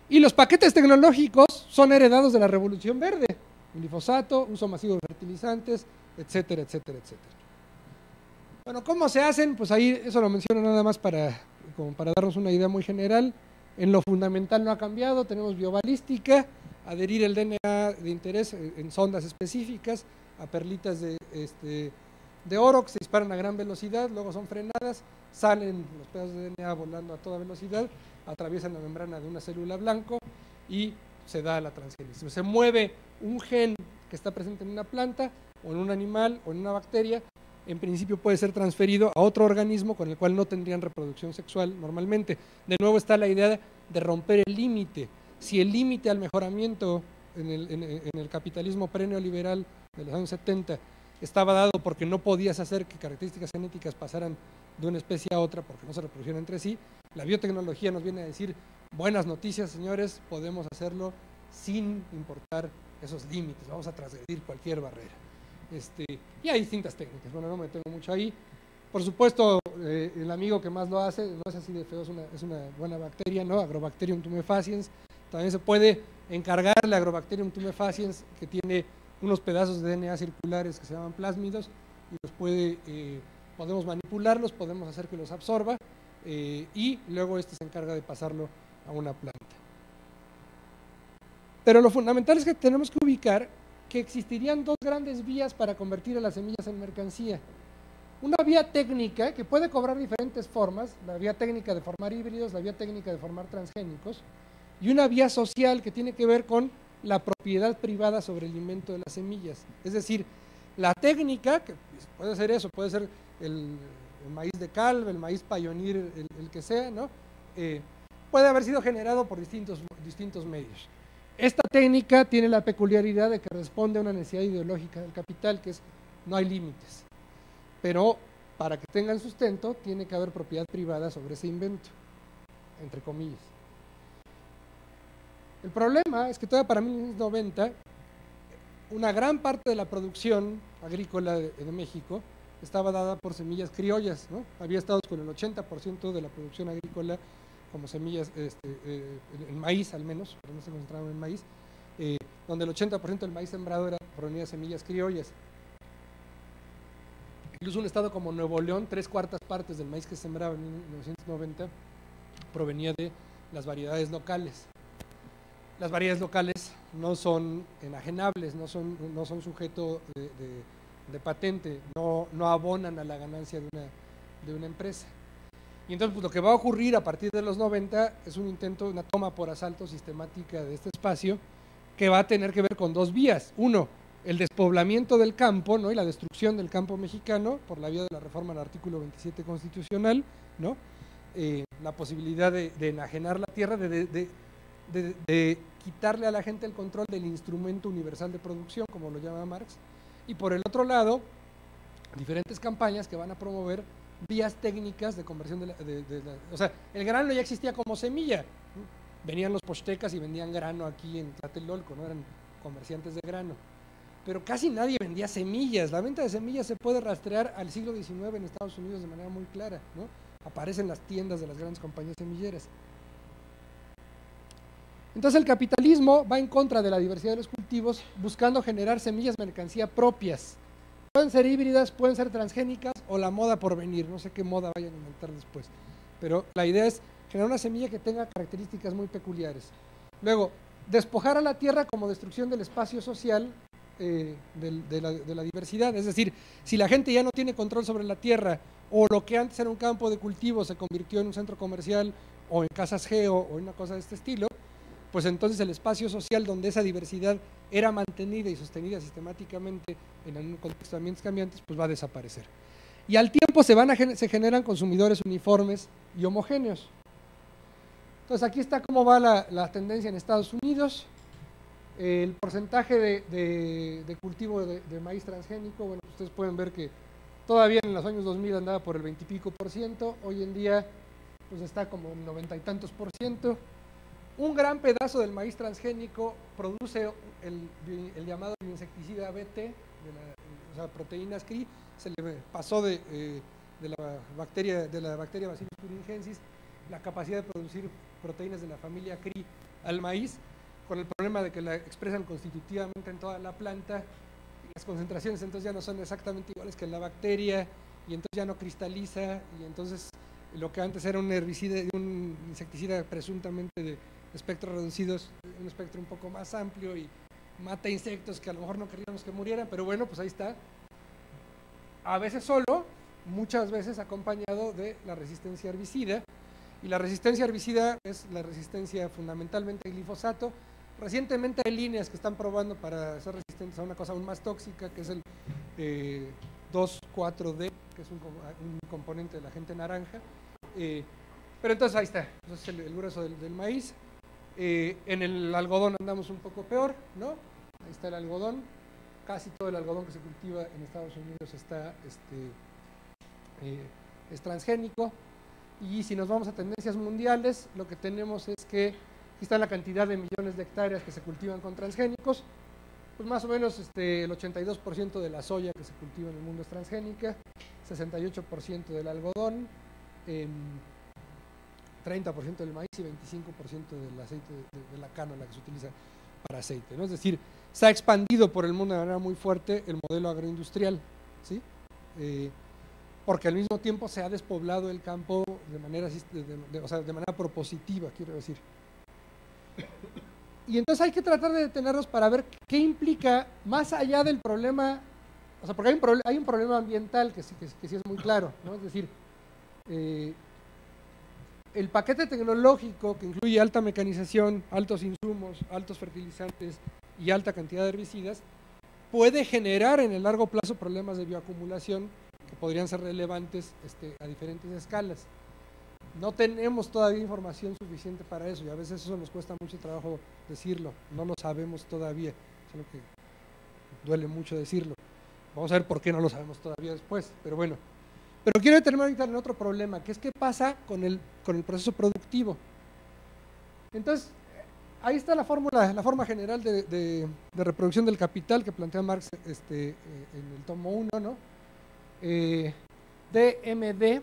Y los paquetes tecnológicos son heredados de la revolución verde, glifosato, uso masivo de fertilizantes, etcétera, etcétera, etcétera. Bueno, ¿cómo se hacen? Pues ahí eso lo menciono nada más para, como para darnos una idea muy general. En lo fundamental no ha cambiado, tenemos biobalística, adherir el DNA de interés en sondas específicas a perlitas de, este, de oro que se disparan a gran velocidad, luego son frenadas, salen los pedazos de DNA volando a toda velocidad, atraviesan la membrana de una célula blanco y se da la transgénesis. Se mueve un gen que está presente en una planta o en un animal o en una bacteria, en principio puede ser transferido a otro organismo con el cual no tendrían reproducción sexual normalmente. De nuevo está la idea de romper el límite. Si el límite al mejoramiento en el, en el capitalismo preneoliberal de los años 70 estaba dado porque no podías hacer que características genéticas pasaran de una especie a otra porque no se reproducían entre sí, la biotecnología nos viene a decir, buenas noticias señores, podemos hacerlo sin importar esos límites, vamos a transgredir cualquier barrera. Este, y hay distintas técnicas, bueno, no me tengo mucho ahí. Por supuesto, eh, el amigo que más lo hace, no es así de feo, es una, es una buena bacteria, ¿no? Agrobacterium tumefaciens. También se puede encargarle a Agrobacterium tumefaciens, que tiene unos pedazos de DNA circulares que se llaman plásmidos, y los puede, eh, podemos manipularlos, podemos hacer que los absorba, eh, y luego este se encarga de pasarlo a una planta. Pero lo fundamental es que tenemos que ubicar que existirían dos grandes vías para convertir a las semillas en mercancía. Una vía técnica que puede cobrar diferentes formas, la vía técnica de formar híbridos, la vía técnica de formar transgénicos, y una vía social que tiene que ver con la propiedad privada sobre el alimento de las semillas. Es decir, la técnica, que puede ser eso, puede ser el, maíz de calva, el maíz pioneer, el, que sea, ¿no? Eh, puede haber sido generado por distintos, distintos medios. Esta técnica tiene la peculiaridad de que responde a una necesidad ideológica del capital, que es no hay límites. Pero para que tengan sustento, tiene que haber propiedad privada sobre ese invento, entre comillas. El problema es que todavía para 1990, una gran parte de la producción agrícola de, México estaba dada por semillas criollas. ¿no? Había estados con el 80% de la producción agrícola como semillas, este, eh, en maíz al menos, pero no se concentraban en maíz, eh, donde el 80% del maíz sembrado era, provenía de semillas criollas. Incluso un estado como Nuevo León, tres cuartas partes del maíz que sembraba en 1990 provenía de las variedades locales. Las variedades locales no son enajenables, no son, no son sujeto de, patente, no, no, abonan a la ganancia de una, de una empresa. Y entonces pues, lo que va a ocurrir a partir de los 90 es un intento, una toma por asalto sistemática de este espacio que va a tener que ver con dos vías. Uno, el despoblamiento del campo ¿no? y la destrucción del campo mexicano por la vía de la reforma al artículo 27 constitucional, ¿no? Eh, la posibilidad de, enajenar la tierra, de, de, quitarle a la gente el control del instrumento universal de producción, como lo llama Marx, y por el otro lado, diferentes campañas que van a promover vías técnicas de conversión de la, O sea, el grano ya existía como semilla. Venían los postecas y vendían grano aquí en Tlatelolco, ¿no? Eran comerciantes de grano. Pero casi nadie vendía semillas. La venta de semillas se puede rastrear al siglo XIX en Estados Unidos de manera muy clara, ¿no? Aparecen las tiendas de las grandes compañías semilleras. Entonces el capitalismo va en contra de la diversidad de los cultivos buscando generar semillas mercancía propias Pueden ser híbridas, pueden ser transgénicas o la moda por venir. No sé qué moda vayan a inventar después. Pero la idea es generar una semilla que tenga características muy peculiares. Luego, despojar a la tierra como destrucción del espacio social eh, de, la, diversidad. Es decir, si la gente ya no tiene control sobre la tierra o lo que antes era un campo de cultivo se convirtió en un centro comercial o en casas geo o en una cosa de este estilo, pues entonces el espacio social donde esa diversidad era mantenida y sostenida sistemáticamente en un contexto de ambientes cambiantes, pues va a desaparecer. Y al tiempo se, van a, se generan consumidores uniformes y homogéneos. Entonces aquí está cómo va la, tendencia en Estados Unidos. El porcentaje de, cultivo de, maíz transgénico, bueno, ustedes pueden ver que todavía en los años 2000 andaba por el 20 y pico por ciento, hoy en día pues está como un noventa y tantos por ciento. Un gran pedazo del maíz transgénico produce el, llamado insecticida BT, o sea, proteínas CRI, se le pasó de, eh, de, la bacteria de la bacteria Bacillus thuringiensis la capacidad de producir proteínas de la familia CRI al maíz, con el problema de que la expresan constitutivamente en toda la planta, las concentraciones entonces ya no son exactamente iguales que en la bacteria, y entonces ya no cristaliza, y entonces lo que antes era un herbicida, un insecticida presuntamente de espectros reducidos, un espectro un poco más amplio y mata insectos que a lo mejor no queríamos que murieran, pero bueno, pues ahí está. A veces solo, muchas veces acompañado de la resistencia herbicida. Y la resistencia herbicida es la resistencia fundamentalmente al glifosato. Recientemente hay líneas que están probando para ser resistentes a una cosa aún más tóxica, que es el eh, 2,4-D, que es un, componente de la gente naranja. Eh, pero entonces ahí está, es el, grueso del, maíz. Eh, en el algodón andamos un poco peor, ¿no? Ahí está el algodón. Casi todo el algodón que se cultiva en Estados Unidos está, este, eh, es transgénico. Y si nos vamos a tendencias mundiales, lo que tenemos es que aquí está la cantidad de millones de hectáreas que se cultivan con transgénicos. Pues más o menos este, el 82% de la soya que se cultiva en el mundo es transgénica, 68% del algodón. 30% del maíz y 25% del aceite de, la cánola que se utiliza para aceite. Es decir, se ha expandido por el mundo de manera muy fuerte el modelo agroindustrial, ¿sí? Eh, porque al mismo tiempo se ha despoblado el campo de manera, o sea, de manera propositiva, quiero decir. Y entonces hay que tratar de detenernos para ver qué implica, más allá del problema, o sea, porque hay un, hay un problema ambiental que sí, que, sí es muy claro, ¿no? Es decir, eh, el paquete tecnológico que incluye alta mecanización, altos insumos, altos fertilizantes y alta cantidad de herbicidas puede generar en el largo plazo problemas de bioacumulación que podrían ser relevantes este, a diferentes escalas. No tenemos todavía información suficiente para eso y a veces eso nos cuesta mucho trabajo decirlo, no lo sabemos todavía, es lo que duele mucho decirlo. Vamos a ver por qué no lo sabemos todavía después, pero bueno, pero quiero determinar en otro problema, que es qué pasa con el, con el proceso productivo. Entonces, ahí está la fórmula, la forma general de, reproducción del capital que plantea Marx este, eh, en el tomo 1, ¿no? Eh, DMD,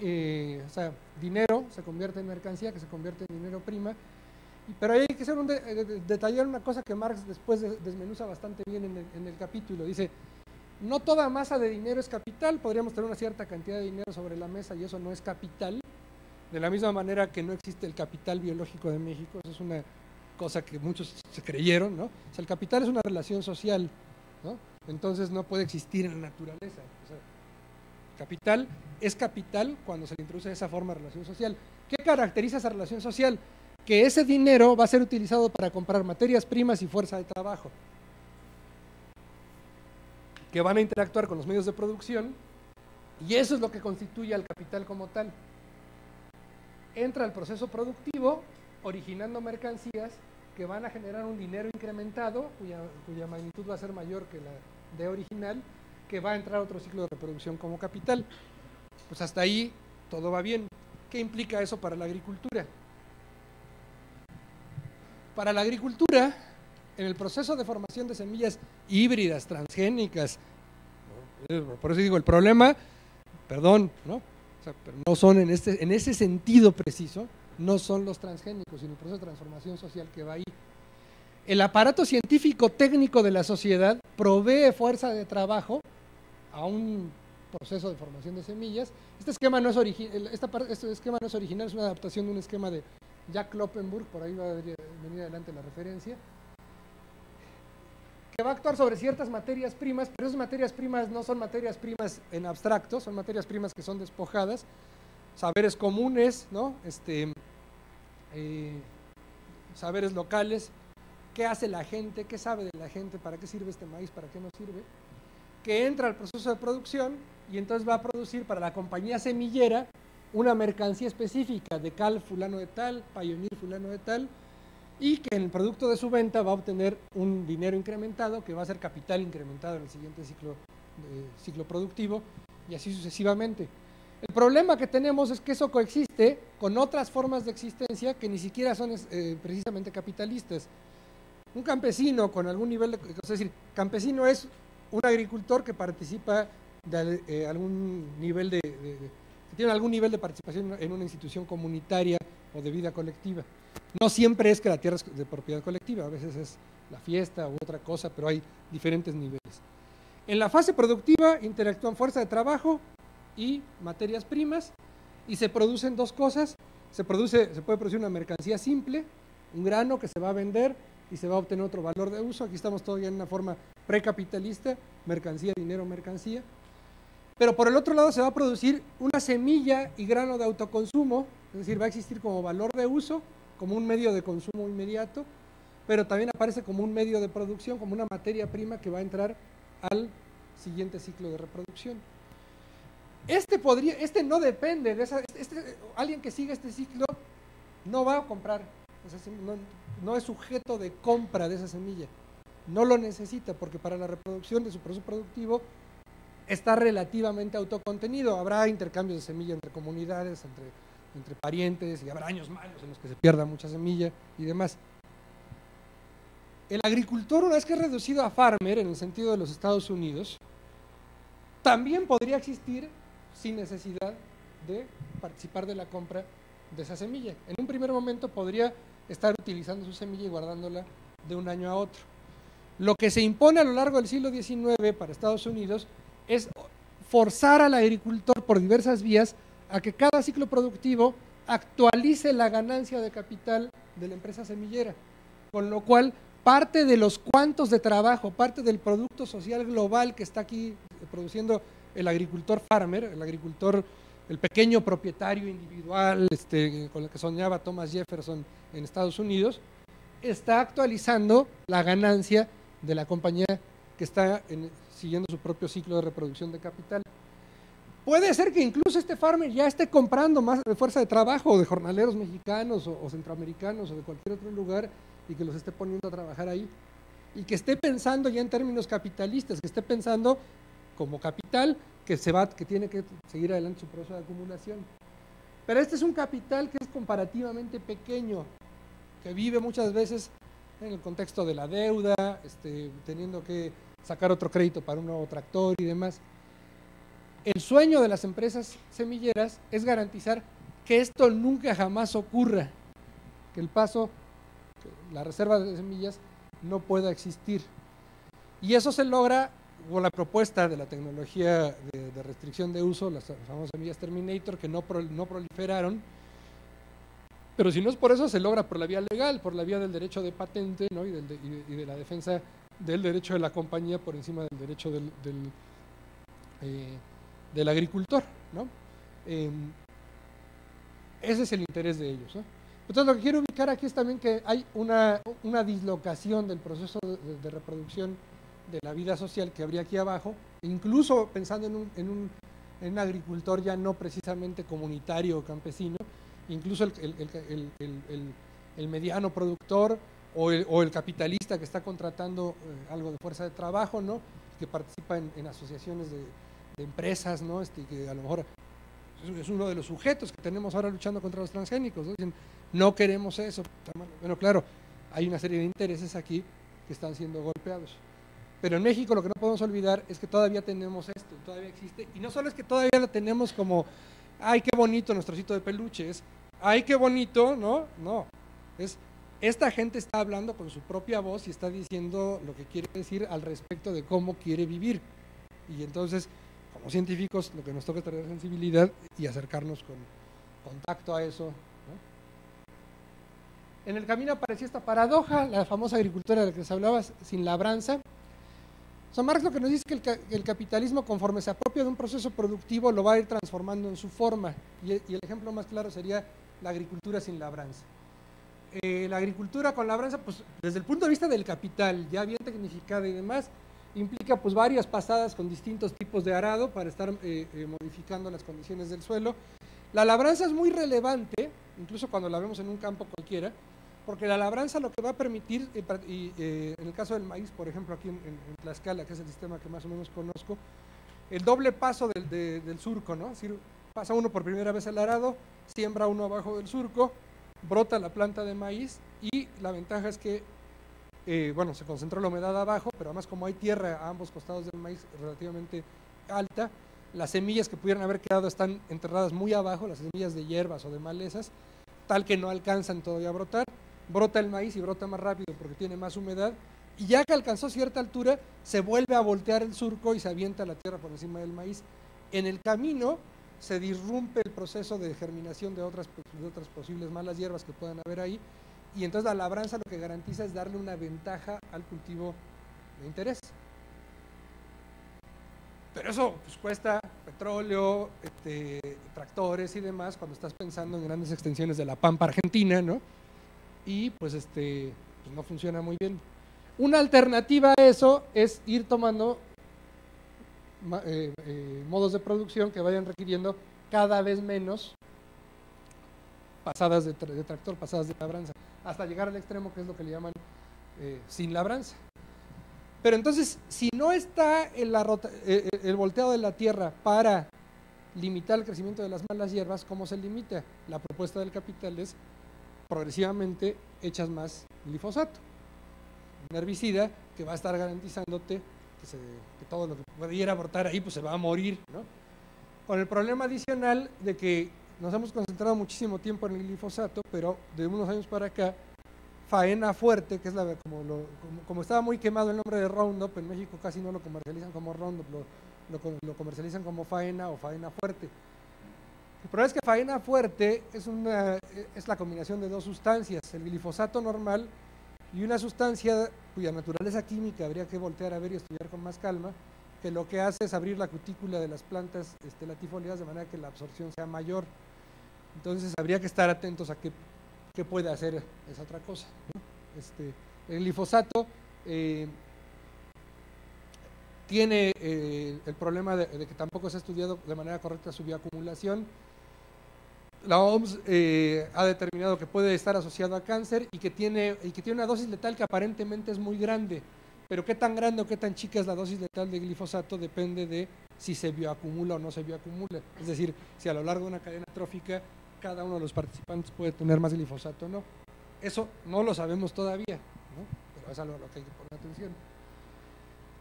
eh, o sea, dinero se convierte en mercancía, que se convierte en dinero prima, pero hay que un detallar una cosa que Marx después desmenuza bastante bien en el, en el capítulo. Dice, no toda masa de dinero es capital, podríamos tener una cierta cantidad de dinero sobre la mesa y eso no es capital, de la misma manera que no existe el capital biológico de México, eso es una cosa que muchos se creyeron, ¿no? O sea, el capital es una relación social, ¿no? Entonces no puede existir en la naturaleza. capital es capital cuando se le introduce esa forma de relación social. ¿Qué caracteriza esa relación social? Que ese dinero va a ser utilizado para comprar materias primas y fuerza de trabajo que van a interactuar con los medios de producción y eso es lo que constituye al capital como tal. Entra al proceso productivo originando mercancías que van a generar un dinero incrementado cuya, magnitud va a ser mayor que la de original, que va a entrar a otro ciclo de reproducción como capital. Pues hasta ahí todo va bien. ¿Qué implica eso para la agricultura? Para la agricultura, en el proceso de formación de semillas híbridas, transgénicas, por eso digo, el problema, perdón, ¿no? Pero no son en, este, en ese sentido preciso, no son los transgénicos, sino el proceso de transformación social que va ahí. El aparato científico técnico de la sociedad provee fuerza de trabajo a un proceso de formación de semillas. Este esquema no es, este esquema no es original, es una adaptación de un esquema de Jack Kloppenburg, por ahí va a venir adelante la referencia, que va a actuar sobre ciertas materias primas, pero esas materias primas no son materias primas en abstracto, son materias primas que son despojadas, saberes comunes, ¿no? este, eh, saberes locales, qué hace la gente, qué sabe de la gente, para qué sirve este maíz, para qué no sirve, que entra al proceso de producción y entonces va a producir para la compañía semillera una mercancía específica de cal fulano de tal, pioneer fulano de tal, y que en el producto de su venta va a obtener un dinero incrementado que va a ser capital incrementado en el siguiente ciclo, ciclo productivo y así sucesivamente. El problema que tenemos es que eso coexiste con otras formas de existencia que ni siquiera son eh, precisamente capitalistas. Un campesino con algún nivel de... Es decir, campesino es un agricultor que participa de eh, algún nivel de, que tiene algún nivel de participación en una institución comunitaria o de vida colectiva. No siempre es que la tierra es de propiedad colectiva, a veces es la fiesta u otra cosa, pero hay diferentes niveles. En la fase productiva interactúan fuerza de trabajo y materias primas y se producen dos cosas. Se, produce, se puede producir una mercancía simple, un grano que se va a vender y se va a obtener otro valor de uso. Aquí estamos todavía en una forma precapitalista, mercancía, dinero, mercancía. Pero por el otro lado se va a producir una semilla y grano de autoconsumo, es decir, va a existir como valor de uso, como un medio de consumo inmediato, pero también aparece como un medio de producción, como una materia prima que va a entrar al siguiente ciclo de reproducción. Este podría, este no depende de esa, este, alguien que siga este ciclo no va a comprar, no, no es sujeto de compra de esa semilla, no lo necesita porque para la reproducción de su proceso productivo está relativamente autocontenido. Habrá intercambios de semilla entre comunidades, entre, entre parientes, y habrá años malos en los que se pierda mucha semilla y demás. El agricultor, una vez que es reducido a farmer en el sentido de los Estados Unidos, también podría existir sin necesidad de participar de la compra de esa semilla. En un primer momento podría estar utilizando su semilla y guardándola de un año a otro. Lo que se impone a lo largo del siglo XIX para Estados Unidos es forzar al agricultor por diversas vías a que cada ciclo productivo actualice la ganancia de capital de la empresa semillera, con lo cual parte de los cuantos de trabajo, parte del producto social global que está aquí produciendo el agricultor farmer, el agricultor, el pequeño propietario individual este, con el que soñaba Thomas Jefferson en Estados Unidos, está actualizando la ganancia de la compañía que está siguiendo su propio ciclo de reproducción de capital. Puede ser que incluso este farmer ya esté comprando más de fuerza de trabajo de jornaleros mexicanos o, centroamericanos o de cualquier otro lugar y que los esté poniendo a trabajar ahí. Y que esté pensando ya en términos capitalistas, que esté pensando como capital que se va, que tiene que seguir adelante su proceso de acumulación. Pero este es un capital que es comparativamente pequeño, que vive muchas veces en el contexto de la deuda, este, teniendo que sacar otro crédito para un nuevo tractor y demás. El sueño de las empresas semilleras es garantizar que esto nunca jamás ocurra, que el paso, la reserva de semillas no pueda existir. Y eso se logra con la propuesta de la tecnología de, restricción de uso, las famosas semillas Terminator, que no, proliferaron, pero si no es por eso, se logra por la vía legal, por la vía del derecho de patente y, de, la defensa del derecho de la compañía por encima del derecho del, del, eh, agricultor. ¿no? Em, ese es el interés de ellos. Entonces lo que quiero ubicar aquí es también que hay una, una dislocación del proceso de, reproducción de la vida social que habría aquí abajo, incluso pensando en un, en un, en agricultor ya no precisamente comunitario o campesino, incluso el, mediano productor o, el, capitalista que está contratando eh, algo de fuerza de trabajo, ¿no? que participa en, asociaciones de, empresas, ¿no? Este, que a lo mejor es uno de los sujetos que tenemos ahora luchando contra los transgénicos. ¿no? Dicen, no queremos eso. Bueno, claro, hay una serie de intereses aquí que están siendo golpeados. Pero en México lo que no podemos olvidar es que todavía tenemos esto, todavía existe. Y no solo es que todavía lo tenemos como ay, qué bonito nuestro sitio de peluches, ay, qué bonito, ¿no? No, es, esta gente está hablando con su propia voz y está diciendo lo que quiere decir al respecto de cómo quiere vivir. Y entonces, como científicos, lo que nos toca es tener sensibilidad y acercarnos con contacto a eso. En el camino aparecía esta paradoja, la famosa agricultura de la que se hablaba, sin labranza, San Marx lo que nos dice es que el, capitalismo, conforme se apropia de un proceso productivo, lo va a ir transformando en su forma. Y, el ejemplo más claro sería la agricultura sin labranza. Eh, la agricultura con labranza, pues desde el punto de vista del capital, ya bien tecnificada y demás, implica pues varias pasadas con distintos tipos de arado para estar eh, eh, modificando las condiciones del suelo. La labranza es muy relevante, incluso cuando la vemos en un campo cualquiera, porque la labranza lo que va a permitir, eh, y, en el caso del maíz, por ejemplo, aquí en, Tlaxcala, que es el sistema que más o menos conozco, el doble paso del, surco, ¿no? Es decir, pasa uno por primera vez el arado, siembra uno abajo del surco, brota la planta de maíz y la ventaja es que, eh, bueno, se concentró la humedad abajo, pero además como hay tierra a ambos costados del maíz relativamente alta, las semillas que pudieran haber quedado están enterradas muy abajo, las semillas de hierbas o de malezas, tal que no alcanzan todavía a brotar brota el maíz y brota más rápido porque tiene más humedad, y ya que alcanzó cierta altura, se vuelve a voltear el surco y se avienta la tierra por encima del maíz. En el camino se disrumpe el proceso de germinación de otras, otras posibles malas hierbas que puedan haber ahí, y entonces la labranza lo que garantiza es darle una ventaja al cultivo de interés. Pero eso pues, cuesta petróleo, este, tractores y demás cuando estás pensando en grandes extensiones de la Pampa Argentina, ¿no? Y pues este pues, no funciona muy bien. Una alternativa a eso es ir tomando eh, eh, modos de producción que vayan requiriendo cada vez menos pasadas de, tractor, pasadas de labranza, hasta llegar al extremo que es lo que le llaman eh, sin labranza. Pero entonces, si no está el, el volteado de la tierra para limitar el crecimiento de las malas hierbas, ¿cómo se limita? La propuesta del capital es progresivamente echas más glifosato, un herbicida que va a estar garantizándote que, todo lo que pudiera abortar ahí pues se va a morir, ¿no? Con el problema adicional de que nos hemos concentrado muchísimo tiempo en el glifosato, pero de unos años para acá, faena fuerte, que es la como, como, estaba muy quemado el nombre de Roundup, en México casi no lo comercializan como Roundup, lo, lo, comercializan como faena o faena fuerte. El problema es que faena fuerte es, una, es la combinación de dos sustancias, el glifosato normal y una sustancia cuya naturaleza química habría que voltear a ver y estudiar con más calma, que lo que hace es abrir la cutícula de las plantas este, de manera que la absorción sea mayor. Entonces habría que estar atentos a qué, qué puede hacer esa otra cosa. Este, el glifosato eh, tiene eh, el problema de, que tampoco se ha estudiado de manera correcta su bioacumulación la OMS eh, ha determinado que puede estar asociado a cáncer y que, tiene, y que tiene una dosis letal que aparentemente es muy grande. Pero qué tan grande o qué tan chica es la dosis letal de glifosato depende de si se bioacumula o no se bioacumula. Es decir, si a lo largo de una cadena trófica cada uno de los participantes puede tener más glifosato o no. Eso no lo sabemos todavía, pero es algo a lo que hay que poner atención.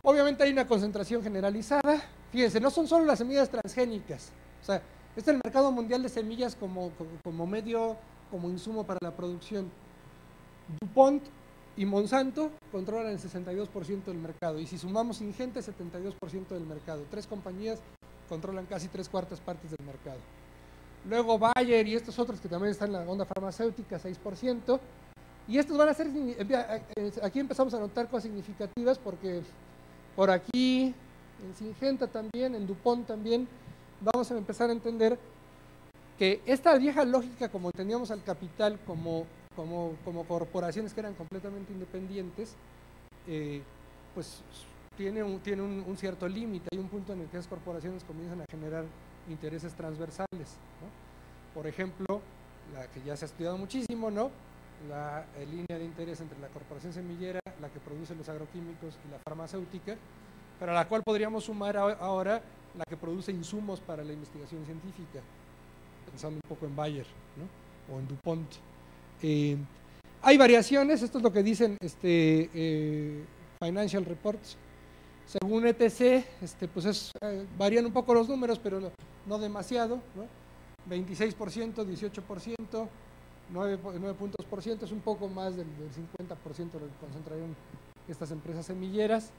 Obviamente hay una concentración generalizada. Fíjense, no son solo las semillas transgénicas. O sea, este es el mercado mundial de semillas como, como, medio, como insumo para la producción. DuPont y Monsanto controlan el 62% del mercado. Y si sumamos Ingente, 72% del mercado. Tres compañías controlan casi tres cuartas partes del mercado. Luego Bayer y estos otros que también están en la onda farmacéutica, 6%. Y estos van a ser, aquí empezamos a notar cosas significativas porque por aquí, en Singenta también, en DuPont también, vamos a empezar a entender que esta vieja lógica, como teníamos al capital como, como, como corporaciones que eran completamente independientes, eh, pues tiene, un, tiene un, cierto límite. Hay un punto en el que las corporaciones comienzan a generar intereses transversales. Por ejemplo, la que ya se ha estudiado muchísimo, ¿no? la eh, línea de interés entre la corporación semillera, la que produce los agroquímicos y la farmacéutica, pero la cual podríamos sumar ahora la que produce insumos para la investigación científica, pensando un poco en Bayer o en DuPont. Eh, hay variaciones, esto es lo que dicen este, eh, Financial Reports. Según ETC, este, pues eh, varían un poco los números, pero no, demasiado. ¿no? 26%, 18%, 9, puntos por ciento, es un poco más del, 50% de lo que concentraron estas empresas semilleras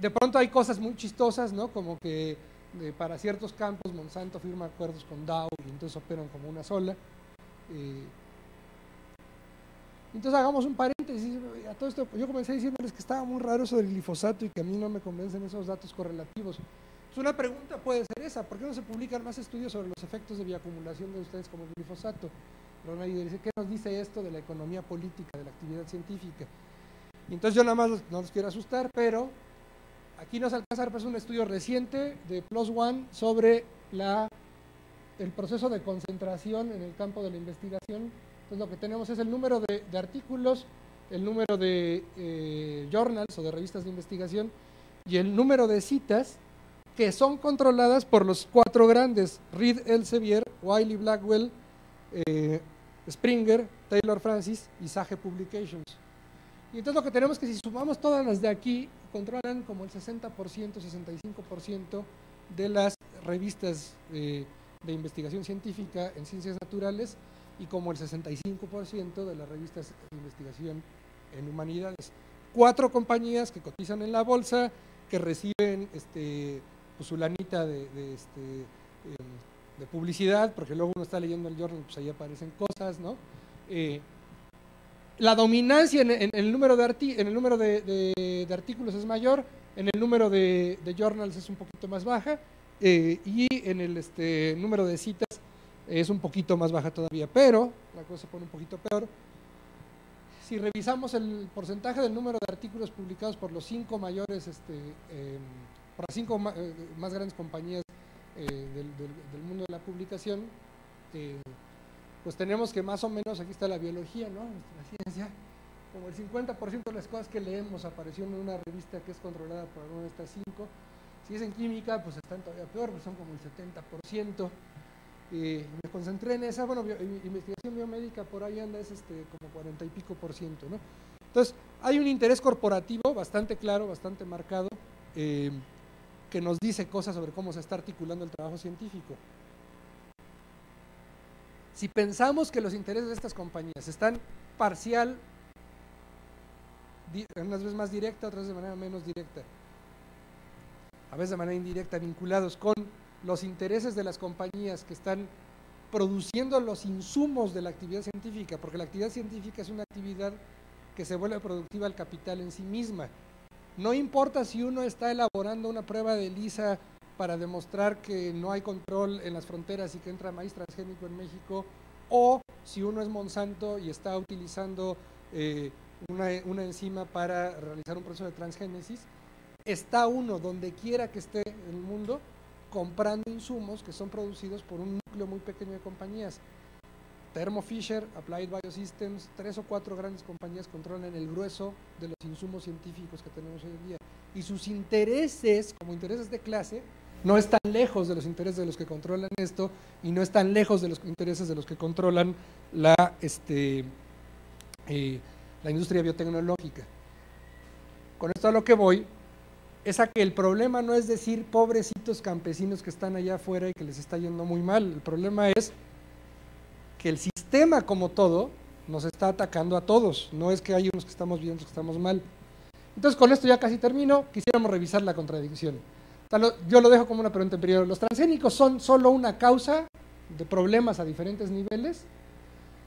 de pronto hay cosas muy chistosas, ¿no? Como que eh, para ciertos campos Monsanto firma acuerdos con Dow y entonces operan como una sola. Entonces hagamos un paréntesis. A todo esto, yo comencé diciéndoles que estaba muy raro eso del glifosato y que a mí no me convencen esos datos correlativos. Pues una pregunta puede ser esa, ¿por qué no se publican más estudios sobre los efectos de bioacumulación de ustedes como glifosato? dice, ¿qué nos dice esto de la economía política, de la actividad científica? Entonces yo nada más no los quiero asustar, pero Aquí nos alcanza a pues, un estudio reciente de Plus One sobre la, el proceso de concentración en el campo de la investigación. Entonces lo que tenemos es el número de, artículos, el número de eh, journals o de revistas de investigación y el número de citas que son controladas por los cuatro grandes, Reed Elsevier, Wiley Blackwell, eh, Springer, Taylor Francis y Sage Publications. Y entonces lo que tenemos es que si sumamos todas las de aquí, controlan como el 60%, 65% de las revistas eh, de investigación científica en ciencias naturales y como el 65% de las revistas de investigación en humanidades. Cuatro compañías que cotizan en la bolsa, que reciben este, pues, su lanita de, este, em, de publicidad, porque luego uno está leyendo el journal, pues ahí aparecen cosas, ¿no? eh, la dominancia en, el número, de, en el número de, artículos es mayor, en el número de, journals es un poquito más baja eh, y en el este, número de citas es un poquito más baja todavía, pero la cosa se pone un poquito peor. Si revisamos el porcentaje del número de artículos publicados por los cinco mayores, este, em, por las cinco eh, más grandes compañías eh, del, mundo de la publicación, pues tenemos que más o menos, aquí está la biología, ¿no? la ciencia, como el 50% de las cosas que leemos apareció en una revista que es controlada por alguna de estas cinco. Si es en química, pues están todavía peor, pues son como el 70%. Me concentré en esa, bueno, investigación biomédica por ahí anda, es este, como 40 y pico por ciento, ¿no? Entonces, hay un interés corporativo bastante claro, bastante marcado, eh, que nos dice cosas sobre cómo se está articulando el trabajo científico. Si pensamos que los intereses de estas compañías están parcial, unas veces más directa, otras de manera menos directa, a veces de manera indirecta, vinculados con los intereses de las compañías que están produciendo los insumos de la actividad científica, porque la actividad científica es una actividad que se vuelve productiva al capital en sí misma. No importa si uno está elaborando una prueba de lisa para demostrar que no hay control en las fronteras y que entra maíz transgénico en México, o si uno es Monsanto y está utilizando eh, una, una, enzima para realizar un proceso de transgénesis, está uno donde quiera que esté en el mundo comprando insumos que son producidos por un núcleo muy pequeño de compañías. Thermo Fisher, Applied Biosystems, tres o cuatro grandes compañías controlan el grueso de los insumos científicos que tenemos hoy en día. Y sus intereses, como intereses de clase, no están lejos de los intereses de los que controlan esto y no están lejos de los intereses de los que controlan la, este, eh, la industria biotecnológica. Con esto a lo que voy es a que el problema no es decir pobrecitos campesinos que están allá afuera y que les está yendo muy mal. El problema es que el sistema como todo nos está atacando a todos. No es que hay unos que estamos bien, otros que estamos mal. Entonces con esto ya casi termino. Quisiéramos revisar la contradicción yo lo dejo como una pregunta en periodo. ¿Los transgénicos son solo una causa de problemas a diferentes niveles?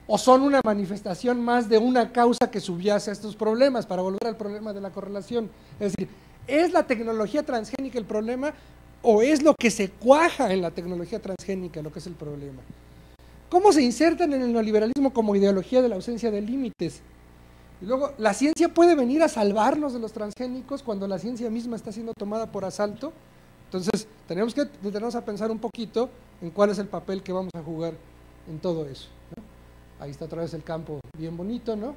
¿O son una manifestación más de una causa que subyace a estos problemas para volver al problema de la correlación? Es decir, ¿es la tecnología transgénica el problema o es lo que se cuaja en la tecnología transgénica lo que es el problema? ¿Cómo se insertan en el neoliberalismo como ideología de la ausencia de límites? Y luego, ¿la ciencia puede venir a salvarnos de los transgénicos cuando la ciencia misma está siendo tomada por asalto? Entonces, tenemos que detenernos a pensar un poquito en cuál es el papel que vamos a jugar en todo eso. Ahí está otra vez el campo bien bonito, ¿no?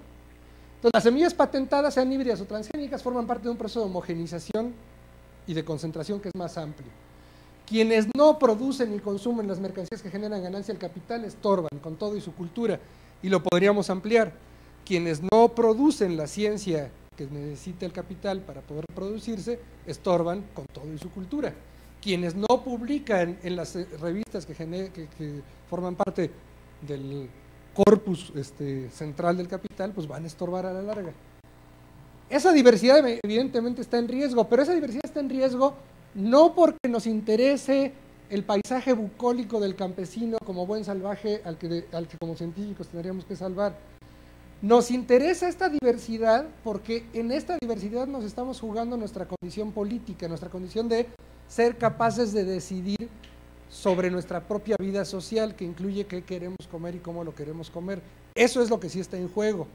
Entonces, las semillas patentadas, sean híbridas o transgénicas, forman parte de un proceso de homogenización y de concentración que es más amplio. Quienes no producen ni consumen las mercancías que generan ganancia al capital estorban con todo y su cultura, y lo podríamos ampliar quienes no producen la ciencia que necesita el capital para poder producirse, estorban con todo y su cultura. Quienes no publican en las eh, revistas que, forman parte del corpus este, central del capital, pues van a estorbar a la larga. Esa diversidad evidentemente está en riesgo, pero esa diversidad está en riesgo no porque nos interese el paisaje bucólico del campesino como buen salvaje al que, al que como científicos tendríamos que salvar, nos interesa esta diversidad porque en esta diversidad nos estamos jugando nuestra condición política, nuestra condición de ser capaces de decidir sobre nuestra propia vida social, que incluye qué queremos comer y cómo lo queremos comer. Eso es lo que sí está en juego.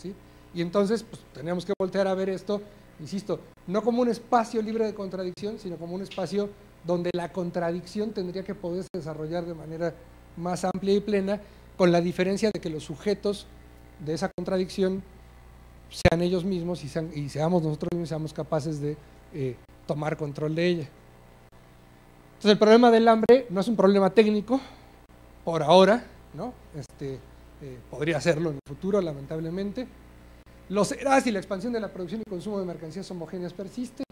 ¿sí? Y entonces pues, tenemos que voltear a ver esto, insisto, no como un espacio libre de contradicción, sino como un espacio donde la contradicción tendría que poderse desarrollar de manera más amplia y plena, con la diferencia de que los sujetos de esa contradicción sean ellos mismos y, seamos nosotros mismos seamos capaces de eh, tomar control de ella. Entonces el problema del hambre no es un problema técnico, por ahora, ¿no? Este, eh, podría serlo en el futuro, lamentablemente. Los serás y la expansión de la producción y consumo de mercancías homogéneas persiste.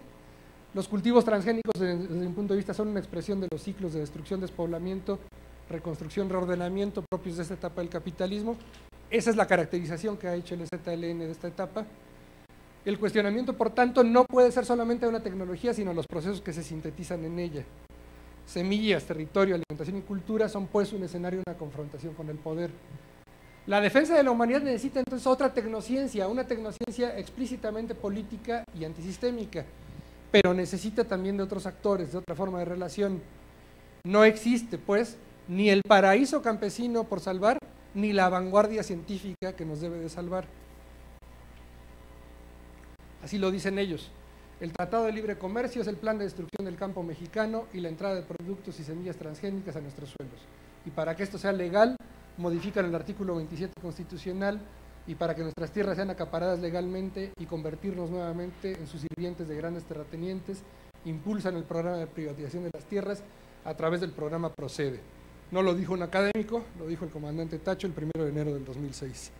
Los cultivos transgénicos, desde, desde mi punto de vista, son una expresión de los ciclos de destrucción, despoblamiento, reconstrucción, reordenamiento propios de esta etapa del capitalismo esa es la caracterización que ha hecho el ZLN de esta etapa. El cuestionamiento, por tanto, no puede ser solamente una tecnología, sino los procesos que se sintetizan en ella. Semillas, territorio, alimentación y cultura son pues un escenario de una confrontación con el poder. La defensa de la humanidad necesita entonces otra tecnociencia, una tecnociencia explícitamente política y antisistémica, pero necesita también de otros actores, de otra forma de relación. No existe, pues, ni el paraíso campesino por salvar, ni la vanguardia científica que nos debe de salvar. Así lo dicen ellos. El Tratado de Libre Comercio es el plan de destrucción del campo mexicano y la entrada de productos y semillas transgénicas a nuestros suelos. Y para que esto sea legal, modifican el artículo 27 constitucional y para que nuestras tierras sean acaparadas legalmente y convertirnos nuevamente en sus sirvientes de grandes terratenientes, impulsan el programa de privatización de las tierras a través del programa Procede. No lo dijo un académico, lo dijo el comandante Tacho el 1 de enero del 2006.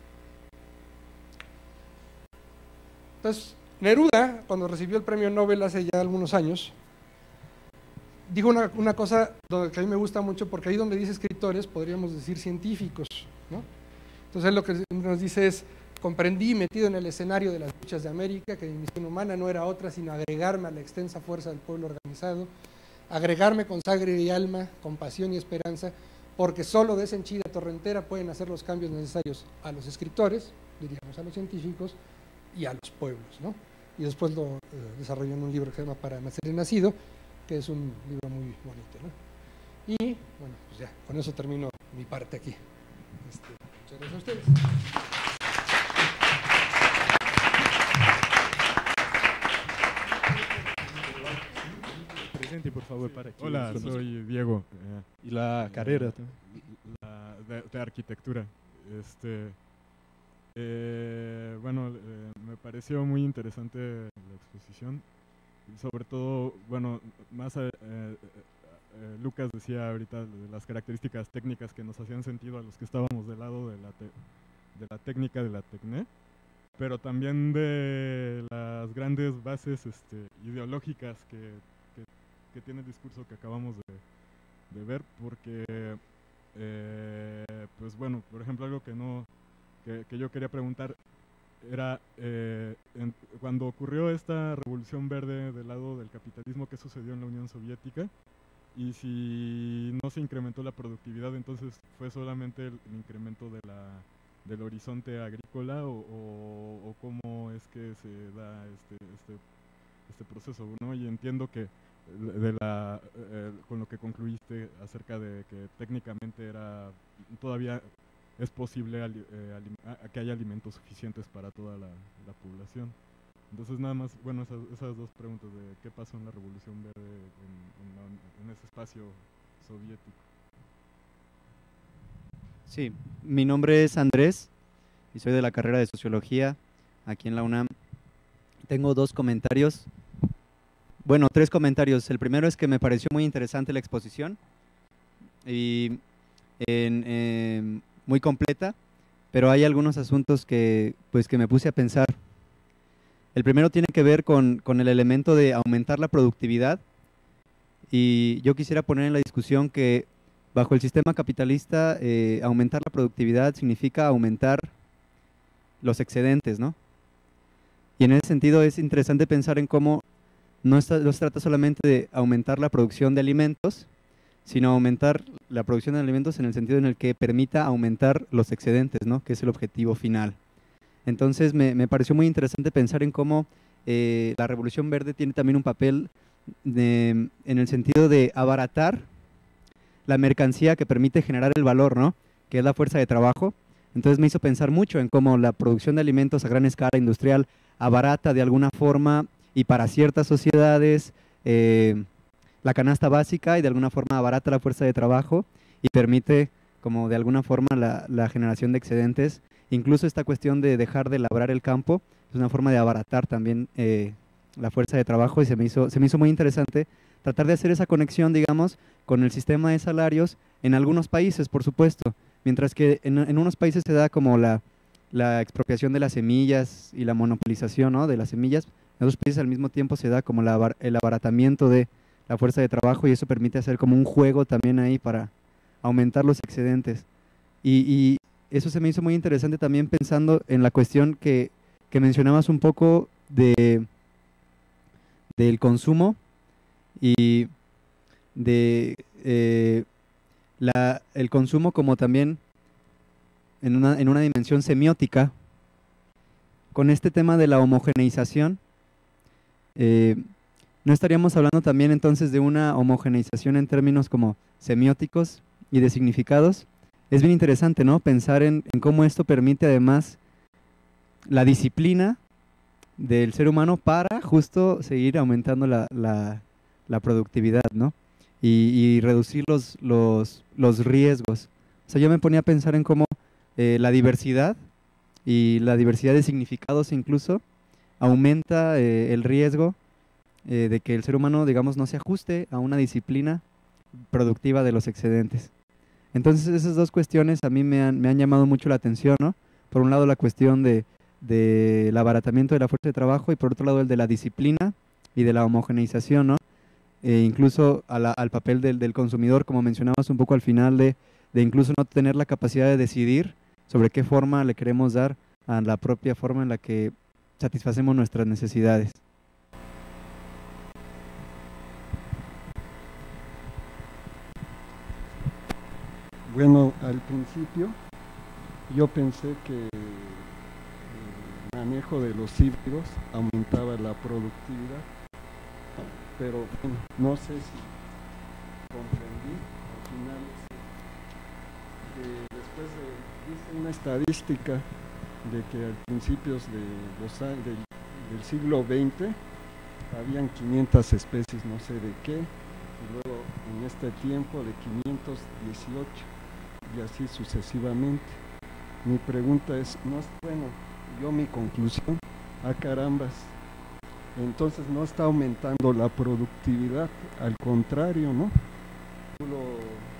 Entonces, Neruda, cuando recibió el premio Nobel hace ya algunos años, dijo una, cosa que a mí me gusta mucho, porque ahí donde dice escritores, podríamos decir científicos. ¿no? Entonces lo que nos dice es, comprendí, metido en el escenario de las luchas de América, que mi misión humana no era otra sino agregarme a la extensa fuerza del pueblo organizado, agregarme con sangre y alma, con pasión y esperanza, porque solo de esa henchida torrentera pueden hacer los cambios necesarios a los escritores, diríamos a los científicos, y a los pueblos. ¿no? Y después lo eh, desarrolló en un libro que se llama Para nacer y nacido, que es un libro muy bonito. ¿no? Y bueno, pues ya, con eso termino mi parte aquí. Este, muchas gracias a ustedes. Presente, por favor, para que Hola, soy Diego. Eh, ¿Y la carrera? La, de, de, arquitectura. Este, eh, bueno, eh, me pareció muy interesante la exposición. Sobre todo, bueno, más eh, eh, Lucas decía ahorita las características técnicas que nos hacían sentido a los que estábamos del lado de la, de la técnica de la tecné, pero también de las grandes bases este, ideológicas que, que, tiene el discurso que acabamos de, de ver, porque, pues bueno, por ejemplo, algo que no que, que yo quería preguntar era eh, cuando ocurrió esta revolución verde del lado del capitalismo que sucedió en la Unión Soviética y si no se incrementó la productividad entonces fue solamente el, incremento de la, del horizonte agrícola o, o, cómo es que se da este, este, este proceso ¿no? y entiendo que de la, eh, con lo que concluiste acerca de que técnicamente era todavía es posible eh, que haya alimentos suficientes para toda la, población. Entonces nada más, bueno, esas, dos preguntas de qué pasó en la Revolución Verde en, ese espacio soviético. Sí, mi nombre es Andrés y soy de la carrera de Sociología aquí en la UNAM. Tengo dos comentarios, bueno, tres comentarios. El primero es que me pareció muy interesante la exposición y en, em, muy completa, pero hay algunos asuntos que, pues, que me puse a pensar. El primero tiene que ver con, con el elemento de aumentar la productividad y yo quisiera poner en la discusión que bajo el sistema capitalista eh, aumentar la productividad significa aumentar los excedentes, ¿no? Y en ese sentido es interesante pensar en cómo no, no se trata solamente de aumentar la producción de alimentos, sino aumentar la producción de alimentos en el sentido en el que permita aumentar los excedentes, ¿no? que es el objetivo final. Entonces me, pareció muy interesante pensar en cómo eh, la Revolución Verde tiene también un papel en el sentido de abaratar la mercancía que permite generar el valor, ¿no? que es la fuerza de trabajo. Entonces me hizo pensar mucho en cómo la producción de alimentos a gran escala industrial abarata de alguna forma y para ciertas sociedades eh, la canasta básica y de alguna forma barata la fuerza de trabajo y permite como de alguna forma la, generación de excedentes. Incluso esta cuestión de dejar de labrar el campo es una forma de abaratar también eh, la fuerza de trabajo y se me, hizo, se me hizo muy interesante tratar de hacer esa conexión, digamos, con el sistema de salarios en algunos países, por supuesto, mientras que en, unos países se da como la, la, expropiación de las semillas y la monopolización ¿no? de las semillas, en otros países al mismo tiempo se da como la, el abaratamiento de la fuerza de trabajo y eso permite hacer como un juego también ahí para aumentar los excedentes. Y, eso se me hizo muy interesante también pensando en la cuestión que, mencionabas un poco de del consumo y de eh, el consumo como también en una, en una dimensión semiótica, con este tema de la homogeneización, eh, ¿no estaríamos hablando también entonces de una homogeneización en términos como semióticos y de significados? Es bien interesante, ¿no? Pensar en, cómo esto permite además la disciplina del ser humano para justo seguir aumentando la, productividad, ¿no? Y, reducir los riesgos. O sea, yo me ponía a pensar en cómo eh, la diversidad y la diversidad de significados incluso aumenta eh, el riesgo eh, de que el ser humano, digamos, no se ajuste a una disciplina productiva de los excedentes. Entonces esas dos cuestiones a mí me han, llamado mucho la atención, ¿no? Por un lado la cuestión de, del abaratamiento de la fuerza de trabajo y por otro lado el de la disciplina y de la homogeneización, ¿no? E incluso al papel del, del consumidor, como mencionabas un poco al final, de, de incluso no tener la capacidad de decidir sobre qué forma le queremos dar a la propia forma en la que satisfacemos nuestras necesidades. Bueno, al principio yo pensé que el manejo de los híbridos aumentaba la productividad, pero bueno, no sé si comprendí al final que después de dice una estadística de que a principios del, del siglo XX habían 500 especies, no sé de qué, y luego en este tiempo de 518 y así sucesivamente. Mi pregunta es, no es bueno, yo mi conclusión, a carambas, entonces no está aumentando la productividad, al contrario, ¿no? Tú lo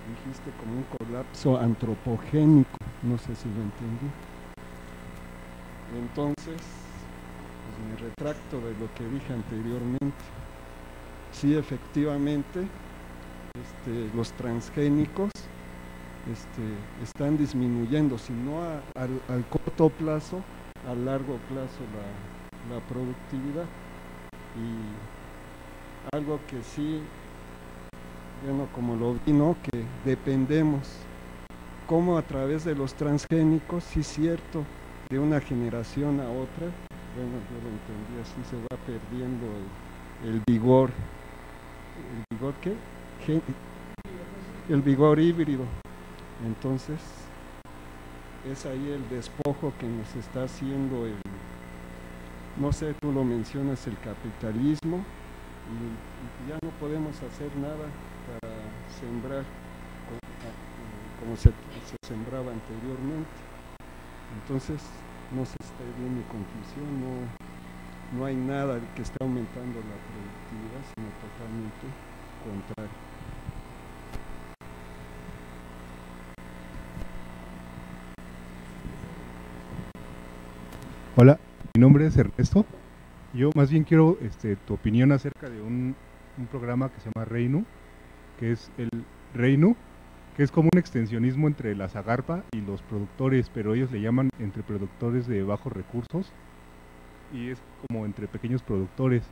dijiste como un colapso antropogénico, no sé si lo entendí. Entonces, pues me retracto de lo que dije anteriormente. Sí, efectivamente, este, los transgénicos este, están disminuyendo, si no a- al, corto plazo, a largo plazo la, la productividad. Y algo que sí, bueno, como lo vi, ¿no? que dependemos, como a través de los transgénicos, sí cierto, de una generación a otra, bueno, yo lo entendí así, se va perdiendo el, vigor. ¿El vigor qué? El vigor híbrido. Entonces, es ahí el despojo que nos está haciendo el, no sé, tú lo mencionas, el capitalismo, y, ya no podemos hacer nada para sembrar como se, se sembraba anteriormente. Entonces, no si está bien mi conclusión, no, no hay nada que esté aumentando la productividad, sino totalmente contrario. Hola, mi nombre es Ernesto. Yo más bien quiero este, tu opinión acerca de un, programa que se llama Reinu, que es el Reinu, que es como un extensionismo entre la Zagarpa y los productores, pero ellos le llaman entre productores de bajos recursos y es como entre pequeños productores.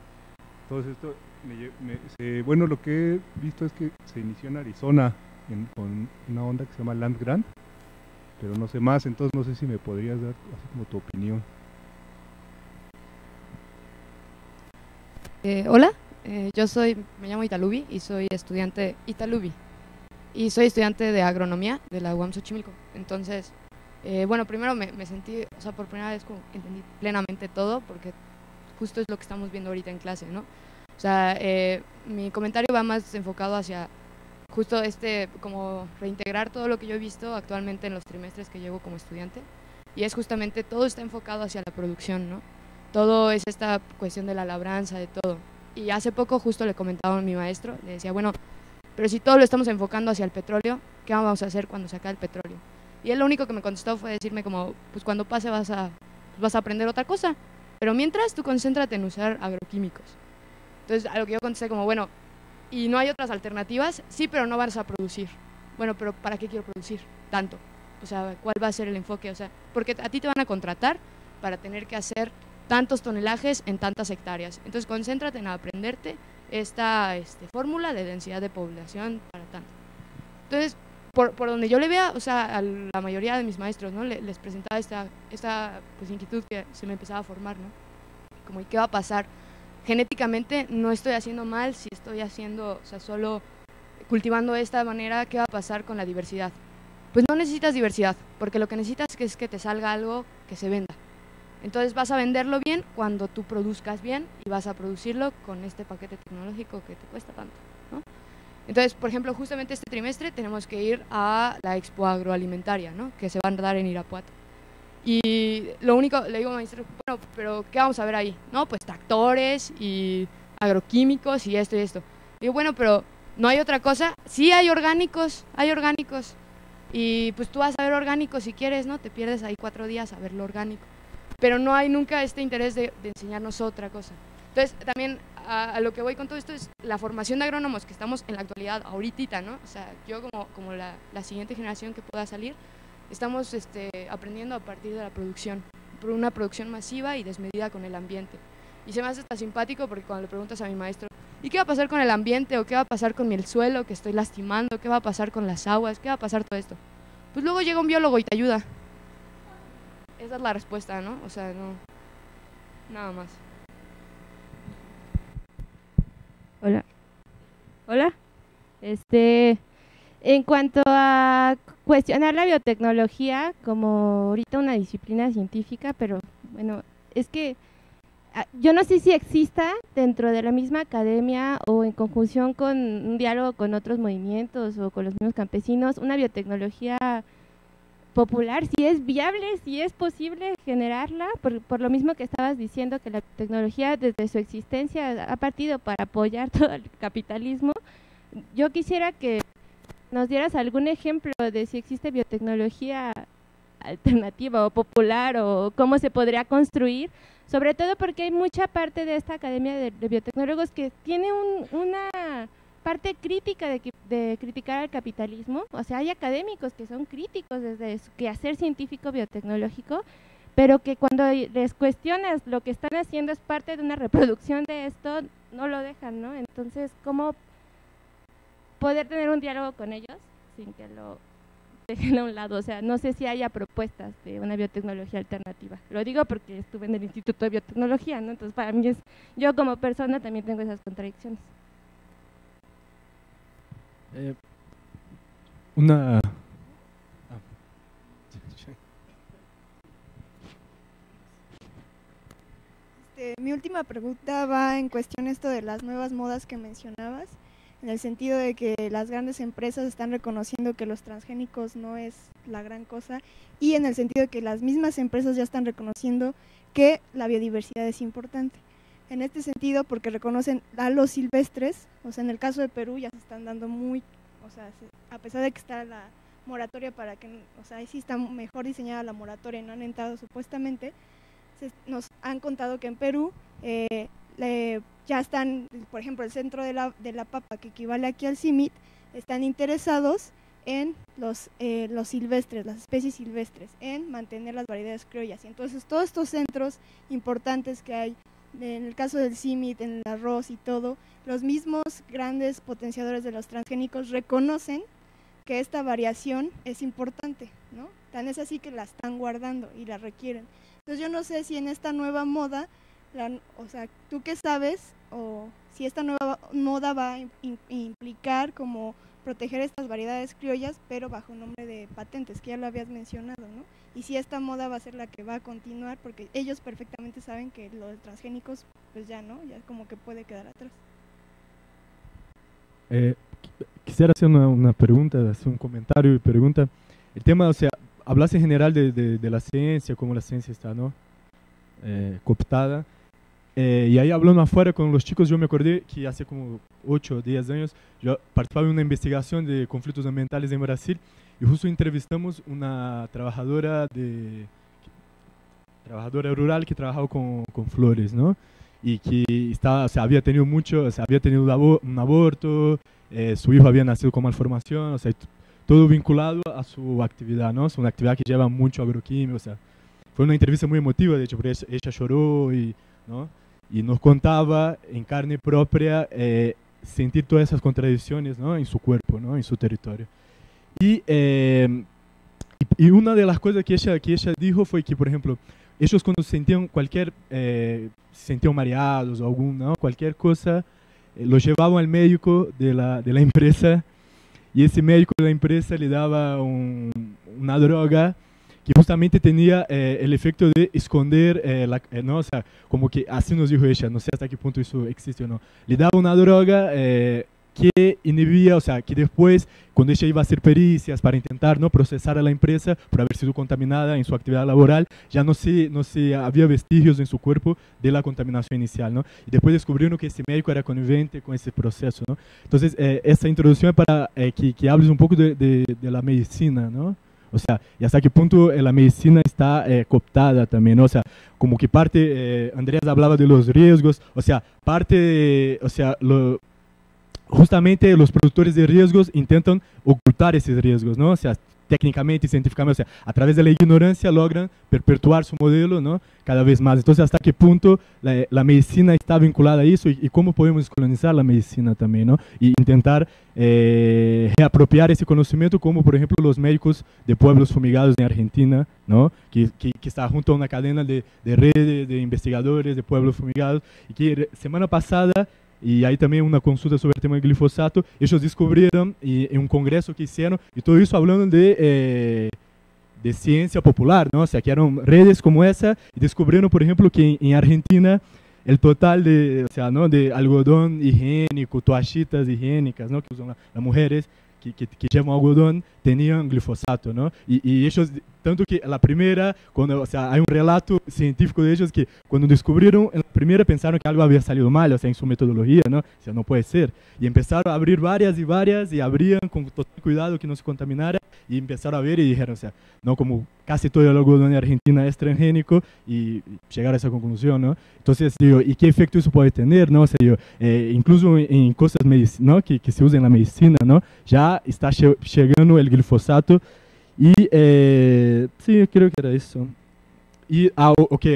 Entonces esto, me- se- bueno, lo que he visto es que se inició en Arizona en- con una onda que se llama Land Grant, pero no sé más, entonces no sé si me podrías dar así como tu opinión. Eh, hola, eh, yo soy, me llamo Italubi y soy estudiante Italubi y soy estudiante de agronomía de la UAM Xochimilco. Entonces, eh, bueno, primero me, sentí, o sea, por primera vez entendí plenamente todo porque justo es lo que estamos viendo ahorita en clase, ¿no? O sea, eh, mi comentario va más enfocado hacia justo este, como reintegrar todo lo que yo he visto actualmente en los trimestres que llevo como estudiante y es justamente todo está enfocado hacia la producción, ¿no? Todo es esta cuestión de la labranza, de todo. Y hace poco justo le comentaba a mi maestro, le decía, bueno, pero si todo lo estamos enfocando hacia el petróleo, ¿qué vamos a hacer cuando se acabe el petróleo? Y él lo único que me contestó fue decirme como, pues cuando pase vas a, pues vas a aprender otra cosa, pero mientras tú concéntrate en usar agroquímicos. Entonces, a lo que yo contesté como, bueno, ¿y no hay otras alternativas? Sí, pero no vas a producir. Bueno, pero ¿para qué quiero producir tanto? O sea, ¿cuál va a ser el enfoque? O sea, porque a ti te van a contratar para tener que hacer tantos tonelajes en tantas hectáreas. Entonces, concéntrate en aprenderte esta este, fórmula de densidad de población para tanto. Entonces, por, donde yo le vea, o sea, a la mayoría de mis maestros, ¿no? Les, les presentaba esta, esta pues, inquietud que se me empezaba a formar, ¿no? Como, ¿y qué va a pasar? Genéticamente no estoy haciendo mal si estoy haciendo, o sea, solo cultivando de esta manera, ¿qué va a pasar con la diversidad? Pues no necesitas diversidad, porque lo que necesitas es que te salga algo que se venda. Entonces vas a venderlo bien cuando tú produzcas bien y vas a producirlo con este paquete tecnológico que te cuesta tanto. ¿no? Entonces, por ejemplo, justamente este trimestre tenemos que ir a la Expo Agroalimentaria, ¿no? que se va a dar en Irapuato. Y lo único, le digo maestro, bueno, pero ¿qué vamos a ver ahí? No, pues tractores y agroquímicos y esto y esto. digo, bueno, pero ¿no hay otra cosa? Sí hay orgánicos, hay orgánicos. Y pues tú vas a ver orgánicos si quieres, ¿no? Te pierdes ahí cuatro días a ver lo orgánico pero no hay nunca este interés de, enseñarnos otra cosa. Entonces, también a, lo que voy con todo esto es la formación de agrónomos que estamos en la actualidad, ahorita, ¿no? O sea, yo como, la siguiente generación que pueda salir, estamos este, aprendiendo a partir de la producción, por una producción masiva y desmedida con el ambiente. Y se me hace hasta simpático porque cuando le preguntas a mi maestro, ¿y qué va a pasar con el ambiente? ¿O qué va a pasar con el suelo que estoy lastimando? ¿Qué va a pasar con las aguas? ¿Qué va a pasar todo esto? Pues luego llega un biólogo y te ayuda. Esa es la respuesta, ¿no? O sea, no. Nada más. Hola. Hola. Este, en cuanto a cuestionar la biotecnología como ahorita una disciplina científica, pero bueno, es que ah, yo no sé si exista dentro de la misma academia o en conjunción con un diálogo con otros movimientos o con los mismos campesinos, una biotecnología popular, si es viable, si es posible generarla, por, por, lo mismo que estabas diciendo que la tecnología desde su existencia ha partido para apoyar todo el capitalismo, yo quisiera que nos dieras algún ejemplo de si existe biotecnología alternativa o popular o cómo se podría construir, sobre todo porque hay mucha parte de esta academia de, de biotecnólogos que tiene un, una parte crítica de, de, criticar al capitalismo, o sea, hay académicos que son críticos desde su quehacer científico biotecnológico, pero que cuando les cuestionas lo que están haciendo es parte de una reproducción de esto, no lo dejan, ¿no? Entonces, ¿cómo poder tener un diálogo con ellos sin que lo dejen a un lado? O sea, no sé si haya propuestas de una biotecnología alternativa. Lo digo porque estuve en el Instituto de Biotecnología, ¿no? Entonces, para mí es, yo como persona también tengo esas contradicciones. Eh, una... Este, mi última pregunta va en cuestión esto de las nuevas modas que mencionabas, en el sentido de que las grandes empresas están reconociendo que los transgénicos no es la gran cosa y en el sentido de que las mismas empresas ya están reconociendo que la biodiversidad es importante en este sentido porque reconocen a los silvestres, o sea, en el caso de Perú ya se están dando muy, o sea, a pesar de que está la moratoria para que, o sea, ahí sí está mejor diseñada la moratoria y no han entrado supuestamente, nos han contado que en Perú eh, ya están, por ejemplo, el centro de la, de la papa, que equivale aquí al CIMIT, están interesados en los, eh, los silvestres, las especies silvestres, en mantener las variedades criollas. Y entonces todos estos centros importantes que hay en el caso del CIMIT, en el arroz y todo, los mismos grandes potenciadores de los transgénicos reconocen que esta variación es importante, ¿no? Tan es así que la están guardando y la requieren. Entonces yo no sé si en esta nueva moda, o sea, tú qué sabes, o si esta nueva moda va a implicar como proteger estas variedades criollas, pero bajo nombre de patentes, que ya lo habías mencionado, ¿no? Y si esta moda va a ser la que va a continuar, porque ellos perfectamente saben que los transgénicos, pues ya no, ya como que puede quedar atrás. Eh, quisiera hacer una, una, pregunta, hacer un comentario y pregunta. El tema, o sea, hablas en general de, de, la ciencia, cómo la ciencia está, ¿no? Eh, cooptada. Eh, y ahí hablando afuera con los chicos, yo me acordé que hace como 8 o 10 años yo participaba en una investigación de conflictos ambientales en Brasil y justo entrevistamos una trabajadora de trabajadora rural que trabajaba con, con flores, ¿no? Y que estaba, o sea, había tenido mucho, o sea, había tenido un aborto, eh, su hijo había nacido con malformación, o sea, todo vinculado a su actividad, ¿no? Es una actividad que lleva mucho agroquímico, o sea, fue una entrevista muy emotiva, de hecho, porque ella, lloró y, ¿no? Y nos contaba en carne propia eh, sentir todas esas contradicciones ¿no? en su cuerpo, ¿no? en su territorio. Y, eh, y, una de las cosas que ella, que ella dijo fue que, por ejemplo, ellos cuando sentían cualquier, eh, se sentían mareados o algún, ¿no? cualquier cosa, eh, lo llevaban al médico de la, de la empresa y ese médico de la empresa le daba un- una droga que justamente tenía eh, el efecto de esconder, eh, la, eh, ¿no? O sea, como que así nos dijo ella, no sé hasta qué punto eso existe o no. Le daba una droga eh, que inhibía, o sea, que después, cuando ella iba a hacer pericias para intentar no procesar a la empresa por haber sido contaminada en su actividad laboral, ya no se, no se había vestigios en su cuerpo de la contaminación inicial, ¿no? Y después descubrieron que ese médico era conivente con ese proceso, ¿no? Entonces, eh, esta introducción es para eh, que, que hables un poco de, de- de la medicina, ¿no? O sea, y hasta qué punto eh, la medicina está eh, cooptada también. O sea, como que parte, eh, Andrés hablaba de los riesgos, o sea, parte, o sea, justamente los productores de riesgos intentan ocultar esos riesgos, ¿no? O sea, técnicamente y científicamente, o sea, a través de la ignorancia logran perpetuar su modelo. Cada vez más. Entonces, ¿hasta qué punto la, la medicina está vinculada a y, y cómo podemos colonizar la medicina también, ¿no? Y intentar eh, reapropiar ese conocimiento, como por ejemplo los médicos de pueblos fumigados en Argentina. Que, que, que está junto a una cadena de, de redes de investigadores de pueblos fumigados y que semana pasada y hay también una consulta sobre el tema del glifosato. Ellos descubrieron y, en un congreso que hicieron, y todo eso hablando de, eh, de ciencia popular, ¿no? O sea, que eran redes como esa, y descubrieron, por ejemplo, que en, en Argentina el total de, o sea, ¿no? de algodón higiénico, toallitas higiénicas, ¿no? Que usan la- las mujeres que, que, que llevan algodón, tenían glifosato, ¿no? Y, y ellos, tanto que la primera, cuando, o sea, hay un relato científico de que cuando descubrieron, en la primera pensaron que algo había salido mal, o sea, en su metodología, ¿no? O sea, no puede ser. Y empezaron a abrir varias y varias y abrían con total cuidado que no se contaminara y empezaron a ver y dijeron, o como casi todo el algodón de Argentina es transgénico y llegar a esa conclusión, ¿no? Entonces, digo, ¿y qué efecto eso puede tener, no? O sea, eh, incluso cosas medici- ¿no? que, que se usan en la medicina, ¿no? Ya está llegando el glifosato y, eh, sí, creo que era eso. Y, ah, o- ok,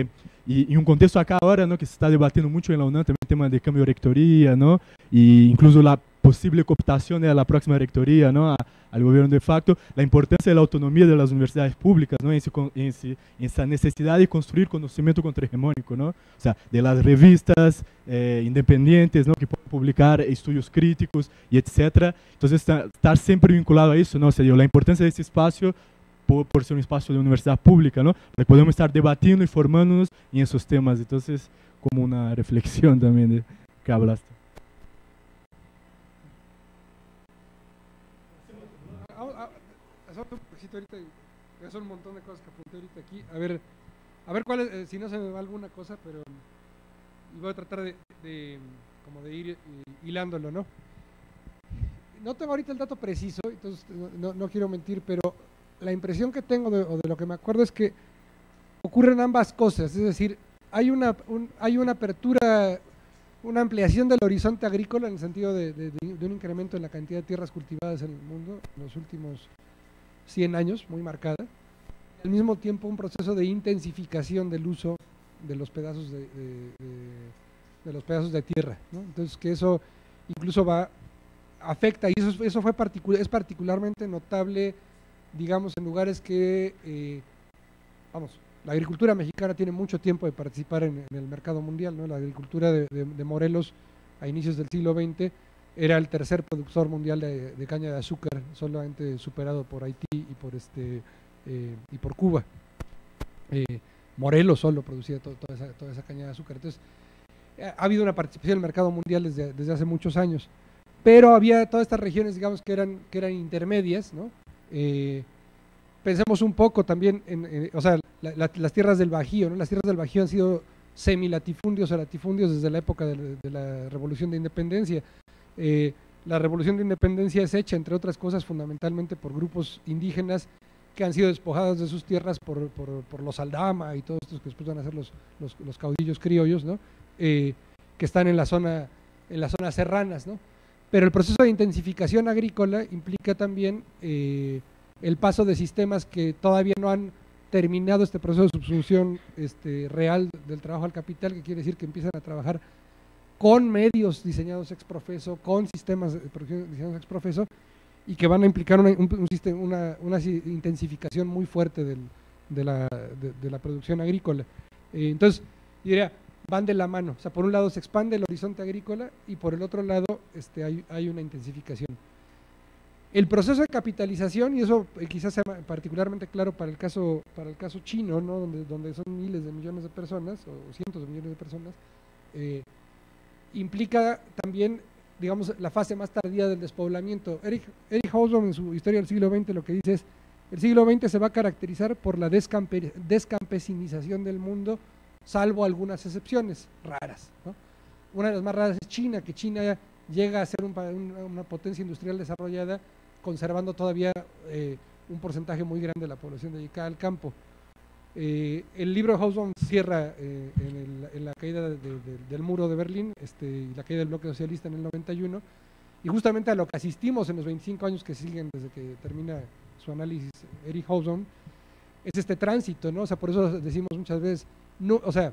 y, y un contexto acá ahora, ¿no? Que se está debatiendo mucho en la UNAM también el tema de cambio de rectoría, ¿no? Y incluso la posible cooptación de la próxima rectoría, ¿no? A- al gobierno de facto, la importancia de la autonomía de las universidades públicas, ¿no? En, ese en ese- esa necesidad de construir conocimiento contrahegemónico, ¿no? O sea, de las revistas eh, independientes, ¿no? Que pueden publicar estudios críticos y etcétera. Entonces, estar siempre vinculado a eso, ¿no? O sea, la importancia de este espacio por, por ser un espacio de universidad pública, ¿no? Donde podemos estar debatiendo y formándonos en esos temas. Entonces, como una reflexión también de que hablaste. Ah, ah, ahorita y son un montón de cosas que apunté ahorita aquí. A ver, a ver cuál es, eh, si no se me va alguna cosa, pero y voy a tratar de, de, como de ir eh, hilándolo, ¿no? No tengo ahorita el dato preciso, entonces no, no- quiero mentir, pero la impresión que tengo de, o de lo que me acuerdo es que ocurren ambas cosas, es decir, hay una, un- hay una apertura, una ampliación del horizonte agrícola en el sentido de- de un incremento en la cantidad de tierras cultivadas en el mundo en los últimos 100 años, muy marcada. Al mismo tiempo, un proceso de intensificación del uso de los pedazos de, de- los pedazos de tierra. Entonces, que eso incluso va afecta y eso, eso fue particu- es particularmente notable, digamos, en lugares que, eh, vamos, la agricultura mexicana tiene mucho tiempo de participar en, el mercado mundial, ¿no? La agricultura de- de Morelos a inicios del siglo XX era el tercer productor mundial de, caña de azúcar, solamente superado por Haití y por este eh, y por Cuba. Eh, Morelos solo producía to- toda, esa, toda esa caña de azúcar. Entonces, eh, ha habido una participación en el mercado mundial desde, desde hace muchos años. Pero había todas estas regiones, digamos, que eran, que eran intermedias, ¿no? Pensemos un poco también en, o sea, la- la- las tierras del Bajío, ¿no? Las tierras del Bajío han sido semilatifundios o latifundios desde la época de la Revolución de Independencia. Eh, la Revolución de Independencia es hecha, entre otras cosas, fundamentalmente por grupos indígenas que han sido despojados de sus tierras por, por, por los Aldama y todos estos que después van a ser los, los, los caudillos criollos. Eh, que están en la zona, en las zonas serranas. Pero el proceso de intensificación agrícola implica también eh, el paso de sistemas que todavía no han terminado este proceso de subsunción este, real del trabajo al capital, que quiere decir que empiezan a trabajar con medios diseñados ex profeso, con sistemas de producción diseñados ex profeso, y que van a implicar una, una, una si- intensificación muy fuerte de, la, producción agrícola. Eh, entonces, yo diría, van de la mano. O sea, por un lado se expande el horizonte agrícola y por el otro lado este, hay, hay una intensificación. El proceso de capitalización, y eso eh, quizás sea particularmente claro para el caso, para el caso chino, ¿no? donde, donde son miles de millones de personas, o cientos de millones de personas, eh, implica también, digamos, la fase más tardía del despoblamiento. Eric, Eric Hobsbawm en su Historia del siglo XX lo que dice es, el siglo XX se va a caracterizar por la descampe- descampesinización del mundo, salvo algunas excepciones raras. Una de las más raras es China, que China llega a ser un- una potencia industrial desarrollada, conservando todavía eh, un porcentaje muy grande de la población dedicada al campo. Eh, el libro de Hausbaum cierra eh, en, el- en la caída de- de- de- del muro de Berlín este, y la caída del bloque socialista en el 91, y justamente a lo que asistimos en los 25 años que siguen desde que termina su análisis Eric Hausbaum, es este tránsito, ¿no? O sea, por eso decimos muchas veces, no, o sea,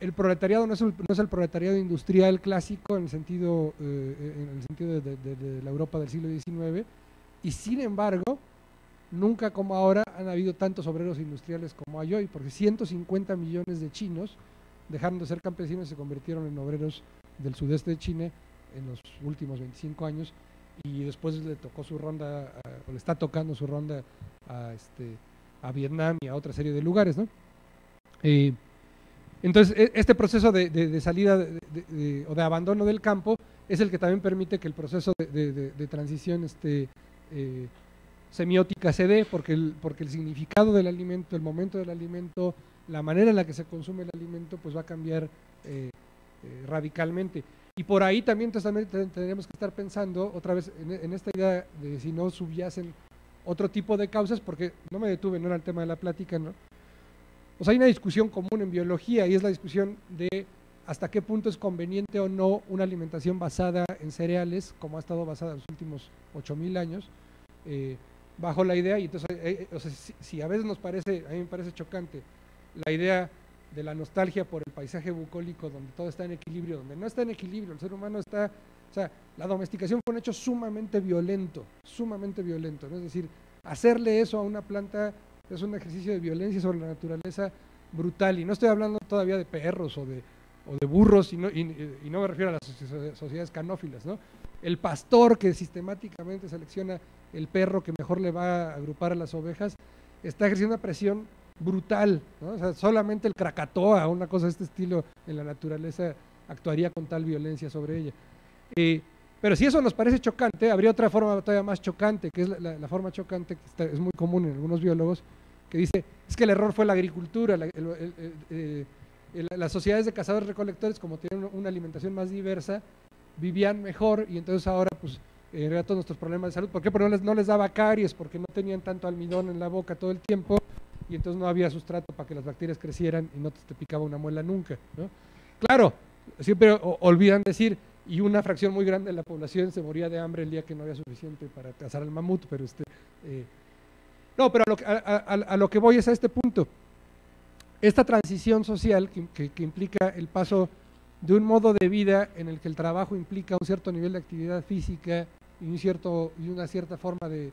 el proletariado no es el, no es el proletariado industrial clásico en el sentido, eh, en el sentido de- de la Europa del siglo XIX, y sin embargo, nunca como ahora han habido tantos obreros industriales como hay hoy, porque 150 millones de chinos dejaron de ser campesinos y se convirtieron en obreros del sudeste de China en los últimos 25 años y después le tocó su ronda, o le está tocando su ronda a, este, a Vietnam y a otra serie de lugares, ¿no? Entonces, e- este proceso de, de- salida o de abandono del campo es el que también permite que el proceso de transición este, eh, semiótica se dé, porque el, porque el significado del alimento, el momento del alimento, la manera en la que se consume el alimento, pues va a cambiar eh, eh, radicalmente. Y por ahí también, tendríamos que estar pensando otra vez en, esta idea de si no subyacen otro tipo de causas, porque no me detuve, no era el tema de la plática, ¿no? Sea, hay una discusión común en biología y es la discusión de hasta qué punto es conveniente o no una alimentación basada en cereales, como ha estado basada en los últimos 8.000 años, eh, bajo la idea, y entonces, eh, eh, si, a veces nos parece, a mí me parece chocante, la idea de la nostalgia por el paisaje bucólico, donde todo está en equilibrio, donde no está en equilibrio, el ser humano está, o sea, la domesticación fue un hecho sumamente violento, sumamente violento, ¿no? es decir, hacerle eso a una planta es un ejercicio de violencia sobre la naturaleza brutal, y no estoy hablando todavía de perros o de, o de burros, y no, y- no me refiero a las soci- sociedades canófilas, ¿no? El pastor que sistemáticamente selecciona el perro que mejor le va a agrupar a las ovejas, está ejerciendo una presión brutal, ¿no? O sea, solamente el Krakatoa, una cosa de este estilo en la naturaleza, actuaría con tal violencia sobre ella. Eh, pero si eso nos parece chocante, habría otra forma todavía más chocante, que es la, forma chocante que es muy común en algunos biólogos, que dice, es que el error fue la agricultura, eh, las sociedades de cazadores recolectores, como tienen una alimentación más diversa, vivían mejor y entonces ahora pues en realidad todos nuestros problemas de salud, ¿por qué? Porque no les, daba caries, porque no tenían tanto almidón en la boca todo el tiempo y entonces no había sustrato para que las bacterias crecieran y no te, picaba una muela nunca. ¿no? Claro, siempre olvidan decir, y una fracción muy grande de la población se moría de hambre el día que no había suficiente para cazar al mamut, pero este... eh, no, pero a lo, a- a- lo que voy es a este punto. Esta transición social que implica el paso de un modo de vida en el que el trabajo implica un cierto nivel de actividad física y, un cierto, y una cierta forma de,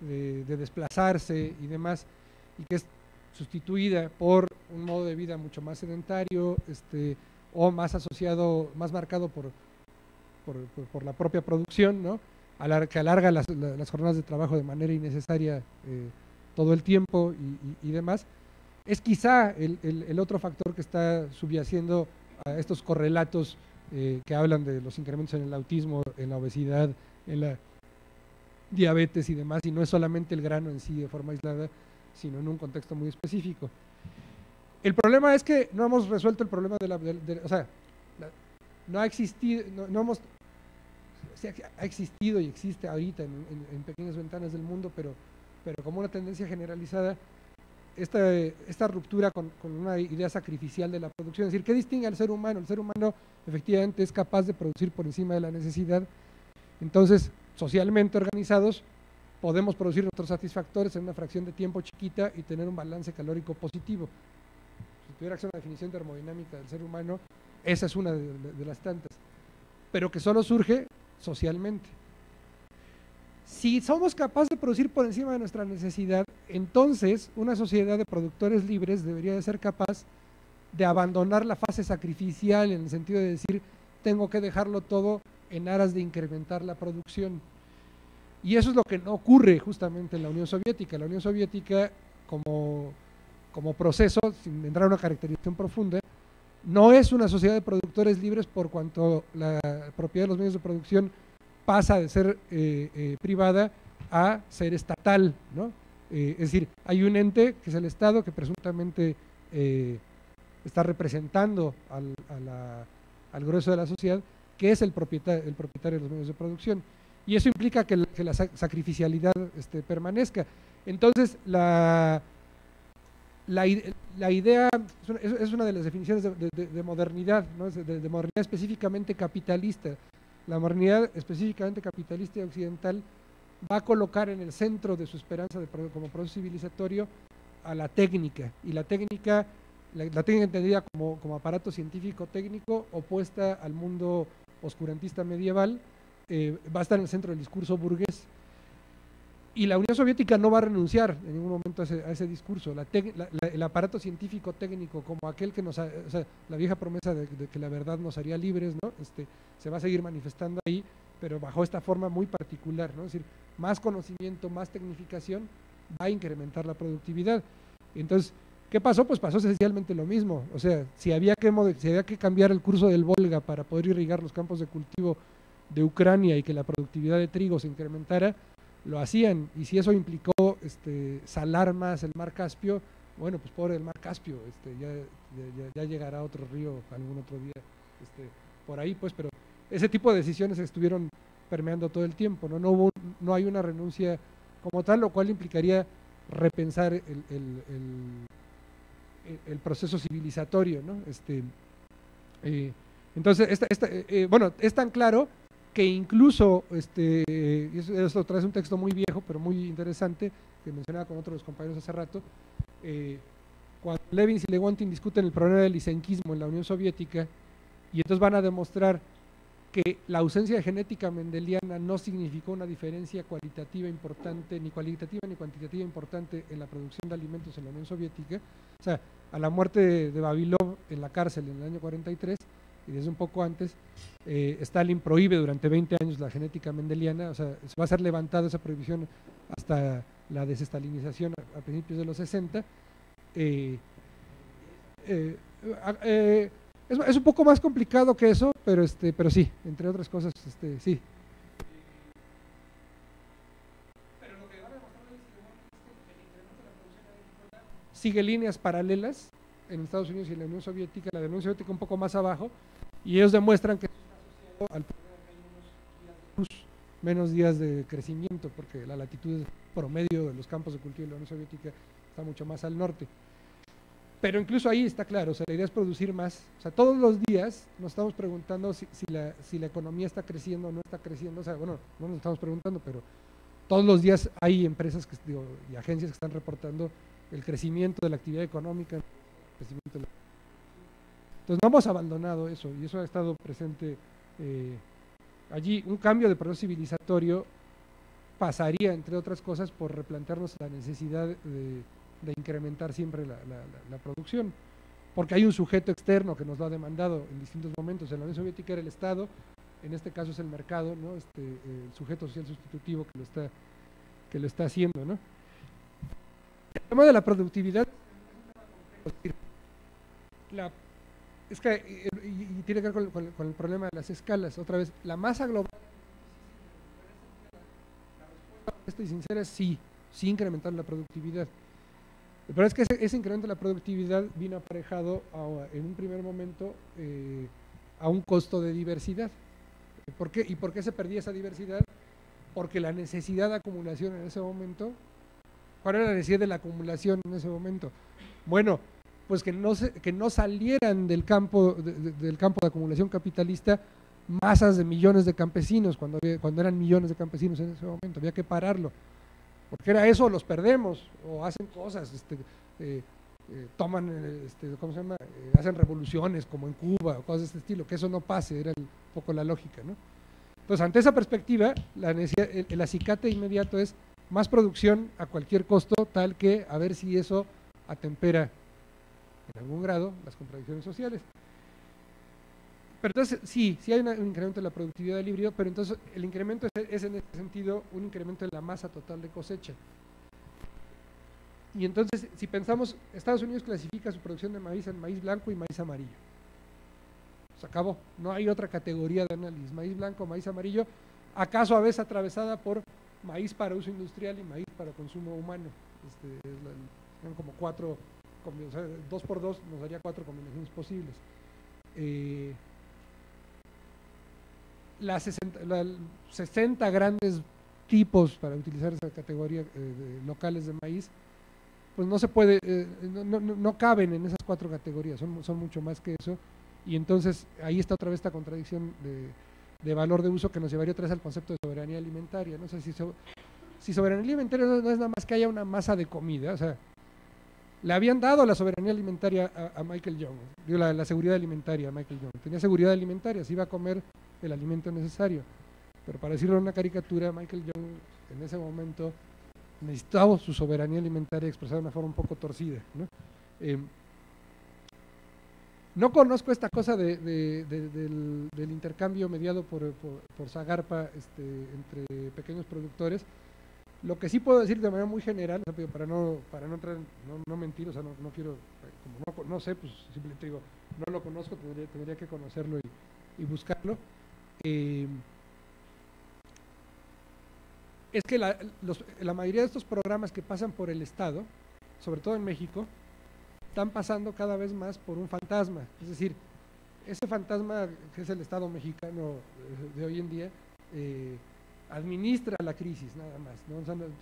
de- de desplazarse y demás, y que es sustituida por un modo de vida mucho más sedentario este, o más asociado, más marcado por, por, la propia producción, ¿no? Alar- que alarga las, la- las jornadas de trabajo de manera innecesaria eh, todo el tiempo y, y- demás, es quizá el, el- el otro factor que está subyaciendo a estos correlatos eh, que hablan de los incrementos en el autismo, en la obesidad, en la diabetes y demás, y no es solamente el grano en sí de forma aislada, sino en un contexto muy específico. El problema es que no hemos resuelto el problema de la, o sea, la- no ha existido, no, no hemos, ha existido y existe ahorita en pequeñas ventanas del mundo, pero, pero como una tendencia generalizada, esta, esta ruptura con, con una idea sacrificial de la producción. Es decir, ¿qué distingue al ser humano? El ser humano efectivamente es capaz de producir por encima de la necesidad. Entonces, socialmente organizados, podemos producir nuestros satisfactores en una fracción de tiempo chiquita y tener un balance calórico positivo. Si tuviera que ser una definición termodinámica del ser humano, esa es una de, de- de las tantas, pero que solo surge socialmente. si somos capaces de producir por encima de nuestra necesidad, entonces una sociedad de productores libres debería de ser capaz de abandonar la fase sacrificial en el sentido de decir, tengo que dejarlo todo en aras de incrementar la producción. Y eso es lo que no ocurre justamente en la Unión Soviética. La Unión Soviética, como, como proceso, sin entrar a una caracterización profunda, no es una sociedad de productores libres por cuanto la propiedad de los medios de producción pasa de ser eh, eh, privada a ser estatal, ¿no? Eh, es decir, hay un ente que es el Estado que presuntamente está representando al, al, grueso de la sociedad, que es el propietario, el propietario de los medios de producción. Y eso implica que, la sacrificialidad este, permanezca. Entonces, la, la, idea es una de las definiciones de, modernidad, ¿no? de, modernidad específicamente capitalista. La modernidad específicamente capitalista y occidental va a colocar en el centro de su esperanza de, como proceso civilizatorio a la técnica. Y la técnica, la, técnica entendida como, como, aparato científico técnico opuesta al mundo oscurantista medieval, eh, va a estar en el centro del discurso burgués. Y la Unión Soviética no va a renunciar en ningún momento a ese, discurso. el aparato científico técnico, como aquel que nos, o sea, la vieja promesa de, que la verdad nos haría libres, ¿no? Este, se va a seguir manifestando ahí, pero bajo esta forma muy particular, ¿no? Es decir, más conocimiento, más tecnificación va a incrementar la productividad. Entonces, ¿qué pasó? Pues pasó esencialmente lo mismo. O sea, si había que, si había que cambiar el curso del Volga para poder irrigar los campos de cultivo de Ucrania y que la productividad de trigo se incrementara, lo hacían. Y si eso implicó este, salar más el mar Caspio, bueno, pues pobre el mar Caspio, este, ya, ya, llegará otro río algún otro día este, por ahí, pues, pero ese tipo de decisiones estuvieron permeando todo el tiempo, ¿no? No, hubo, no hay una renuncia como tal, lo cual implicaría repensar el, proceso civilizatorio, ¿no? Este, eh, entonces, esta, esta, eh, eh, bueno, es tan claro que incluso, este, esto trae un texto muy viejo, pero muy interesante, que mencionaba con otros compañeros hace rato, eh, cuando Levins y Lewontin discuten el problema del lisenquismo en la Unión Soviética, y entonces van a demostrar que la ausencia de genética mendeliana no significó una diferencia cualitativa importante, ni cualitativa ni cuantitativa importante en la producción de alimentos en la Unión Soviética. O sea, a la muerte de, de Babilov en la cárcel en el año 43, y desde un poco antes, eh, Stalin prohíbe durante 20 años la genética mendeliana, o sea, va a ser levantada esa prohibición hasta la desestalinización a, principios de los 60. Eh, eh, es, un poco más complicado que eso, pero este, pero sí, entre otras cosas, este, sí. sigue líneas paralelas en Estados Unidos y en la Unión Soviética, la de la Unión Soviética un poco más abajo, y ellos demuestran que al menos días de crecimiento, porque la latitud promedio de los campos de cultivo de la Unión Soviética está mucho más al norte. Pero incluso ahí está claro, o sea, la idea es producir más. O sea, todos los días nos estamos preguntando si, la, si la economía está creciendo o no está creciendo. O sea, bueno, no nos estamos preguntando, pero todos los días hay empresas que, y agencias que están reportando el crecimiento de la actividad económica, el crecimiento de la entonces no hemos abandonado eso y eso ha estado presente eh, allí. Un cambio de proceso civilizatorio pasaría, entre otras cosas, por replantearnos la necesidad de, incrementar siempre la, producción, porque hay un sujeto externo que nos lo ha demandado en distintos momentos. En la Unión Soviética era el Estado, en este caso es el mercado, ¿no? este, el sujeto social sustitutivo que lo está, que lo está haciendo. ¿no? El tema de la productividad, la es que, y, tiene que ver con, el problema de las escalas. Otra vez, la masa global. La respuesta y sincera sí, sí incrementar la productividad. Pero es que ese, incremento de la productividad vino aparejado en un primer momento eh, a un costo de diversidad. ¿Por qué? ¿Y por qué se perdía esa diversidad? Porque la necesidad de acumulación en ese momento, ¿cuál era la necesidad de la acumulación en ese momento? Bueno, pues que no, que no salieran del campo de, del campo de acumulación capitalista masas de millones de campesinos, cuando, cuando eran millones de campesinos en ese momento, había que pararlo, porque era eso, los perdemos, o hacen cosas, este, eh, eh, toman, este, ¿cómo se llama? Eh, hacen revoluciones como en Cuba, o cosas de este estilo, que eso no pase, era un poco la lógica, ¿no? Entonces, ante esa perspectiva, la el, el acicate inmediato es más producción a cualquier costo, tal que a ver si eso atempera en algún grado las contradicciones sociales. Pero entonces, sí, sí hay un incremento de la productividad del híbrido, pero entonces el incremento es, en este sentido un incremento en la masa total de cosecha. Y entonces, si pensamos, Estados Unidos clasifica su producción de maíz en maíz blanco y maíz amarillo. Se acabó. No hay otra categoría de análisis. Maíz blanco, maíz amarillo, acaso a veces atravesada por maíz para uso industrial y maíz para consumo humano. Este, son como cuatro, dos por dos nos daría cuatro combinaciones posibles. Eh, las 60, grandes tipos, para utilizar esa categoría eh, de locales de maíz, pues no se puede, eh, no, caben en esas cuatro categorías, son, son mucho más que eso. Y entonces ahí está otra vez esta contradicción de, valor de uso que nos llevaría otra vez al concepto de soberanía alimentaria. No sé si, si soberanía alimentaria no, es nada más que haya una masa de comida, o sea, le habían dado la soberanía alimentaria a, Michael Young, la, la, seguridad alimentaria a Michael Young. Tenía seguridad alimentaria, se iba a comer el alimento necesario. Pero para decirlo en una caricatura, Michael Young en ese momento necesitaba su soberanía alimentaria expresada de una forma un poco torcida. ¿no? Eh, conozco esta cosa del, intercambio mediado por, por, Zagarpa este, entre pequeños productores. Lo que sí puedo decir de manera muy general, para no para no no, mentir, o sea, no, quiero, como no, sé, pues simplemente digo, no lo conozco, tendría, tendría que conocerlo y, buscarlo. Eh, es que la, mayoría de estos programas que pasan por el Estado, sobre todo en México, están pasando cada vez más por un fantasma. Es decir, ese fantasma que es el Estado mexicano de hoy en día, eh, administra la crisis nada más.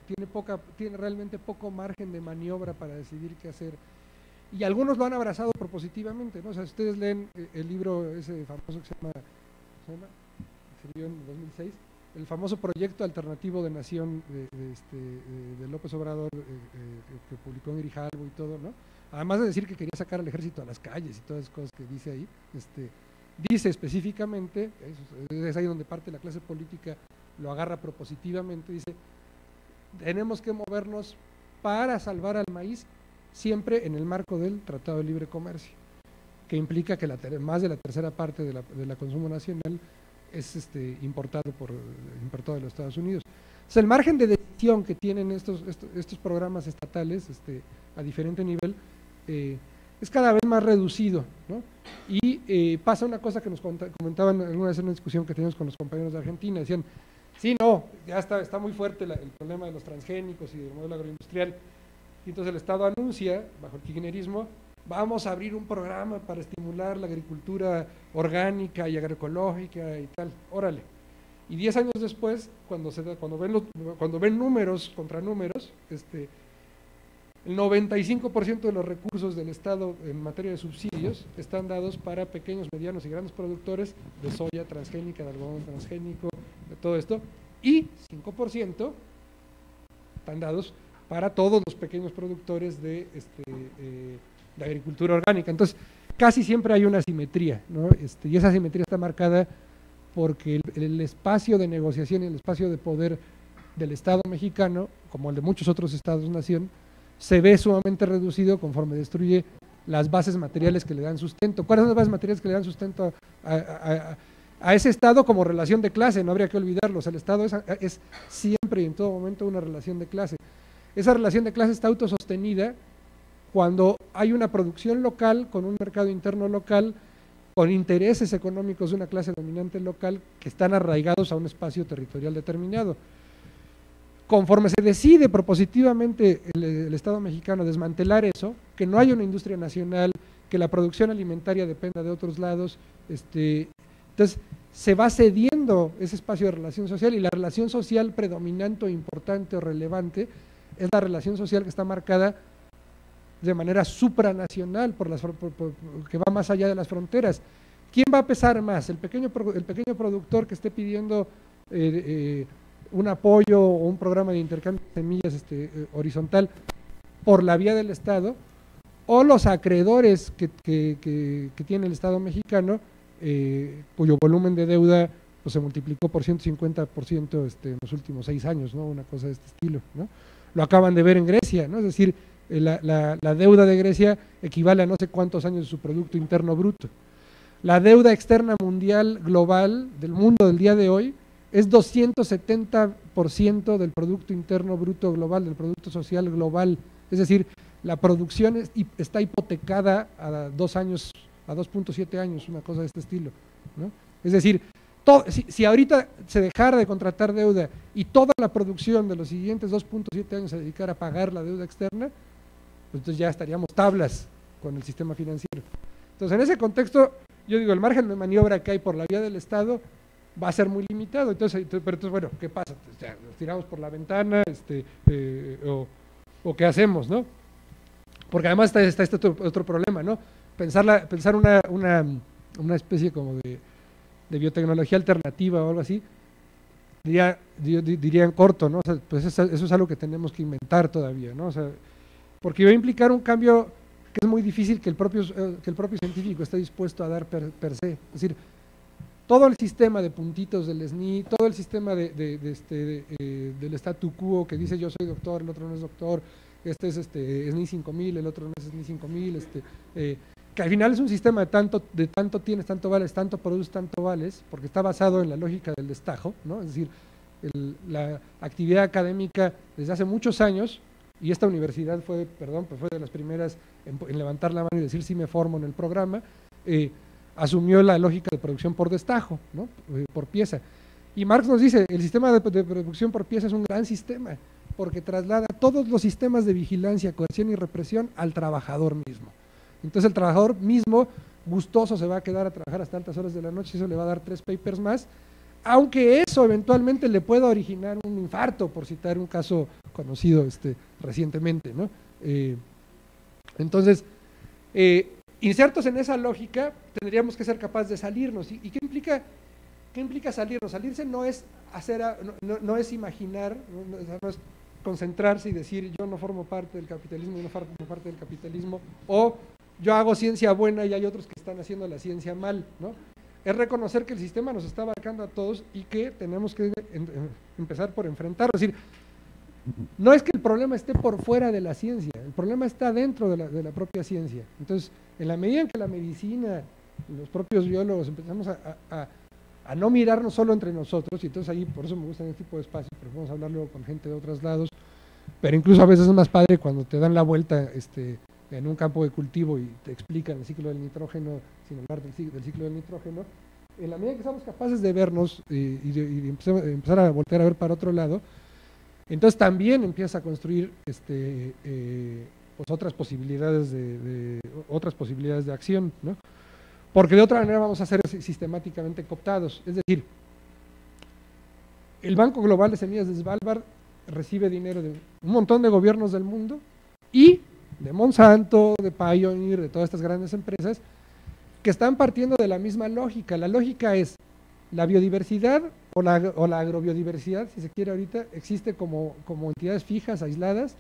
tiene, poca, tiene realmente poco margen de maniobra para decidir qué hacer. Y algunos lo han abrazado propositivamente. ¿no? O sea, ustedes leen eh, el libro ese famoso que se llama, ¿se llama? en 2006, el famoso proyecto alternativo de nación de, este, López Obrador eh, eh, que publicó en Grijalvo y todo, ¿no? Además de decir que quería sacar al ejército a las calles y todas esas cosas que dice ahí, este, dice específicamente, es ahí donde parte la clase política lo agarra propositivamente, dice, tenemos que movernos para salvar al maíz siempre en el marco del Tratado de Libre Comercio, que implica que la más de la tercera parte de la, de la consumo nacional es este, importado, por, importado de los Estados Unidos. O el margen de decisión que tienen estos, estos, programas estatales este, a diferente nivel eh, es cada vez más reducido. ¿no? Y eh, pasa una cosa que nos comentaban alguna vez en una discusión que teníamos con los compañeros de Argentina, decían, sí, no, ya está, está muy fuerte el problema de los transgénicos y del modelo agroindustrial. Y entonces el Estado anuncia, bajo el kirchnerismo, vamos a abrir un programa para estimular la agricultura orgánica y agroecológica y tal, órale. Y diez años después, cuando, se cuando, ven, cuando ven números contra números, este, el 95% de los recursos del Estado en materia de subsidios están dados para pequeños, medianos y grandes productores de soya transgénica, de algodón transgénico, todo esto, y 5% están dados para todos los pequeños productores de este, eh, agricultura orgánica. Entonces, casi siempre hay una simetría, ¿no? Este, y esa simetría está marcada porque el, espacio de negociación y el espacio de poder del Estado mexicano, como el de muchos otros estados-nación, se ve sumamente reducido conforme destruye las bases materiales que le dan sustento. ¿Cuáles son las bases materiales que le dan sustento a, ese Estado como relación de clase? No habría que olvidarlos. El Estado es, es siempre y en todo momento una relación de clase. Esa relación de clase está autosostenida cuando hay una producción local con un mercado interno local, con intereses económicos de una clase dominante local que están arraigados a un espacio territorial determinado. Conforme se decide propositivamente el, Estado mexicano desmantelar eso, que no haya una industria nacional, que la producción alimentaria dependa de otros lados, este, entonces se va cediendo ese espacio de relación social y la relación social predominante o importante o relevante es la relación social que está marcada de manera supranacional, por las, que va más allá de las fronteras. ¿Quién va a pesar más? ¿El pequeño, el pequeño productor que esté pidiendo eh, eh, un apoyo o un programa de intercambio de semillas este, eh, horizontal por la vía del Estado? ¿O los acreedores que, que, tiene el Estado mexicano, cuyo volumen de deuda pues se multiplicó por 150% este, en los últimos seis años, ¿no? Una cosa de este estilo, ¿no? Lo acaban de ver en Grecia, ¿no? Es decir, eh, la, deuda de Grecia equivale a no sé cuántos años de su Producto Interno Bruto. La deuda externa mundial global del mundo del día de hoy es 270% del Producto Interno Bruto global, del Producto Social global. Es decir, la producción está hipotecada a dos años, a 2.7 años, una cosa de este estilo. ¿no? Es decir, si, ahorita se dejara de contratar deuda y toda la producción de los siguientes 2.7 años se dedicara a pagar la deuda externa, pues entonces ya estaríamos tablas con el sistema financiero. Entonces, en ese contexto, yo digo, el margen de maniobra que hay por la vía del Estado va a ser muy limitado. Entonces, pero entonces, bueno, ¿qué pasa? Pues ya, nos tiramos por la ventana, este, eh, o, o qué hacemos, ¿no? Porque además está, este otro problema, ¿no? Pensar, la- pensar una, una, una especie como de, de biotecnología alternativa o algo así, diría, di- di- diría en corto, ¿no? Sea, pues eso, es algo que tenemos que inventar todavía, ¿no? O sea, porque va a implicar un cambio que es muy difícil que el propio, eh, que el propio científico esté dispuesto a dar per, per se. Es decir, todo el sistema de puntitos del SNI, todo el sistema de, este, eh, del statu quo que dice yo soy doctor, el otro no es doctor, este es este SNI 5000, el otro no es SNI 5000, este, eh, que al final es un sistema de tanto, de tanto tienes, tanto vales, tanto produces, tanto vales, porque está basado en la lógica del destajo, ¿no? Es decir, la actividad académica desde hace muchos años, y esta universidad fue, perdón, pues fue de las primeras en, levantar la mano y decir sí me formo en el programa, eh, asumió la lógica de producción por destajo, ¿no? Eh, por pieza. Y Marx nos dice, el sistema de, de producción por pieza es un gran sistema, porque traslada todos los sistemas de vigilancia, coerción y represión al trabajador mismo. Entonces el trabajador mismo, gustoso, se va a quedar a trabajar hasta altas horas de la noche, eso le va a dar tres papers más, aunque eso eventualmente le pueda originar un infarto, por citar un caso conocido este, recientemente. ¿no? Eh, entonces, eh, insertos en esa lógica, tendríamos que ser capaces de salirnos. ¿Y, y qué, implica, qué implica salirnos? Salirse no es, hacer no, es imaginar, no, no es concentrarse y decir yo no formo parte del capitalismo, yo no formo parte del capitalismo, o yo hago ciencia buena y hay otros que están haciendo la ciencia mal, ¿no? Es reconocer que el sistema nos está abarcando a todos y que tenemos que en- en- empezar por enfrentarlo. Es decir, no es que el problema esté por fuera de la ciencia, el problema está dentro de la, de la propia ciencia. Entonces, en la medida en que la medicina, los propios biólogos empezamos a, a- a- no mirarnos solo entre nosotros, y entonces ahí por eso me gustan este tipo de espacios, porque vamos a hablar luego con gente de otros lados, pero incluso a veces es más padre cuando te dan la vuelta este, en un campo de cultivo y te explican el ciclo del nitrógeno, sin hablar del, del ciclo del nitrógeno, en la medida que somos capaces de vernos eh, y, empezar, a voltear a ver para otro lado, entonces también empieza a construir este, eh, pues otras posibilidades de, otras posibilidades de acción, ¿no? Porque de otra manera vamos a ser si- sistemáticamente cooptados. Es decir, el Banco Global de Semillas de Svalbard recibe dinero de un montón de gobiernos del mundo y de Monsanto, de Pioneer, de todas estas grandes empresas que están partiendo de la misma lógica. La lógica es la biodiversidad o la, agrobiodiversidad, si se quiere ahorita, existe como, como entidades fijas, aisladas,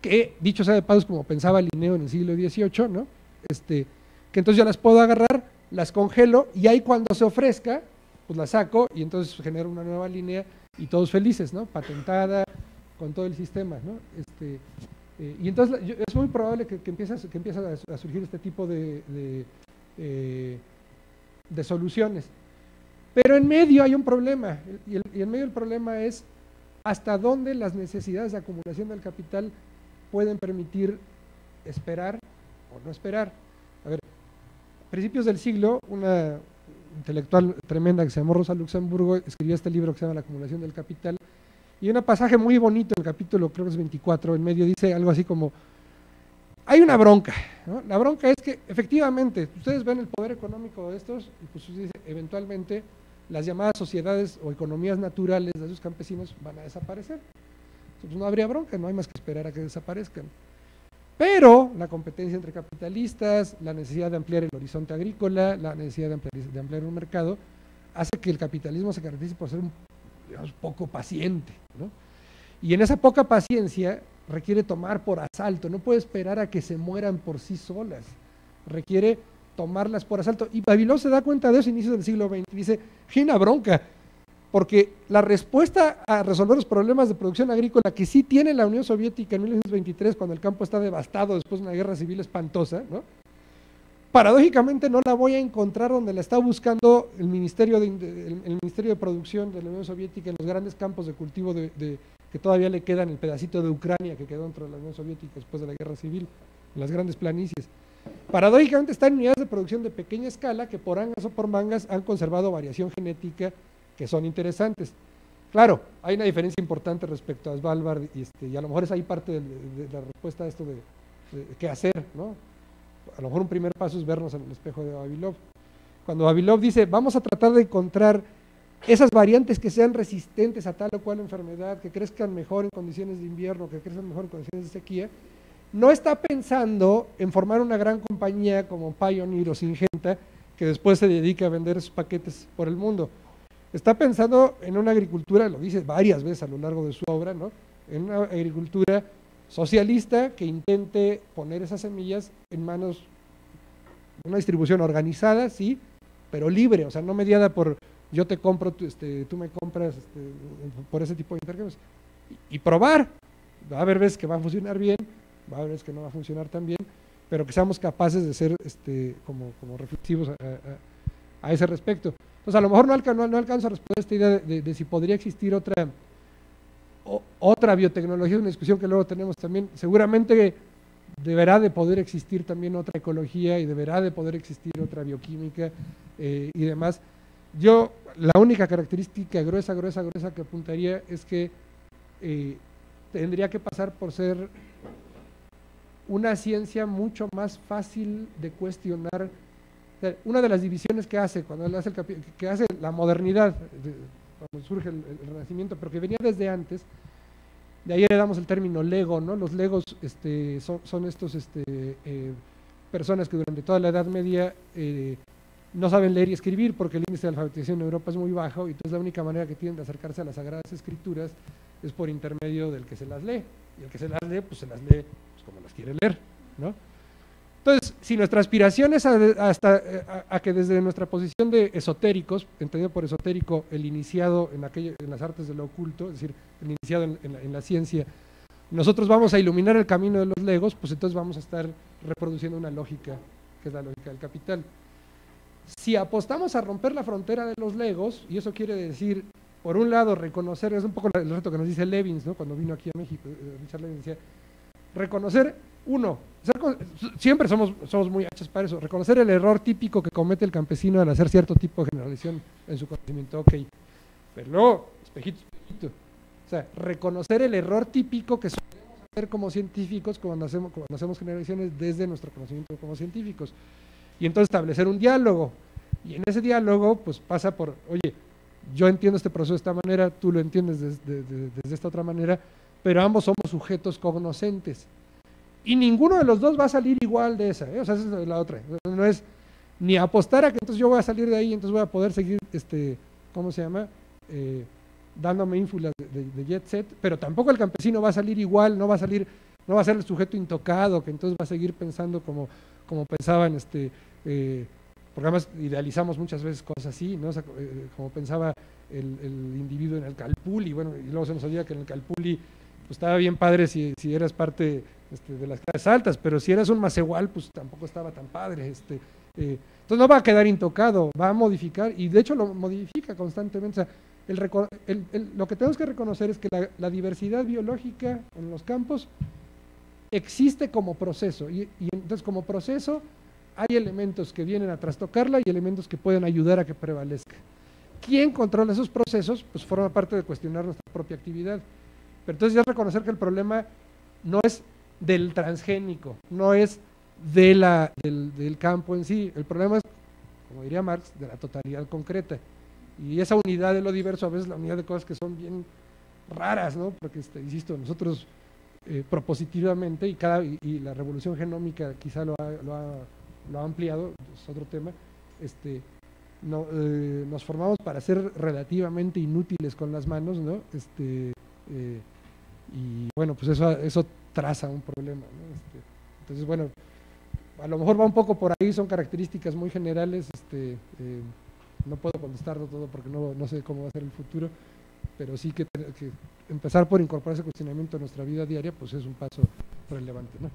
que, dicho sea de paso, como pensaba Linneo en el siglo XVIII, ¿no? Este, que entonces yo las puedo agarrar, las congelo y ahí cuando se ofrezca, pues las saco y entonces genero una nueva línea y todos felices, ¿no? Patentada con todo el sistema, ¿no? Este, eh, y entonces es muy probable que, que empiece, que empiece a, su- a surgir este tipo de, eh, de soluciones. Pero en medio hay un problema, y, el- y en medio del problema es hasta dónde las necesidades de acumulación del capital pueden permitir esperar o no esperar. A ver, a principios del siglo, una intelectual tremenda que se llamó Rosa Luxemburgo escribió este libro que se llama La acumulación del capital, y un pasaje muy bonito en el capítulo, creo que es 24, en medio dice algo así como, hay una bronca, la bronca es que efectivamente, ustedes ven el poder económico de estos, y pues eventualmente las llamadas sociedades o economías naturales de esos campesinos van a desaparecer. Pues no habría bronca, no hay más que esperar a que desaparezcan. Pero la competencia entre capitalistas, la necesidad de ampliar el horizonte agrícola, la necesidad de ampliar, de ampliar un mercado, hace que el capitalismo se caracterice por ser un digamos, poco paciente. ¿no? Y en esa poca paciencia requiere tomar por asalto, no puede esperar a que se mueran por sí solas, requiere tomarlas por asalto. Y Babilón se da cuenta de eso a inicios del siglo XX. Dice, Gina bronca, porque la respuesta a resolver los problemas de producción agrícola que sí tiene la Unión Soviética en 1923, cuando el campo está devastado después de una guerra civil espantosa, ¿no? Paradójicamente no la voy a encontrar donde la está buscando el Ministerio de, Ministerio de Producción de la Unión Soviética en los grandes campos de cultivo de, que todavía le quedan el pedacito de Ucrania que quedó dentro de la Unión Soviética después de la guerra civil, en las grandes planicies. Paradójicamente están unidades de producción de pequeña escala que por angas o por mangas han conservado variación genética que son interesantes. Claro, hay una diferencia importante respecto a Svalbard y, este, y a lo mejor es ahí parte de, la respuesta a esto de, qué hacer, ¿no? A lo mejor un primer paso es vernos en el espejo de Babilov. Cuando Babilov dice, vamos a tratar de encontrar esas variantes que sean resistentes a tal o cual enfermedad, que crezcan mejor en condiciones de invierno, que crezcan mejor en condiciones de sequía, no está pensando en formar una gran compañía como Pioneer o Singenta, que después se dedique a vender sus paquetes por el mundo. Está pensando en una agricultura, lo dice varias veces a lo largo de su obra, ¿no? en una agricultura socialista que intente poner esas semillas en manos de una distribución organizada, sí, pero libre, o sea, no mediada por yo te compro, tú, este, tú me compras este, por ese tipo de intercambios. Y, probar. Va a haber veces que va a funcionar bien, va a haber veces que no va a funcionar tan bien, pero que seamos capaces de ser este, como, como reflexivos a ese respecto. Pues a lo mejor no, alcanzo, no alcanzo a responder esta idea de, si podría existir otra, otra biotecnología, una discusión que luego tenemos también. Seguramente deberá de poder existir también otra ecología y deberá de poder existir otra bioquímica eh, y demás. Yo, la única característica gruesa, gruesa, gruesa que apuntaría es que eh, tendría que pasar por ser una ciencia mucho más fácil de cuestionar una de las divisiones que hace cuando hace, que hace la modernidad, cuando surge el, renacimiento, pero que venía desde antes, de ahí le damos el término Lego, ¿no? Los Legos este, son, son estos este, eh, personas que durante toda la Edad Media eh, no saben leer y escribir porque el índice de alfabetización en Europa es muy bajo y entonces la única manera que tienen de acercarse a las Sagradas Escrituras es por intermedio del que se las lee. Y el que se las lee, pues se las lee pues, como las quiere leer, ¿no? Entonces, si nuestra aspiración es hasta, eh, a, que desde nuestra posición de esotéricos, entendido por esotérico el iniciado en, en las artes de lo oculto, es decir, el iniciado en, la, ciencia, nosotros vamos a iluminar el camino de los legos, pues entonces vamos a estar reproduciendo una lógica, que es la lógica del capital. Si apostamos a romper la frontera de los legos, y eso quiere decir, por un lado, reconocer, es un poco el reto que nos dice Levins, ¿no? cuando vino aquí a México, eh, Richard Levins decía, reconocer uno, siempre somos, somos muy hachos para eso, reconocer el error típico que comete el campesino al hacer cierto tipo de generalización en su conocimiento, ok, pero luego, espejito, espejito, o sea, reconocer el error típico que solemos hacer como científicos cuando hacemos, cuando hacemos generalizaciones desde nuestro conocimiento como científicos, y entonces establecer un diálogo, y en ese diálogo, pues pasa por, oye, yo entiendo este proceso de esta manera, tú lo entiendes desde, desde esta otra manera, pero ambos somos sujetos cognoscentes. Y ninguno de los dos va a salir igual de esa, ¿eh? o sea, esa es la otra. No es ni apostar a que entonces yo voy a salir de ahí y entonces voy a poder seguir, este, ¿cómo se llama? Eh, dándome ínfulas de, jet set, pero tampoco el campesino va a salir igual, no va a salir, no va a ser el sujeto intocado, que entonces va a seguir pensando como, como pensaban, este, eh, porque además idealizamos muchas veces cosas así, ¿no? como pensaba el, el, individuo en el Calpuli, bueno, y luego se nos olvida que en el Calpuli pues estaba bien padre si, si eras parte este, de las clases altas, pero si eras un macehual, pues tampoco estaba tan padre. Este, eh, entonces no va a quedar intocado, va a modificar, y de hecho lo modifica constantemente. lo que tenemos que reconocer es que la, diversidad biológica en los campos existe como proceso, y, y entonces como proceso hay elementos que vienen a trastocarla y elementos que pueden ayudar a que prevalezca. ¿Quién controla esos procesos? Pues forma parte de cuestionar nuestra propia actividad. Pero entonces ya reconocer que el problema no es del transgénico, no es de la, del, campo en sí. El problema es, como diría Marx, de la totalidad concreta. Y esa unidad de lo diverso, a veces la unidad de cosas que son bien raras, ¿no? Porque, este, insisto, nosotros eh, propositivamente, y, cada, y, la revolución genómica quizá lo ha, lo ha, lo ha ampliado, es otro tema, este, no, eh, nos formamos para ser relativamente inútiles con las manos, ¿no? Este, eh, y bueno, pues eso, eso traza un problema. Este, entonces, bueno, a lo mejor va un poco por ahí, son características muy generales, este, eh, no puedo contestarlo todo porque no, no sé cómo va a ser el futuro, pero sí que, que empezar por incorporar ese cuestionamiento a nuestra vida diaria, pues es un paso relevante, ¿no?